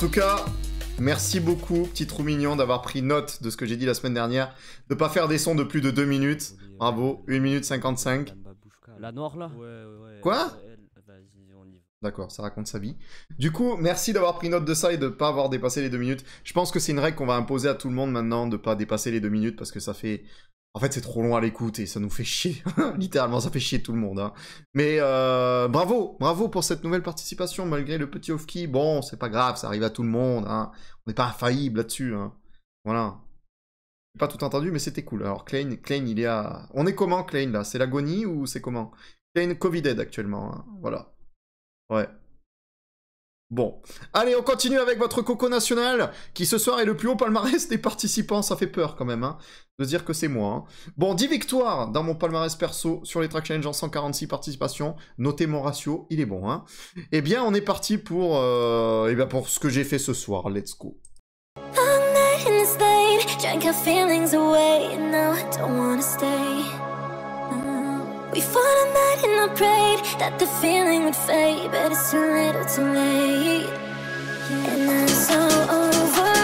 tout cas, merci beaucoup, petit trou mignon, d'avoir pris note de ce que j'ai dit la semaine dernière, de pas faire des sons de plus de 2 minutes. Bravo, 1 minute 55. La noire là Quoi. D'accord, ça raconte sa vie. Du coup, merci d'avoir pris note de ça et de pas avoir dépassé les deux minutes. Je pense que c'est une règle qu'on va imposer à tout le monde maintenant de pas dépasser les deux minutes parce que ça fait. En fait, c'est trop long à l'écoute et ça nous fait chier. Littéralement, ça fait chier tout le monde. hein. Mais euh, bravo, bravo pour cette nouvelle participation malgré le petit off-key. Bon, c'est pas grave, ça arrive à tout le monde. hein. On n'est pas infaillible là-dessus. hein. Voilà. J'ai pas tout entendu, mais c'était cool. Alors, Klein, Klein, il est à. On est comment, Klein, là? C'est l'agonie ou c'est comment? Klein Covid actuellement. hein. Voilà. Ouais. Bon. Allez, on continue avec votre coco national, qui ce soir est le plus haut palmarès des participants. Ça fait peur quand même, hein, de dire que c'est moi. hein. Bon, 10 victoires dans mon palmarès perso sur les track challenge en 146 participations. Notez mon ratio, il est bon. Hein. Eh bien, on est parti pour, euh, eh pour ce que j'ai fait ce soir. Let's go. Fought all night and I prayed that the feeling would fade, but it's too little, too late. And I'm so over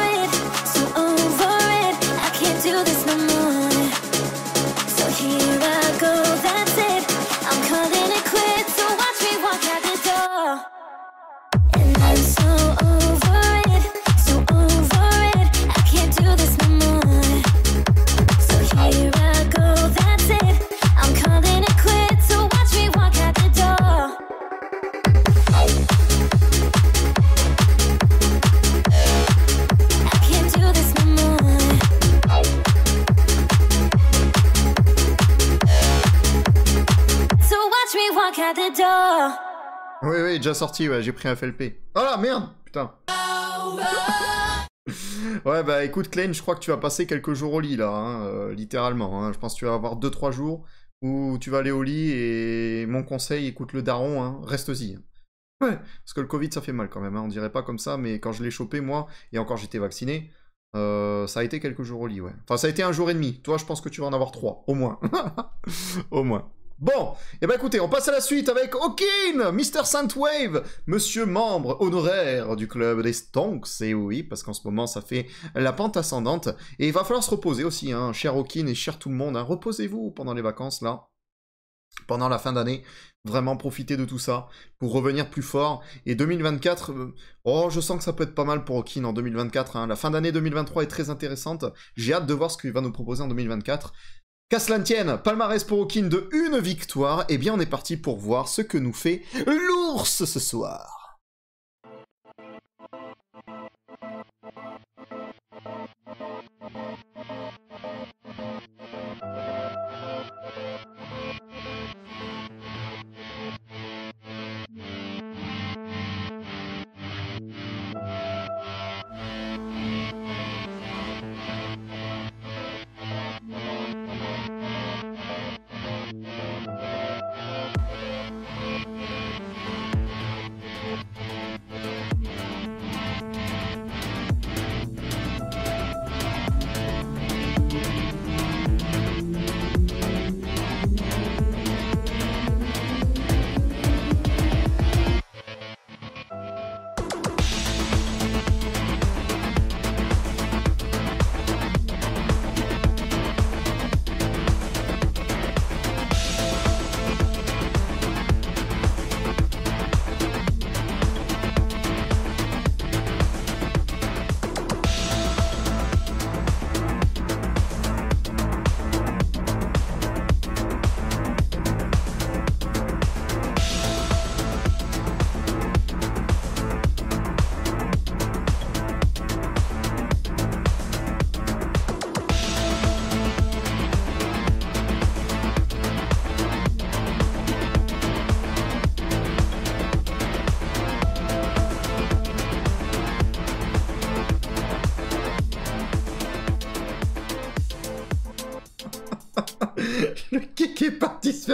Oui, oui, déjà sorti, ouais, j'ai pris un FLP. Ah merde Putain. Ouais, bah écoute, Klein, je crois que tu vas passer quelques jours au lit, là, hein, euh, littéralement. hein. Je pense que tu vas avoir 2-3 jours où tu vas aller au lit et mon conseil, écoute le daron, hein, reste-y. Ouais, parce que le Covid, ça fait mal quand même, on dirait pas comme ça, mais quand je l'ai chopé, moi, et encore j'étais vacciné, euh, ça a été quelques jours au lit, ouais. Enfin, ça a été un jour et demi. Toi, je pense que tu vas en avoir trois, au moins. au moins. Bon, et ben écoutez, on passe à la suite avec Hawkin, Mr. Sandwave, monsieur membre honoraire du club des Stonks, et oui, parce qu'en ce moment ça fait la pente ascendante, et il va falloir se reposer aussi, hein, cher Hawkin et cher tout le monde, hein. reposez-vous pendant les vacances là, pendant la fin d'année, vraiment profitez de tout ça pour revenir plus fort, et 2024, euh, oh je sens que ça peut être pas mal pour Hawkin en 2024, hein. la fin d'année 2023 est très intéressante, j'ai hâte de voir ce qu'il va nous proposer en 2024, Qu'à cela ne tienne, palmarès pour Hawkin de une victoire, et bien on est parti pour voir ce que nous fait l'ours ce soir.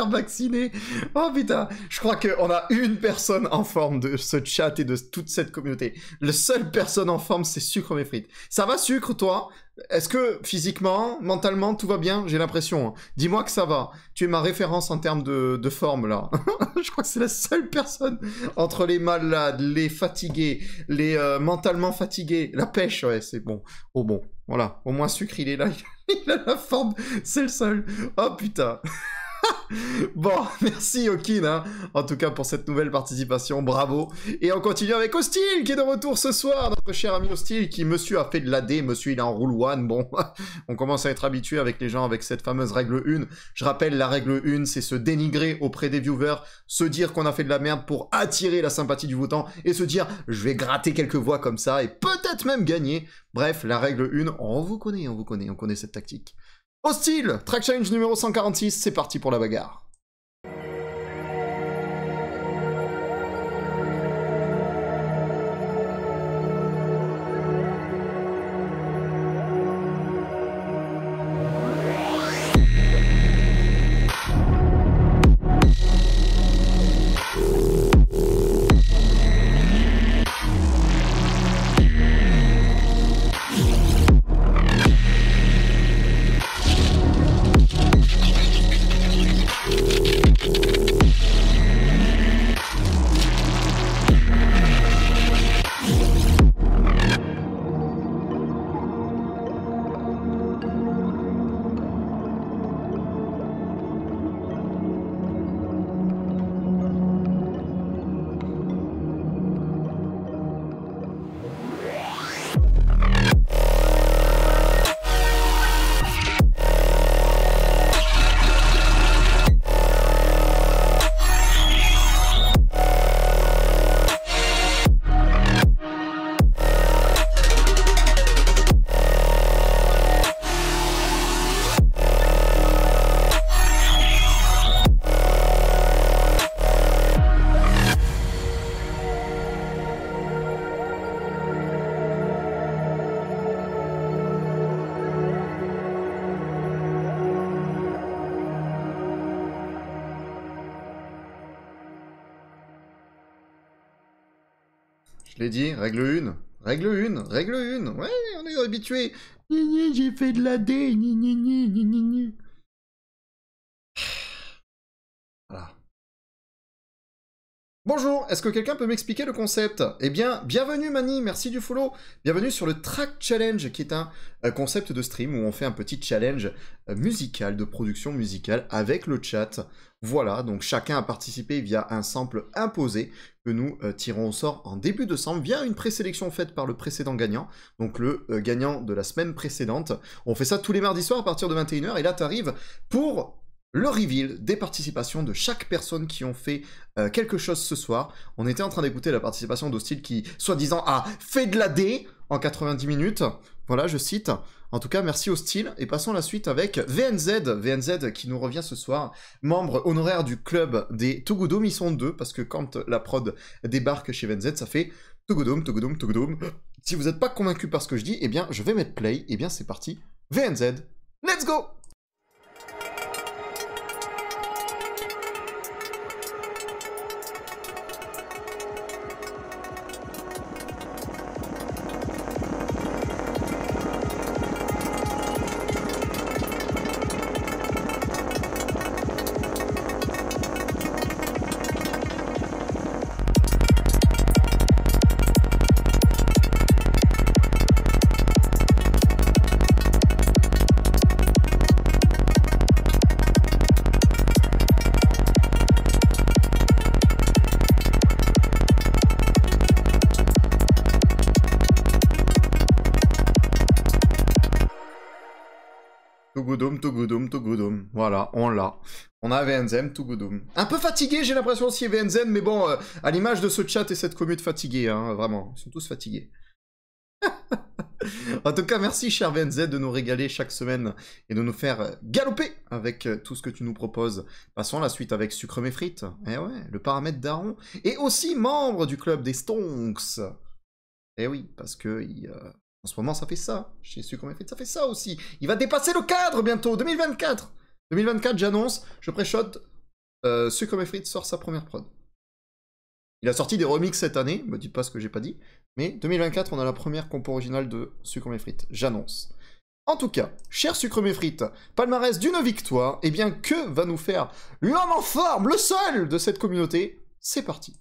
Faire. Oh putain, je crois qu'on a une personne en forme de ce chat et de toute cette communauté. Le seule personne en forme, c'est Sucre mes frites. Ça va Sucre, toi? Est-ce que physiquement, mentalement, tout va bien? J'ai l'impression. Dis-moi que ça va. Tu es ma référence en termes de, de forme, là. je crois que c'est la seule personne entre les malades, les fatigués, les euh, mentalement fatigués. La pêche, ouais, c'est bon. Oh bon, voilà. Au moins Sucre, il est là. Il a la forme. C'est le seul. Oh putain. Bon, merci Okin, hein, en tout cas pour cette nouvelle participation, bravo. Et on continue avec Hostile qui est de retour ce soir, notre cher ami Hostile qui, monsieur, a fait de l'AD, monsieur, il est en roule one, bon, on commence à être habitué avec les gens avec cette fameuse règle 1. Je rappelle, la règle 1, c'est se dénigrer auprès des viewers, se dire qu'on a fait de la merde pour attirer la sympathie du votant, et se dire, je vais gratter quelques voix comme ça, et peut-être même gagner. Bref, la règle 1, on vous connaît, on vous connaît, on connaît cette tactique. Hostile, track challenge numéro 146, c'est parti pour la bagarre. L'ai dit, règle 1. Règle 1, règle 1. Ouais, on est habitué. J'ai fait de la D. gna, gna, gna, Bonjour, est-ce que quelqu'un peut m'expliquer le concept? Eh bien, bienvenue Mani, merci du follow. Bienvenue sur le Track Challenge, qui est un euh, concept de stream où on fait un petit challenge euh, musical, de production musicale avec le chat. Voilà, donc chacun a participé via un sample imposé que nous euh, tirons au sort en début de sample via une présélection faite par le précédent gagnant, donc le gagnant de la semaine précédente. On fait ça tous les mardis soirs à partir de 21h et là t'arrives pour le reveal des participations de chaque personne qui ont fait euh, quelque chose ce soir. On était en train d'écouter la participation d'Hostile qui, soi-disant, a fait de la D en 90 minutes. Voilà, je cite. En tout cas, merci Hostile. Et passons à la suite avec VNZ. VNZ qui nous revient ce soir. Membre honoraire du club des Togodom. Ils sont deux parce que quand la prod débarque chez VNZ, ça fait Togodom, Togodom, Togodom. Si vous n'êtes pas convaincu par ce que je dis, eh bien, je vais mettre play. Eh bien, c'est parti. VNZ. Let's go! Togodom, Togodom. Voilà, on l'a. On a VNZ, Togodom. Un peu fatigué, j'ai l'impression aussi, VNZ, mais bon, euh, à l'image de ce chat et cette commute fatiguée, hein, vraiment. Ils sont tous fatigués. en tout cas, merci, cher VNZ, de nous régaler chaque semaine et de nous faire galoper avec euh, tout ce que tu nous proposes. Passons à la suite avec Sucre Mes Frites. Eh ouais, le paramètre d'Aaron. Et aussi membre du club des Stonks. Eh oui, parce que il, euh, en ce moment, ça fait ça. Chez Sucre Mes Frites, ça fait ça aussi. Il va dépasser le cadre bientôt, 2024. 2024, j'annonce, je pré-shot, euh, Frites sort sa première prod. Il a sorti des remixes cette année, me dites pas ce que j'ai pas dit, mais 2024, on a la première compo originale de Sucre Frites, j'annonce. En tout cas, cher Sucre Frites, palmarès d'une victoire, et bien que va nous faire l'homme en forme, le seul de cette communauté? C'est parti.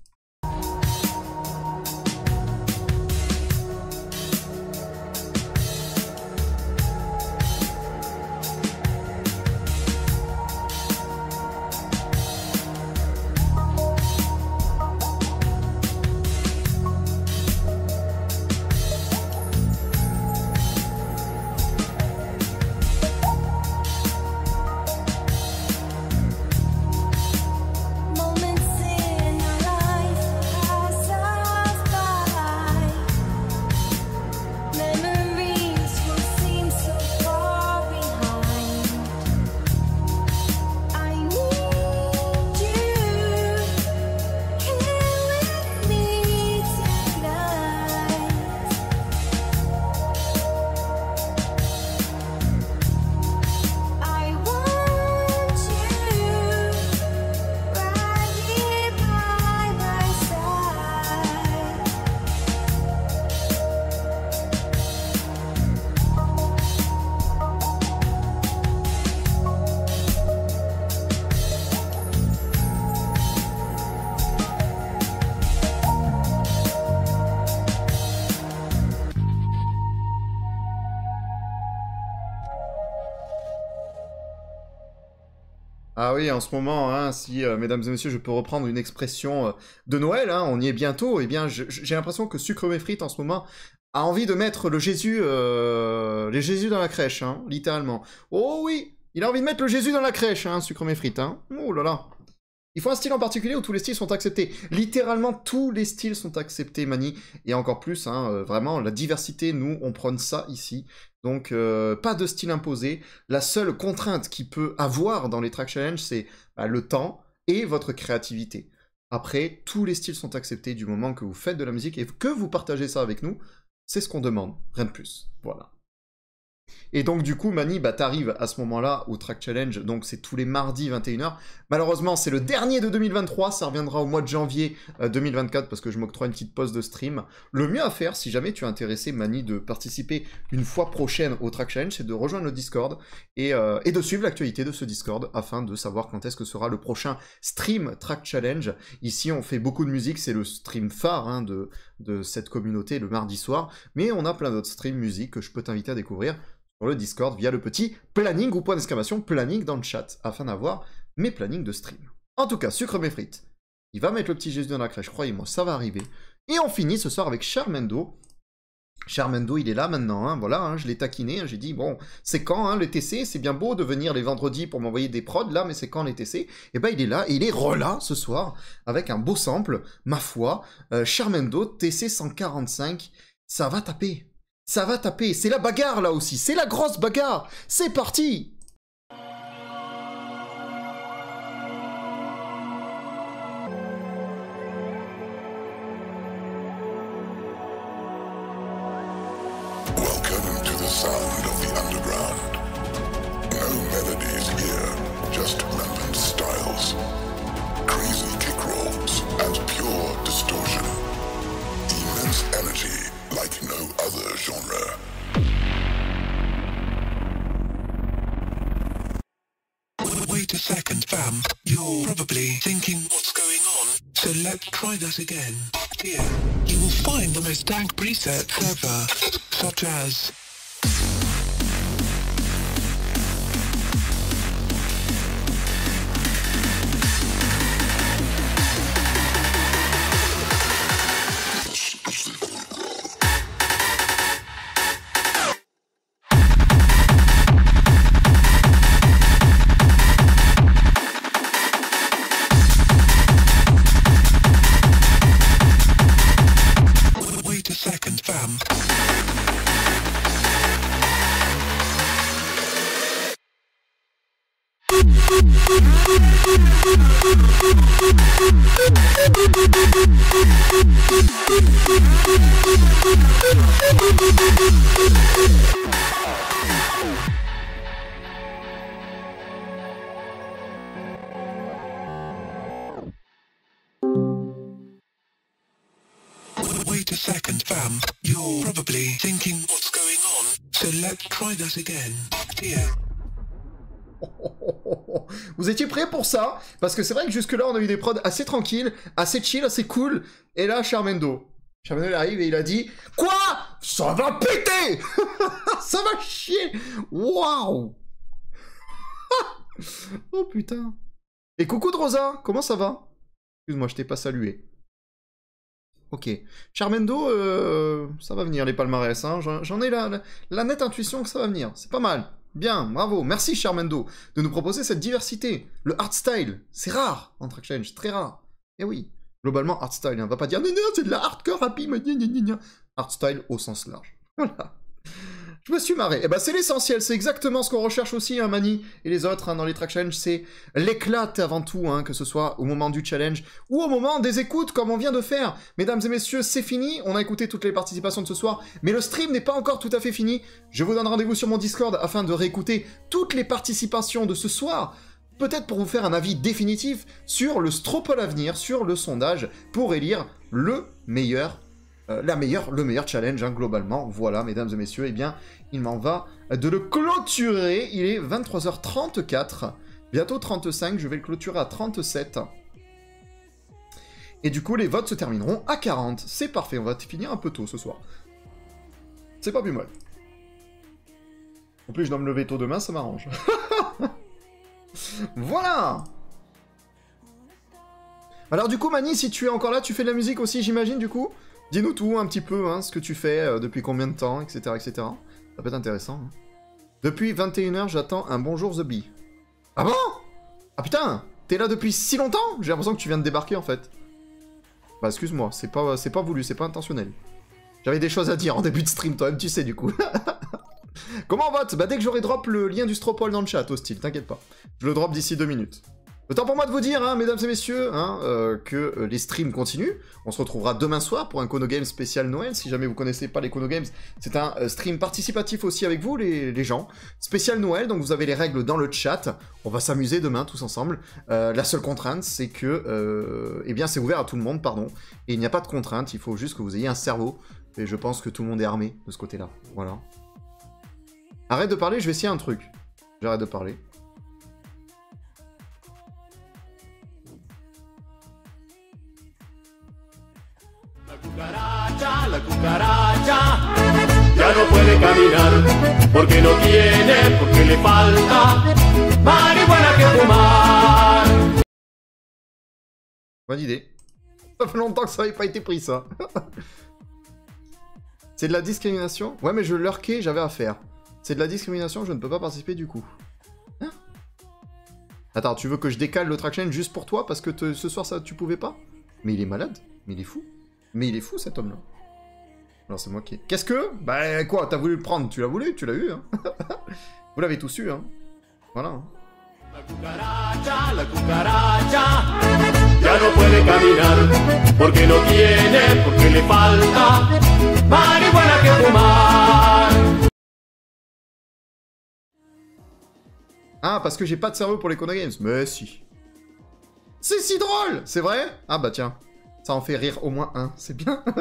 Oui, en ce moment, hein, si, euh, mesdames et messieurs, je peux reprendre une expression euh, de Noël, hein, on y est bientôt, eh bien, j'ai l'impression que Sucre Mes Frites, en ce moment, a envie de mettre le Jésus, euh, Jésus dans la crèche, hein, littéralement. Oh oui, il a envie de mettre le Jésus dans la crèche, hein, Sucre Mes Frites, hein. Oh là là. Il faut un style en particulier où tous les styles sont acceptés. Littéralement, tous les styles sont acceptés, Mani. Et encore plus, hein, euh, vraiment, la diversité, nous, on prône ça ici. Donc, euh, pas de style imposé. La seule contrainte qu'il peut avoir dans les track challenge, c'est bah, le temps et votre créativité. Après, tous les styles sont acceptés du moment que vous faites de la musique et que vous partagez ça avec nous. C'est ce qu'on demande, rien de plus. Voilà. Et donc, du coup, Mani, bah, t'arrives à ce moment-là au Track Challenge. Donc, c'est tous les mardis 21h. Malheureusement, c'est le dernier de 2023. Ça reviendra au mois de janvier euh, 2024 parce que je m'octroie une petite pause de stream. Le mieux à faire, si jamais tu es intéressé, Mani, de participer une fois prochaine au Track Challenge, c'est de rejoindre le Discord et, euh, et de suivre l'actualité de ce Discord afin de savoir quand est-ce que sera le prochain stream Track Challenge. Ici, on fait beaucoup de musique. C'est le stream phare hein, de, de cette communauté le mardi soir. Mais on a plein d'autres streams musique que je peux t'inviter à découvrir le Discord via le petit planning ou point d'exclamation planning dans le chat afin d'avoir mes plannings de stream. En tout cas, sucre mes frites. Il va mettre le petit Jésus dans la crèche, croyez-moi, ça va arriver. Et on finit ce soir avec Charmendo. Charmendo, il est là maintenant, hein, voilà, hein, je l'ai taquiné, hein, j'ai dit, bon, c'est quand les TC C'est bien beau de venir les vendredis pour m'envoyer des prods, là, mais c'est quand les TC Et ben il est là, il est relà ce soir, avec un beau sample, ma foi, euh, Charmendo TC 145, ça va taper, ça va taper, c'est la bagarre là aussi, c'est la grosse bagarre, c'est parti Tank preset server, such as Wait a second, fam. You're probably thinking, what's going on? So let's try that again. Here. Vous étiez prêts pour ça? Parce que c'est vrai que jusque-là, on a eu des prods assez tranquilles, assez chill, assez cool. Et là, Charmendo. Charmendo, il arrive et il a dit Quoi? Ça va péter Ça va chier Waouh Oh putain Et coucou de Rosa, comment ça va? Excuse-moi, je t'ai pas salué. Ok. Charmendo, euh, ça va venir les palmarès. Hein. J'en ai la nette intuition que ça va venir. C'est pas mal. Bien, bravo. Merci Charmendo de nous proposer cette diversité. Le art style, c'est rare en track challenge, très rare. Et oui, globalement art style. hein. On va pas dire non, non, c'est de la hardcore happy. Art style au sens large. Voilà. Je me suis marré. Et ben c'est l'essentiel, c'est exactement ce qu'on recherche aussi, hein, Mani et les autres hein, dans les track challenge, c'est l'éclat avant tout, hein, que ce soit au moment du challenge ou au moment des écoutes comme on vient de faire. Mesdames et messieurs, c'est fini, on a écouté toutes les participations de ce soir, mais le stream n'est pas encore tout à fait fini. Je vous donne rendez-vous sur mon Discord afin de réécouter toutes les participations de ce soir. Peut-être pour vous faire un avis définitif sur le Stropole à venir, sur le sondage, pour élire le meilleur euh, la le meilleur challenge hein, globalement. Voilà, mesdames et messieurs, eh bien, il m'en va de le clôturer. Il est 23h34, bientôt 35, je vais le clôturer à 37. Et du coup, les votes se termineront à 40. C'est parfait, on va finir un peu tôt ce soir. C'est pas plus mal. En plus, je dois me lever tôt demain, ça m'arrange. voilà Alors du coup, Mani, si tu es encore là, tu fais de la musique aussi, j'imagine, du coup? Dis-nous tout, un petit peu, hein, ce que tu fais, euh, depuis combien de temps, etc., etc. Ça peut être intéressant. hein. Depuis 21h, j'attends un bonjour The Bee. Ah bon? Ah putain T'es là depuis si longtemps? J'ai l'impression que tu viens de débarquer, en fait. Bah, excuse-moi, c'est pas, c'est pas voulu, c'est pas intentionnel. J'avais des choses à dire en début de stream, toi-même, tu sais, du coup. Comment on vote? Bah, dès que j'aurai drop le lien du Stropole dans le chat, hostile, t'inquiète pas. Je le drop d'ici deux minutes. Autant pour moi de vous dire, hein, mesdames et messieurs, hein, euh, que euh, les streams continuent. On se retrouvera demain soir pour un Kono Games spécial Noël. Si jamais vous connaissez pas les Kono Games, c'est un euh, stream participatif aussi avec vous, les, gens. Spécial Noël, donc vous avez les règles dans le chat. On va s'amuser demain tous ensemble. La seule contrainte, c'est que, eh bien, c'est ouvert à tout le monde, pardon. Et il n'y a pas de contrainte. Il faut juste que vous ayez un cerveau. Et je pense que tout le monde est armé de ce côté-là. Voilà. Arrête de parler, je vais essayer un truc. J'arrête de parler. Cucaracha, la cucaracha ya no puede caminar porque tiene, porque le falta que fumar. Bonne idée. Ça fait longtemps que ça n'avait pas été pris, ça. C'est de la discrimination Ouais, mais je lurquais, j'avais à faire. C'est de la discrimination, je ne peux pas participer du coup. Hein Attends, tu veux que je décale le traction juste pour toi parce que ce soir ça tu pouvais pas? Mais il est malade Mais il est fou Mais il est fou cet homme-là. Alors c'est moi qui... Qu'est-ce que? Bah quoi, t'as voulu le prendre, tu l'as voulu, tu l'as eu, hein? Vous l'avez tous eu, hein. Voilà. hein. La cucaracha, la cucaracha ya no puede caminar porque no tiene, porque le falta marihuana que fumar. Ah, parce que j'ai pas de cerveau pour les Kono Games. Mais si. C'est si drôle C'est vrai? Ah bah tiens. Ça en fait rire au moins un, c'est bien.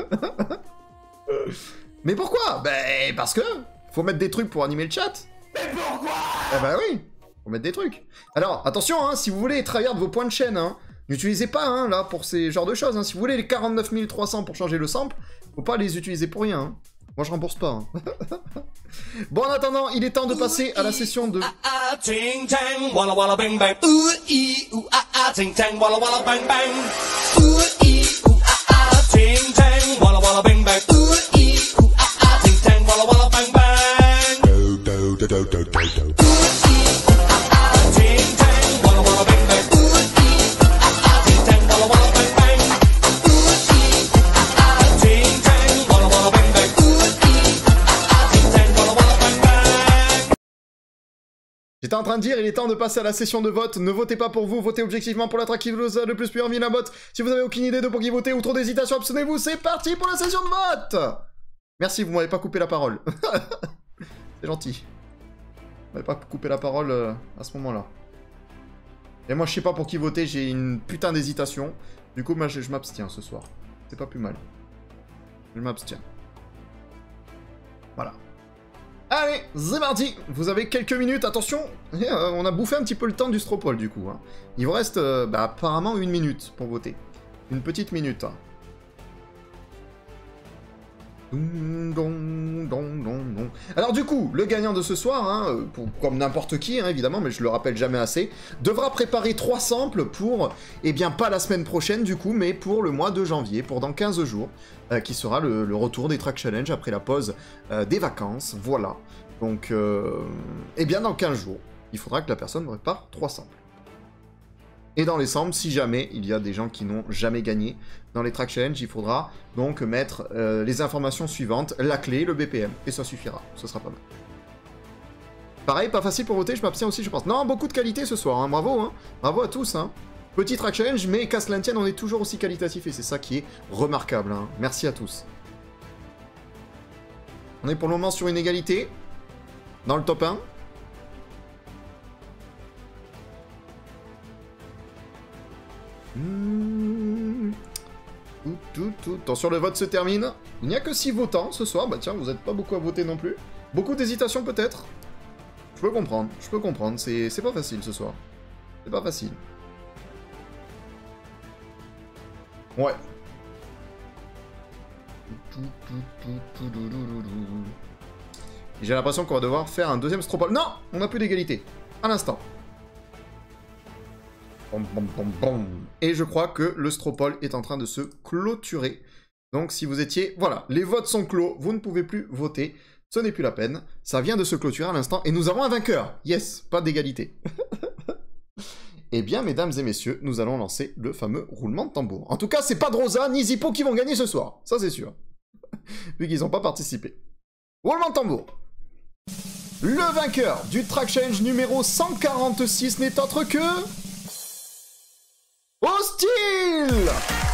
Mais pourquoi? Ben parce que faut mettre des trucs pour animer le chat. Mais pourquoi? Eh bah oui, faut mettre des trucs. Alors attention, hein, si vous voulez de vos points de chaîne, hein, n'utilisez pas hein, là pour ces genres de choses. Si vous voulez les 49 300 pour changer le sample, faut pas les utiliser pour rien. Moi je rembourse pas. hein. bon en attendant, il est temps de passer à la session de J'étais en train de dire, il est temps de passer à la session de vote. Ne votez pas pour vous, votez objectivement pour l'attract qui vous a le plus plu envie la vote. Si vous avez aucune idée de pour qui voter ou trop d'hésitation, abstenez-vous. C'est parti pour la session de vote Merci, vous m'avez pas coupé la parole. C'est gentil. Vous m'avez pas coupé la parole euh, à ce moment-là. Et moi, je sais pas pour qui voter, j'ai une putain d'hésitation. Du coup, je m'abstiens ce soir. C'est pas plus mal. Je m'abstiens. Voilà. Allez, c'est parti Vous avez quelques minutes, attention euh, On a bouffé un petit peu le temps du Stropole, du coup. hein. Il vous reste euh, bah, apparemment une minute pour voter. Une petite minute. hein. Alors du coup, le gagnant de ce soir, hein, comme n'importe qui, hein, évidemment, mais je le rappelle jamais assez, devra préparer trois samples pour, eh bien pas la semaine prochaine du coup, mais pour le mois de janvier, pour dans 15 jours, euh, qui sera le, le retour des Track Challenge après la pause euh, des vacances, voilà. Donc, euh, eh bien dans 15 jours, il faudra que la personne prépare trois samples. Et dans les samples, si jamais il y a des gens qui n'ont jamais gagné dans les track challenge, il faudra donc mettre euh, les informations suivantes, la clé, le BPM, et ça suffira. Ce sera pas mal. Pareil, pas facile pour voter, je m'abstiens aussi, je pense. Non, beaucoup de qualité ce soir, hein, bravo, hein. bravo à tous. Hein. Petit track challenge, mais qu'à cela ne tienne, on est toujours aussi qualitatif, et c'est ça qui est remarquable. hein. Merci à tous. On est pour le moment sur une égalité, dans le top 1. Hmm. Tout. Attention, le vote se termine. Il n'y a que 6 votants ce soir. Bah tiens, vous n'êtes pas beaucoup à voter non plus. Beaucoup d'hésitation peut-être? Je peux comprendre, je peux comprendre. C'est pas facile ce soir. C'est pas facile. Ouais. J'ai l'impression qu'on va devoir faire un deuxième stropole. Non On n'a plus d'égalité. À l'instant. Et je crois que le stropole est en train de se clôturer. Donc si vous étiez... Voilà, les votes sont clos, vous ne pouvez plus voter. Ce n'est plus la peine. Ça vient de se clôturer à l'instant. Et nous avons un vainqueur. Yes, pas d'égalité. Eh bien, mesdames et messieurs, nous allons lancer le fameux roulement de tambour. En tout cas, c'est pas Drosa ni Zippo qui vont gagner ce soir. Ça, c'est sûr. Vu qu'ils n'ont pas participé. Roulement de tambour. Le vainqueur du Track Challenge numéro 146 n'est autre que... hostile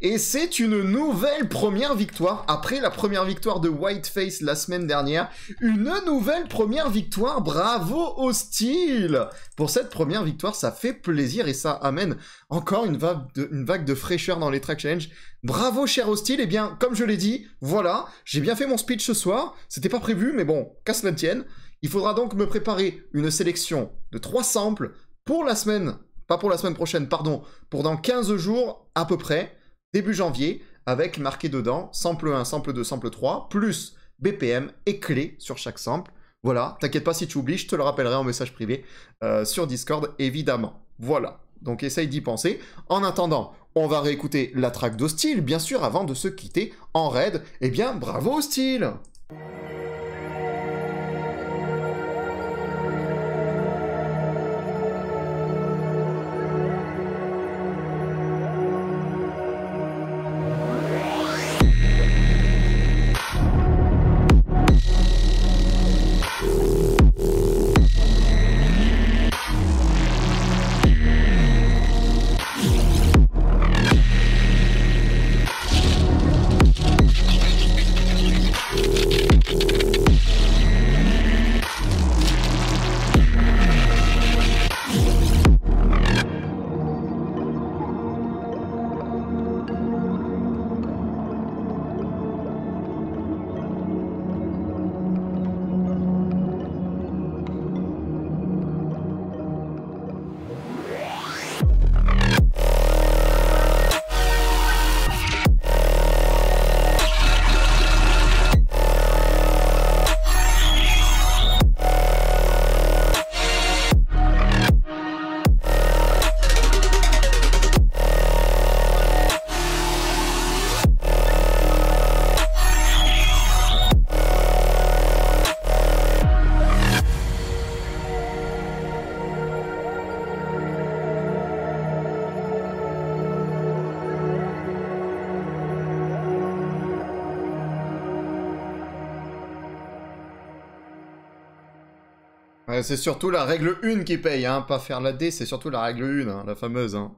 Et c'est une nouvelle première victoire. Après la première victoire de Whiteface la semaine dernière, une nouvelle première victoire. Bravo au style Pour cette première victoire, ça fait plaisir et ça amène encore une vague de, fraîcheur dans les track challenge. Bravo cher Hostile, et bien comme je l'ai dit, voilà, j'ai bien fait mon speech ce soir, c'était pas prévu, mais bon, qu'à cela ne tienne. Il faudra donc me préparer une sélection de trois samples pour la semaine, pas pour la semaine prochaine, pardon, pour dans 15 jours à peu près, début janvier, avec marqué dedans sample 1, sample 2, sample 3, plus BPM et clé sur chaque sample. Voilà, t'inquiète pas si tu oublies, je te le rappellerai en message privé euh, sur Discord, évidemment. Voilà, donc essaye d'y penser. En attendant, on va réécouter la track d'Hostile, bien sûr, avant de se quitter en raid. Eh bien, bravo Hostile c'est surtout la règle 1 qui paye, hein, pas faire la D, c'est surtout la règle 1, hein, la fameuse. Hein.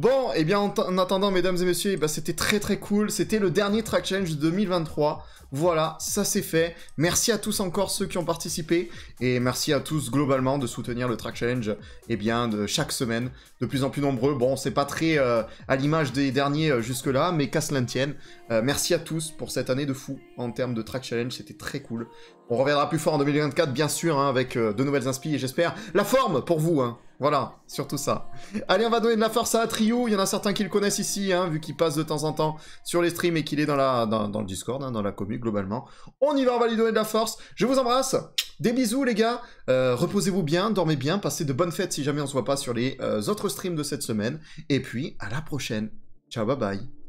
Bon, et eh bien en, en, attendant, mesdames et messieurs, eh ben, c'était très très cool. C'était le dernier Track Challenge de 2023. Voilà, ça c'est fait. Merci à tous encore ceux qui ont participé et merci à tous globalement de soutenir le Track Challenge eh bien, de chaque semaine. De plus en plus nombreux. Bon, c'est pas très euh, à l'image des derniers euh, jusque-là, mais qu'à cela ne tienne. Euh, merci à tous pour cette année de fou en termes de Track Challenge, c'était très cool. On reviendra plus fort en 2024, bien sûr, hein, avec de nouvelles inspi et j'espère la forme pour vous. Hein. Voilà, surtout ça. Allez, on va donner de la force à Trio. Il y en a certains qui le connaissent ici, hein, vu qu'il passe de temps en temps sur les streams et qu'il est dans, la, le Discord, hein, dans la commune globalement. On y va, on va lui donner de la force. Je vous embrasse. Des bisous, les gars. Euh, Reposez-vous bien, dormez bien, passez de bonnes fêtes si jamais on se voit pas sur les euh, autres streams de cette semaine. Et puis, à la prochaine. Ciao, bye bye.